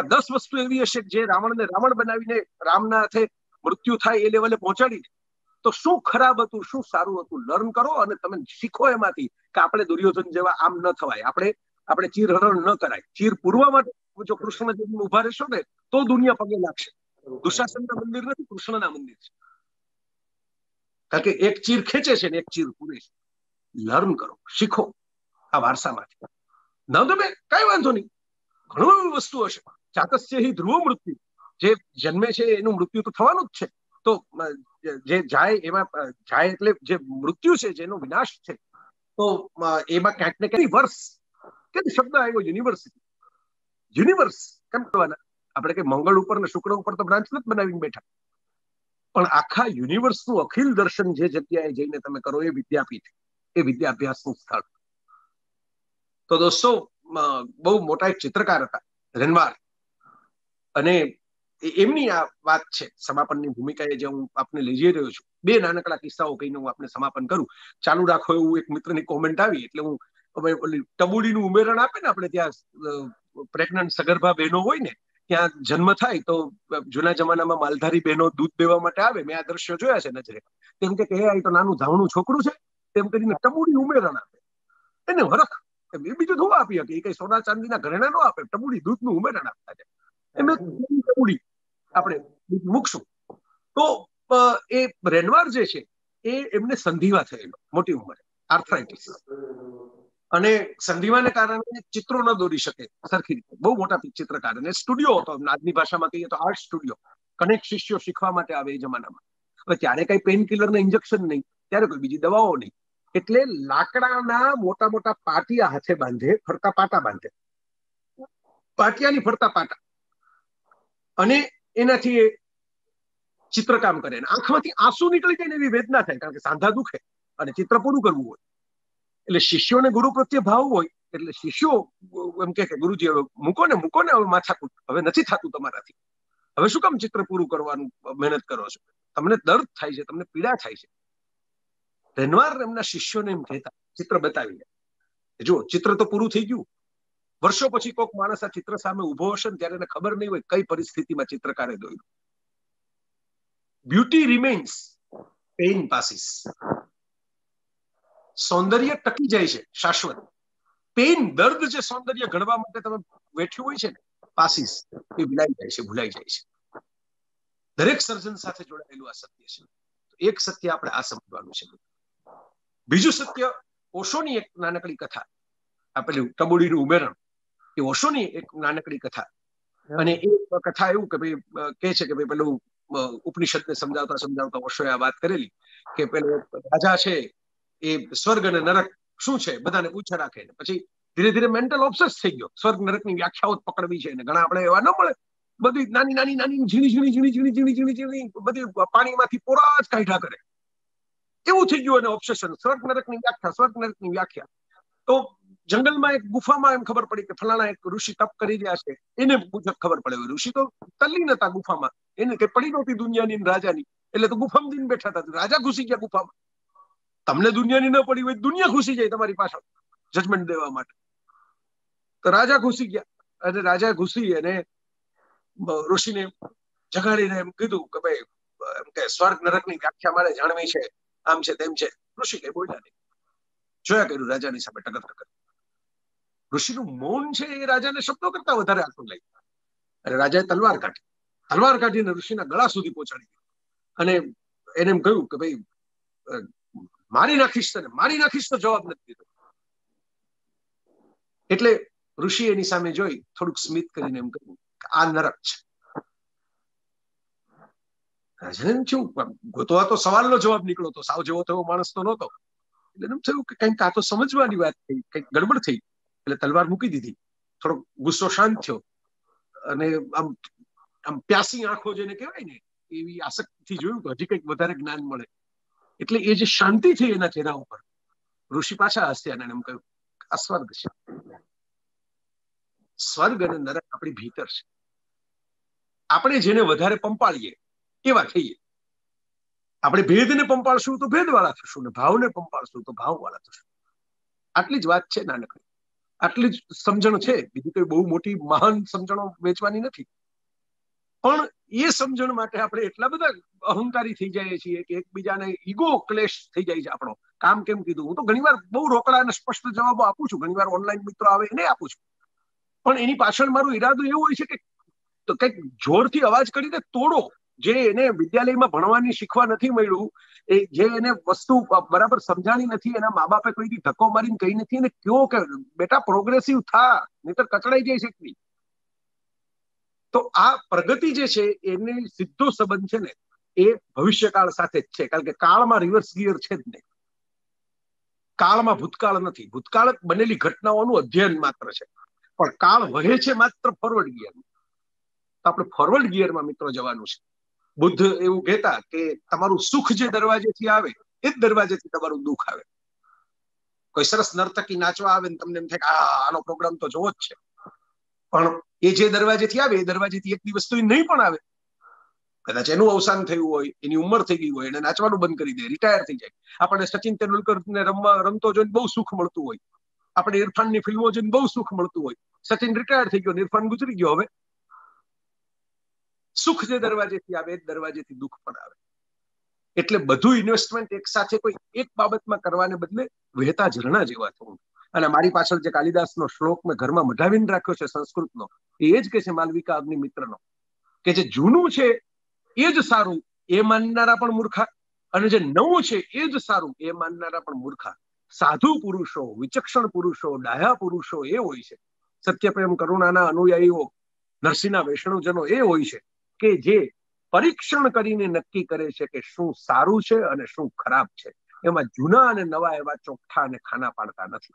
દસ વસ્તુ એવી હશે જે રાવણને રાવણ બનાવીને રામના હાથે મૃત્યુ થાય એ લેવલે પહોંચાડી તો શું ખરાબ હતું, શું સારું હતું? લર્ન કરો અને તમે શીખો એમાંથી કે આપણે દુર્યોધન જેવા આમ ન થવાય. આપણે આપણે ચીર હરણ ન કરાય. ચીર પૂરવા માટે જો કૃષ્ણ ઊભા રહેશો ને, તો દુનિયા પગે લાગશે. દુશાસનના મંદિર નથી, કૃષ્ણના મંદિર છે. કારણ કે એક ચીર ખેંચે છે ને એક ચીર પૂરે છે. લર્ન કરો, શીખો આ વારસામાંથી. ના તમે કઈ વાંધો નહીં. ઘણું એવી વસ્તુ હશે ચાતસ્ય હિ ધ્રુવ મૃત્યુ. જે જન્મે છે એનું મૃત્યુ તો થવાનું જ છે. તો જે જાય એમાં જાય એટલે જે મૃત્યુ છે, જેનો વિનાશ છે, તો એમાં ક્યાંક ને ક્યાંક વર્ષ. કે શબ્દ આવ્યો, યુનિવર્સિટી. યુનિવર્સ, કેમ કરવાના? આપણે કે મંગળ ઉપર ને શુક્ર ઉપર તો બ્રાન્ચ નથી બનાવીને બેઠા. પણ આખા યુનિવર્સનું અખિલ દર્શન જે જગ્યાએ જઈને તમે કરો એ વિદ્યાપીઠ, એ વિદ્યાભ્યાસનું સ્થળ. તો દોસ્તો બહુ મોટા એક ચિત્રકાર હતા, રનવાર. અને એમની આ વાત છે, સમાપનની ભૂમિકાએ જે હું આપને લઈ જઈ રહ્યો છું. બે નાનકડા કિસ્સાઓ કહીને હું આપને સમાપન કરું. ચાલુ રાખો એવું એક મિત્રની કોમેન્ટ આવી, એટલે હું ટબુડીનું ઉમેરણ આપે ને આપણે ત્યાં પ્રેગ્નન્ટ સગર્ભા બહેનો હોય ને ત્યાં જન્મ થાય તો જૂના જમાનામાં માલધારી બહેનો દૂધ દેવા માટે આવે, મેં આ દ્રશ્યો જોયા છે નજરે. તેમ કે એ તો નાનું ધાવણું છોકરું છે. તેમ કરીને ટબુડી ઉમેરણ આપે. એને વરખ એ બીજું ધોવા આપી હતી એ કઈ સોના ચાંદીના ઘરેણા નો આપે, ટબુડી દૂધનું ઉમેરણ આપતા છે એમ ટબુડી આપણે મૂકશું. તો એ રેનવાર જે છે, એ એમને સંધિવા થયેલો, મોટી ઉંમરે, આર્થરાઇટિસ. અને સંધિવાને કારણે ચિત્રો ન દોરી શકે સરખી રીતે. બહુ મોટા ચિત્રકાર અને સ્ટુડિયો હતો આજની ભાષામાં કહીએ તો આર્ટ સ્ટુડિયો કનેક શિષ્યો શીખવા માટે આવે એ જમાનામાં. હવે ત્યારે કઈ પેઇન કિલર ને ઇન્જેક્શન નહીં ત્યારે કોઈ બીજી દવાઓ નહીં. એટલે લાકડાના મોટા મોટા પાટિયા હાથે બાંધે, ફરતા પાટા બાંધે. પાટિયાની ફરતા પાટા. અને એનાથી એ ચિત્રકામ કરે. આંખમાંથી આંસુ નીકળી જાય એવી વેદના થાય, કારણ કે સાંધા દુખે. અને ચિત્ર પૂરું કરવું હોય. એટલે શિષ્યોને ગુરુ પ્રત્યે ભાવ હોય, એટલે શિષ્યો એમ કે ગુરુજી, હવે મૂકો ને મૂકો ને, હવે માથાકૂટ હવે નથી થતું તમારાથી. હવે શું કામ ચિત્ર પૂરું કરવાનું, મહેનત કરો છો? તમને દર્દ થાય છે, તમને પીડા થાય છે. રેનવાર એમના શિષ્યોને એમ કહેતા, ચિત્ર બતાવી જુઓ, ચિત્ર તો પૂરું થઈ ગયું. વર્ષો પછી કોઈક માણસ આ ચિત્ર સામે ઊભો હશે ને ત્યારે એને ખબર નહીં હોય કઈ પરિસ્થિતિમાં ચિત્રકારે દોર્યું. બ્યુટી રિમેન્સ પેઇન પાસીસ સૌંદર્ય ટકી જાય છે, શાશ્વત. પેઇન દર્દ જે સૌંદર્ય ઘડવા માટે તમે વેઠ્યું હોય છે ને, પાસીસ, એ ભૂલાઈ જાય છે, ભૂલાઈ જાય છે. દરેક સર્જન સાથે જોડાયેલું આ સત્ય છે. એક સત્ય આપણે આ સમજવાનું છે. બીજું સત્ય ઓશોની એક નાનકડી કથા. આ પેલું ટબોડીનું ઉમેરણ એ ઓશોની એક નાનકડી કથા. અને એ કથા એવું કે ભાઈ કે છે કે ભાઈ પેલું ઉપનિષદને સમજાવતા સમજાવતા ઓશોએ આ વાત કરેલી કે પેલો રાજા છે એ સ્વર્ગ અને નરક શું છે? બધાને પૂછ્યા રાખે પછી ધીરે ધીરે મેન્ટલ ઓપ્સેસ થઈ ગયો. સ્વર્ગ, નરકની વ્યાખ્યાઓ પકડવી છે ઘણા આપણે એવા ન મળે. બધી નાની નાની નાની, ઝીણી ઝીણી ઝીણી ઝીણી ઝીણી ઝીણી ઝીણી બધી પાણીમાંથી પોરા જ કાઢા કરે. એવું થઈ ગયું અને ઓબ્સેશન સ્વર્ગ, નરકની વ્યાખ્યા, સ્વર્ગ, નરકની વ્યાખ્યા. તો જંગલમાં એક ગુફામાં એમ ખબર પડી કે ફલાણા એક ઋષિ તપ કરી રહ્યા છે. એને મુજબ ખબર પડે ઋષિ તો તલ્લીન હતા ગુફામાં. એને કઈ પડી નહોતી દુનિયાની રાજાની. એટલે તો ગુફામાં બેઠા હતા. રાજા ઘૂસી ગયા ગુફામાં. તમને દુનિયાની ન પડી હોય દુનિયા ખુશી જાય તમારી પાછળ જજમેન્ટ દેવા માટે. તો રાજા ઘૂસી ગયા અને રાજા ઘૂસી અને ઋષિને જગાડીને એમ કીધું કે ભાઈ, એમ કે સ્વર્ગ નરકની વ્યાખ્યા મારે જાણવી છે, આમ છે તેમ છે. ઋષિ કઈ બોલ્યા નહીં. જોયા કર્યું રાજાની સામે ટગર ટગર. ઋષિનું મૌન છે એ રાજાને શબ્દો કરતા વધારે આકરું લઈ અને રાજાએ તલવાર કાઢી. તલવાર કાઢીને ઋષિના ગળા સુધી પહોંચાડી અને એને એમ કહ્યું કે ભાઈ મારી નાખીશ તને મારી નાખીશ તો જવાબ નથી દીધો. એટલે ઋષિ એની સામે જોઈ, થોડુંક સ્મિત કરીને એમ કહ્યું આ નરક છે. રાજન શું ગોતવા તો સવાલનો જવાબ નીકળો તો, સાવ જેવો તેવો માણસ તો નહોતો. એટલે એમ થયું કે કંઈક આ તો સમજવાની વાત થઈ, કંઈક ગડબડ થઈ. એટલે તલવાર મૂકી દીધી. થોડોક ગુસ્સો શાંત થયો. અને આમ આમ પ્યાસી આંખો જેને કહેવાય ને એવી આસક્તિથી જોયું કે હજી કંઈક વધારે જ્ઞાન મળે. એટલે એ જે શાંતિ થઈ એના ચહેરા ઉપર. ઋષિ પાછા હસ્યા અને એમ કહ્યું, આ સ્વર્ગ છે. સ્વર્ગ અને નરક આપણી ભીતર છે. આપણે જેને વધારે પંપાળીએ, એવા થઈએ. આપણે ભેદને પંપાળશું તો ભેદવાળા થશું ને ભાવને પંપાળશું તો ભાવવાળા થશું. આટલી જ વાત છે નાનકડી. આટલી જ સમજણ છે. બીજી કોઈ બહુ મોટી મહાન સમજણો વેચવાની નથી. પણ એ સમજણ માટે આપણે એટલા બધા અહંકારી થઈ જઈએ છીએ કે એકબીજાને ઈગો ક્લેશ થઈ જાય છે આપણો. કામ કેમ કીધું? હું તો ઘણીવાર બહુ રોકડા અને સ્પષ્ટ જવાબો આપું છું. ઘણીવાર ઓનલાઈન મિત્રો આવે એને આપું છું. પણ એની પાછળ મારો ઈરાદો એવો હોય છે કે કંઈક જોરથી અવાજ કરીને તોડો. જે એને વિદ્યાલયમાં ભણવાની શીખવા નથી મળ્યું, એ જે એને વસ્તુ બરાબર સમજાણી નથી, એના મા બાપે કોઈથી ધક્કો મારીને કહી નથી અને કયો કે, બેટા પ્રોગ્રેસિવ થા, નહીતર કચડાઈ જાય છે તો આ પ્રગતિ જે છે, એને સીધો સંબંધ છે ને, એ ભવિષ્યકાળ સાથે જ છે. કારણ કે કાળમાં રિવર્સ ગિયર છે જ નહીં. કાળમાં ભૂતકાળ નથી. ભૂતકાળ બનેલી ઘટનાઓનું અધ્યયન માત્ર છે. પણ કાળ વહે છે માત્ર ફોરવર્ડ ગિયર તો આપણે ફોરવર્ડ ગિયરમાં મિત્રો જવાનું છે. બુદ્ધ એવું કહેતા કે તમારું સુખ જે દરવાજેથી આવે, એ જ દરવાજેથી તમારું દુઃખ આવે. કોઈ સરસ નર્તકી નાચવા આવે ને તમને એમ થાય કે, આ, આનો પ્રોગ્રામ તો જોવો જ છે. પણ એ જે દરવાજેથી આવે, એ દરવાજેથી એક દિવસ તો એ નહીં પણ આવે. કદાચ એનું અવસાન થયું હોય, એની ઉંમર થઈ ગઈ હોય, એને નાચવાનું બંધ કરી દે, રિટાયર થઈ જાય. આપણને સચિન તેંડુલકર ને રમવા, રમતો જોઈને બહુ સુખ મળતું હોય. આપણે ઇરફાનની ફિલ્મો જોઈને બહુ સુખ મળતું હોય. સચિન રિટાયર થઈ ગયો ઇરફાન ગુજરી ગયો હવે. સુખ જે દરવાજેથી આવે, એ દરવાજેથી દુઃખ પણ આવે. એટલે બધું ઇન્વેસ્ટમેન્ટ એક સાથે કોઈ એક બાબતમાં કરવાને બદલે વહેતા ઝરણા જેવા થવું. અને મારી પાછળ જે કાલિદાસનો શ્લોક મેં ઘરમાં મઢાવીને રાખ્યો છે સંસ્કૃતનો, એ જ કે છે માલવિકા અગ્નિ મિત્રનો, કે જે જૂનું છે એ જ સારું, એ માનનારા પણ મૂર્ખા, અને જે નવું છે એ જ સારું, એ માનનારા પણ મૂર્ખા. સાધુ પુરુષો, વિચક્ષણ પુરુષો, ડાયા પુરુષો એ હોય છે. સત્યપ્રેમ કરુણાના અનુયાયીઓ, નરસિંહના વૈષ્ણવજનો એ હોય છે કે જે પરીક્ષણ કરીને નક્કી કરે છે કે શું સારું છે અને શું ખરાબ છે. એમાં જૂના અને નવા એવા ચોખ્ઠા અને ખાના પાડતા નથી.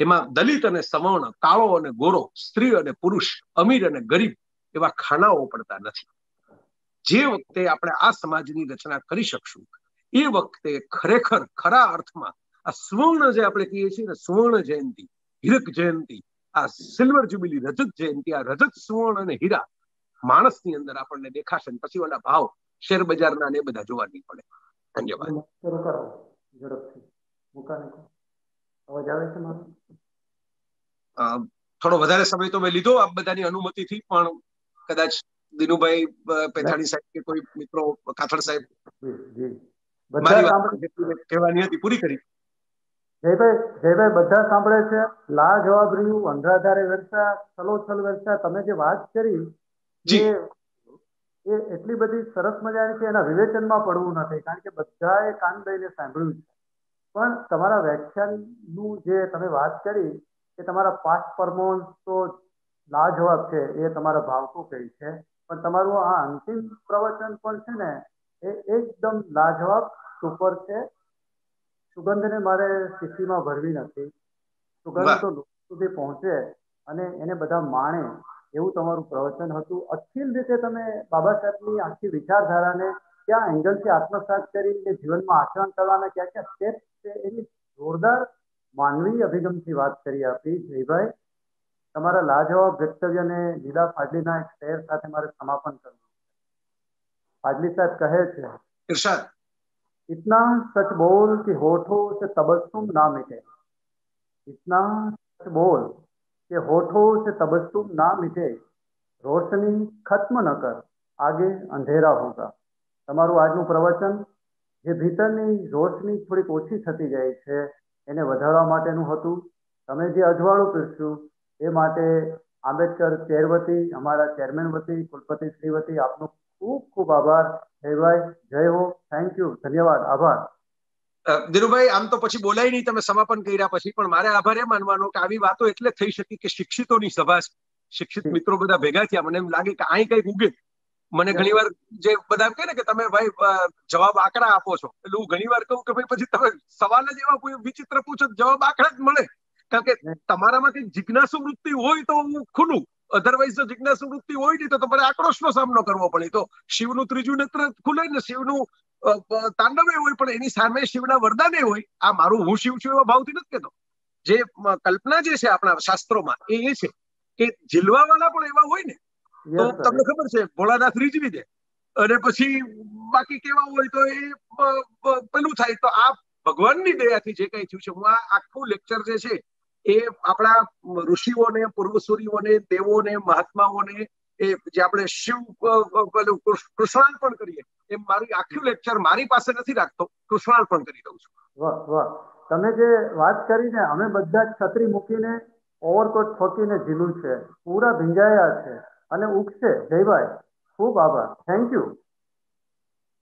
એમાં દલિત અને સવર્ણ કાળો અને ગોરો, સ્ત્રી અને પુરુષ, અમીર અને ગરીબ એવા ખાનાઓ પડતા નથી. જે વખતે આપણે આ સમાજની રચના કરી શકશું, એ વખતે ખરેખર ખરા અર્થમાં આ સુવર્ણ જે આપણે કહીએ છીએ ને, સુવર્ણ જયંતિ, હીરક જયંતિ, આ સિલ્વર જુબિલી રજત જયંતિ, આ રજત સુવર્ણ અને હીરા માણસની અંદર આપણને દેખાશે ને પછી ઓલા ભાવ શેર બજારના ને બધા જોવા નહીં પડે. ધન્યવાદ શરૂ કરો ઝડપથી મુકાને અવાજ આવે છે મારો? થોડો વધારે સમય તો મેં લીધો આપ બધાની અનુમતિથી પણ કદાચ દિનુભાઈ પેથાણી સાહેબ કે કોઈ મિત્રો કાથડ સાહેબ મારી વાત કહેવાની હતી પૂરી કરી. જયભાઈ જયભાઈ બધા સાંભળે છે. લા જવાબ રહ્યું અંધાધારે વેરસા છલો છલ વેરસા તમે જે વાત કરી એ એ એટલી બધી સરસ મજાની છે એના વિવેચનમાં પડવું નથી કારણ કે બધાએ કાન દઈને સાંભળ્યું છે. પણ તમારા વ્યાખ્યાનનું જે તમે વાત કરી કે તમારા પાસ્ટ પરફોર્મન્સ તો લાજવાબ છે એ તમારા ભાવકો કહે છે. પણ તમારું આ અંતિમ પ્રવચન પણ છે ને એ એકદમ લાજવાબ સુપર છે. સુગંધને મારે સ્થિતિમાં ભરવી નથી. સુગંધ તો લોકો સુધી પહોંચે અને એને બધા માણે એવું તમારું પ્રવચન હતું. અખિલ રીતે તમે બાબા સાહેબની આખી વિચારધારાને ક્યાં એંગલથી આત્મસાત કરીને જીવનમાં આચરણ કરવાના ક્યાં ક્યાં સ્ટેપ છે એની જોરદાર માનવીય અભિગમથી વાત કરી આપી જયભાઈ તમારા લાજવાબ વક્તવ્યને લીલા ફાડલીના એક શેર સાથે મારે સમાપન કરવું ફાડલી સાહેબ કહે છે ઇરશાદ इतना सच बोल कि होठों से तबस्सुम ना मिटे इतना सच बोल कि होठों से तबस्सुम ना मिटे रोशनी खत्म न कर आगे अंधेरा होगा તમારું આજનું પ્રવચન જે ભીતરની રોશની થોડીક ઓછી થતી જાય છે એને વધારવા માટેનું હતું. તમે જે અજવાળું પીરશું એ માટે આંબેડકર ચેર વતી અમારા ચેરમેન વતી કુલપતિ શ્રી વતી આપનો ખૂબ ખૂબ આભાર. જયભાઈ જય હો. થેન્ક યુ ધન્યવાદ. આભાર. ધીરુભાઈ આમ તો પછી બોલાય નહીં. તમે સમાપન કર્યા પછી પણ મારે આભાર એ માનવાનો કે આવી વાતો એટલે થઈ શકી કે શિક્ષિતોની સભા શિક્ષિત મિત્રો બધા ભેગા થયા. મને એમ લાગે કે અહીં કંઈક ઉગે. મને ઘણી વાર જે બધા કહે ને કે તમે ભાઈ જવાબ આંકડા આપો છો. એટલે હું ઘણી વાર કહું કે ભાઈ પછી તમે સવાલ જ એવા કોઈ વિચિત્ર પૂછો જવાબ આંકડા જ મળે. કારણ કે તમારામાં કઈ જિજ્ઞાસુ વૃત્તિ હોય તો હું ખુલ્લું. અધરવાઇઝ જો જિજ્ઞાસુ વૃત્તિ હોય નહીં તો તમારે આક્રોશનો સામનો કરવો પડે. તો શિવનું ત્રીજું નેત્ર ખુલે ને શિવનું તાંડવે હોય પણ એની સામે શિવના વરદાને હોય. આ મારું હું શિવ છું એવા ભાવથી નથી કહેતો. જે કલ્પના જે છે આપણા શાસ્ત્રોમાં એ એ છે કે જીલવા વાળા પણ એવા હોય ને તો તમને ખબર છે ભોળાનાથ રીઝવી દે. અને પછી બાકી કેવા હોય તો એ પેલું થાય. તો આ ભગવાનની દયાથી જે કઈ થયું છે હું આ આખું લેક્ચર જે છે એ આપણા ઋષિઓને પૂર્વસૂરીઓને દેવોને મહાત્માઓને એ જે આપણે શિવ પેલું કૃષ્ણાર્પણ કરીએ એ મારી આખું લેક્ચર મારી પાસે નથી રાખતો કૃષ્ણાર્પણ કરી દઉં છું. વાહ વાહ. તમે જે વાત કરીને અમે બધા છત્રી મૂકીને ઓવરકોટ ફોકીને ઝીલું છે પૂરા ભીંજાયા છે. અને ઉગશે. જયભાઈ ખૂબ આભાર. Thank you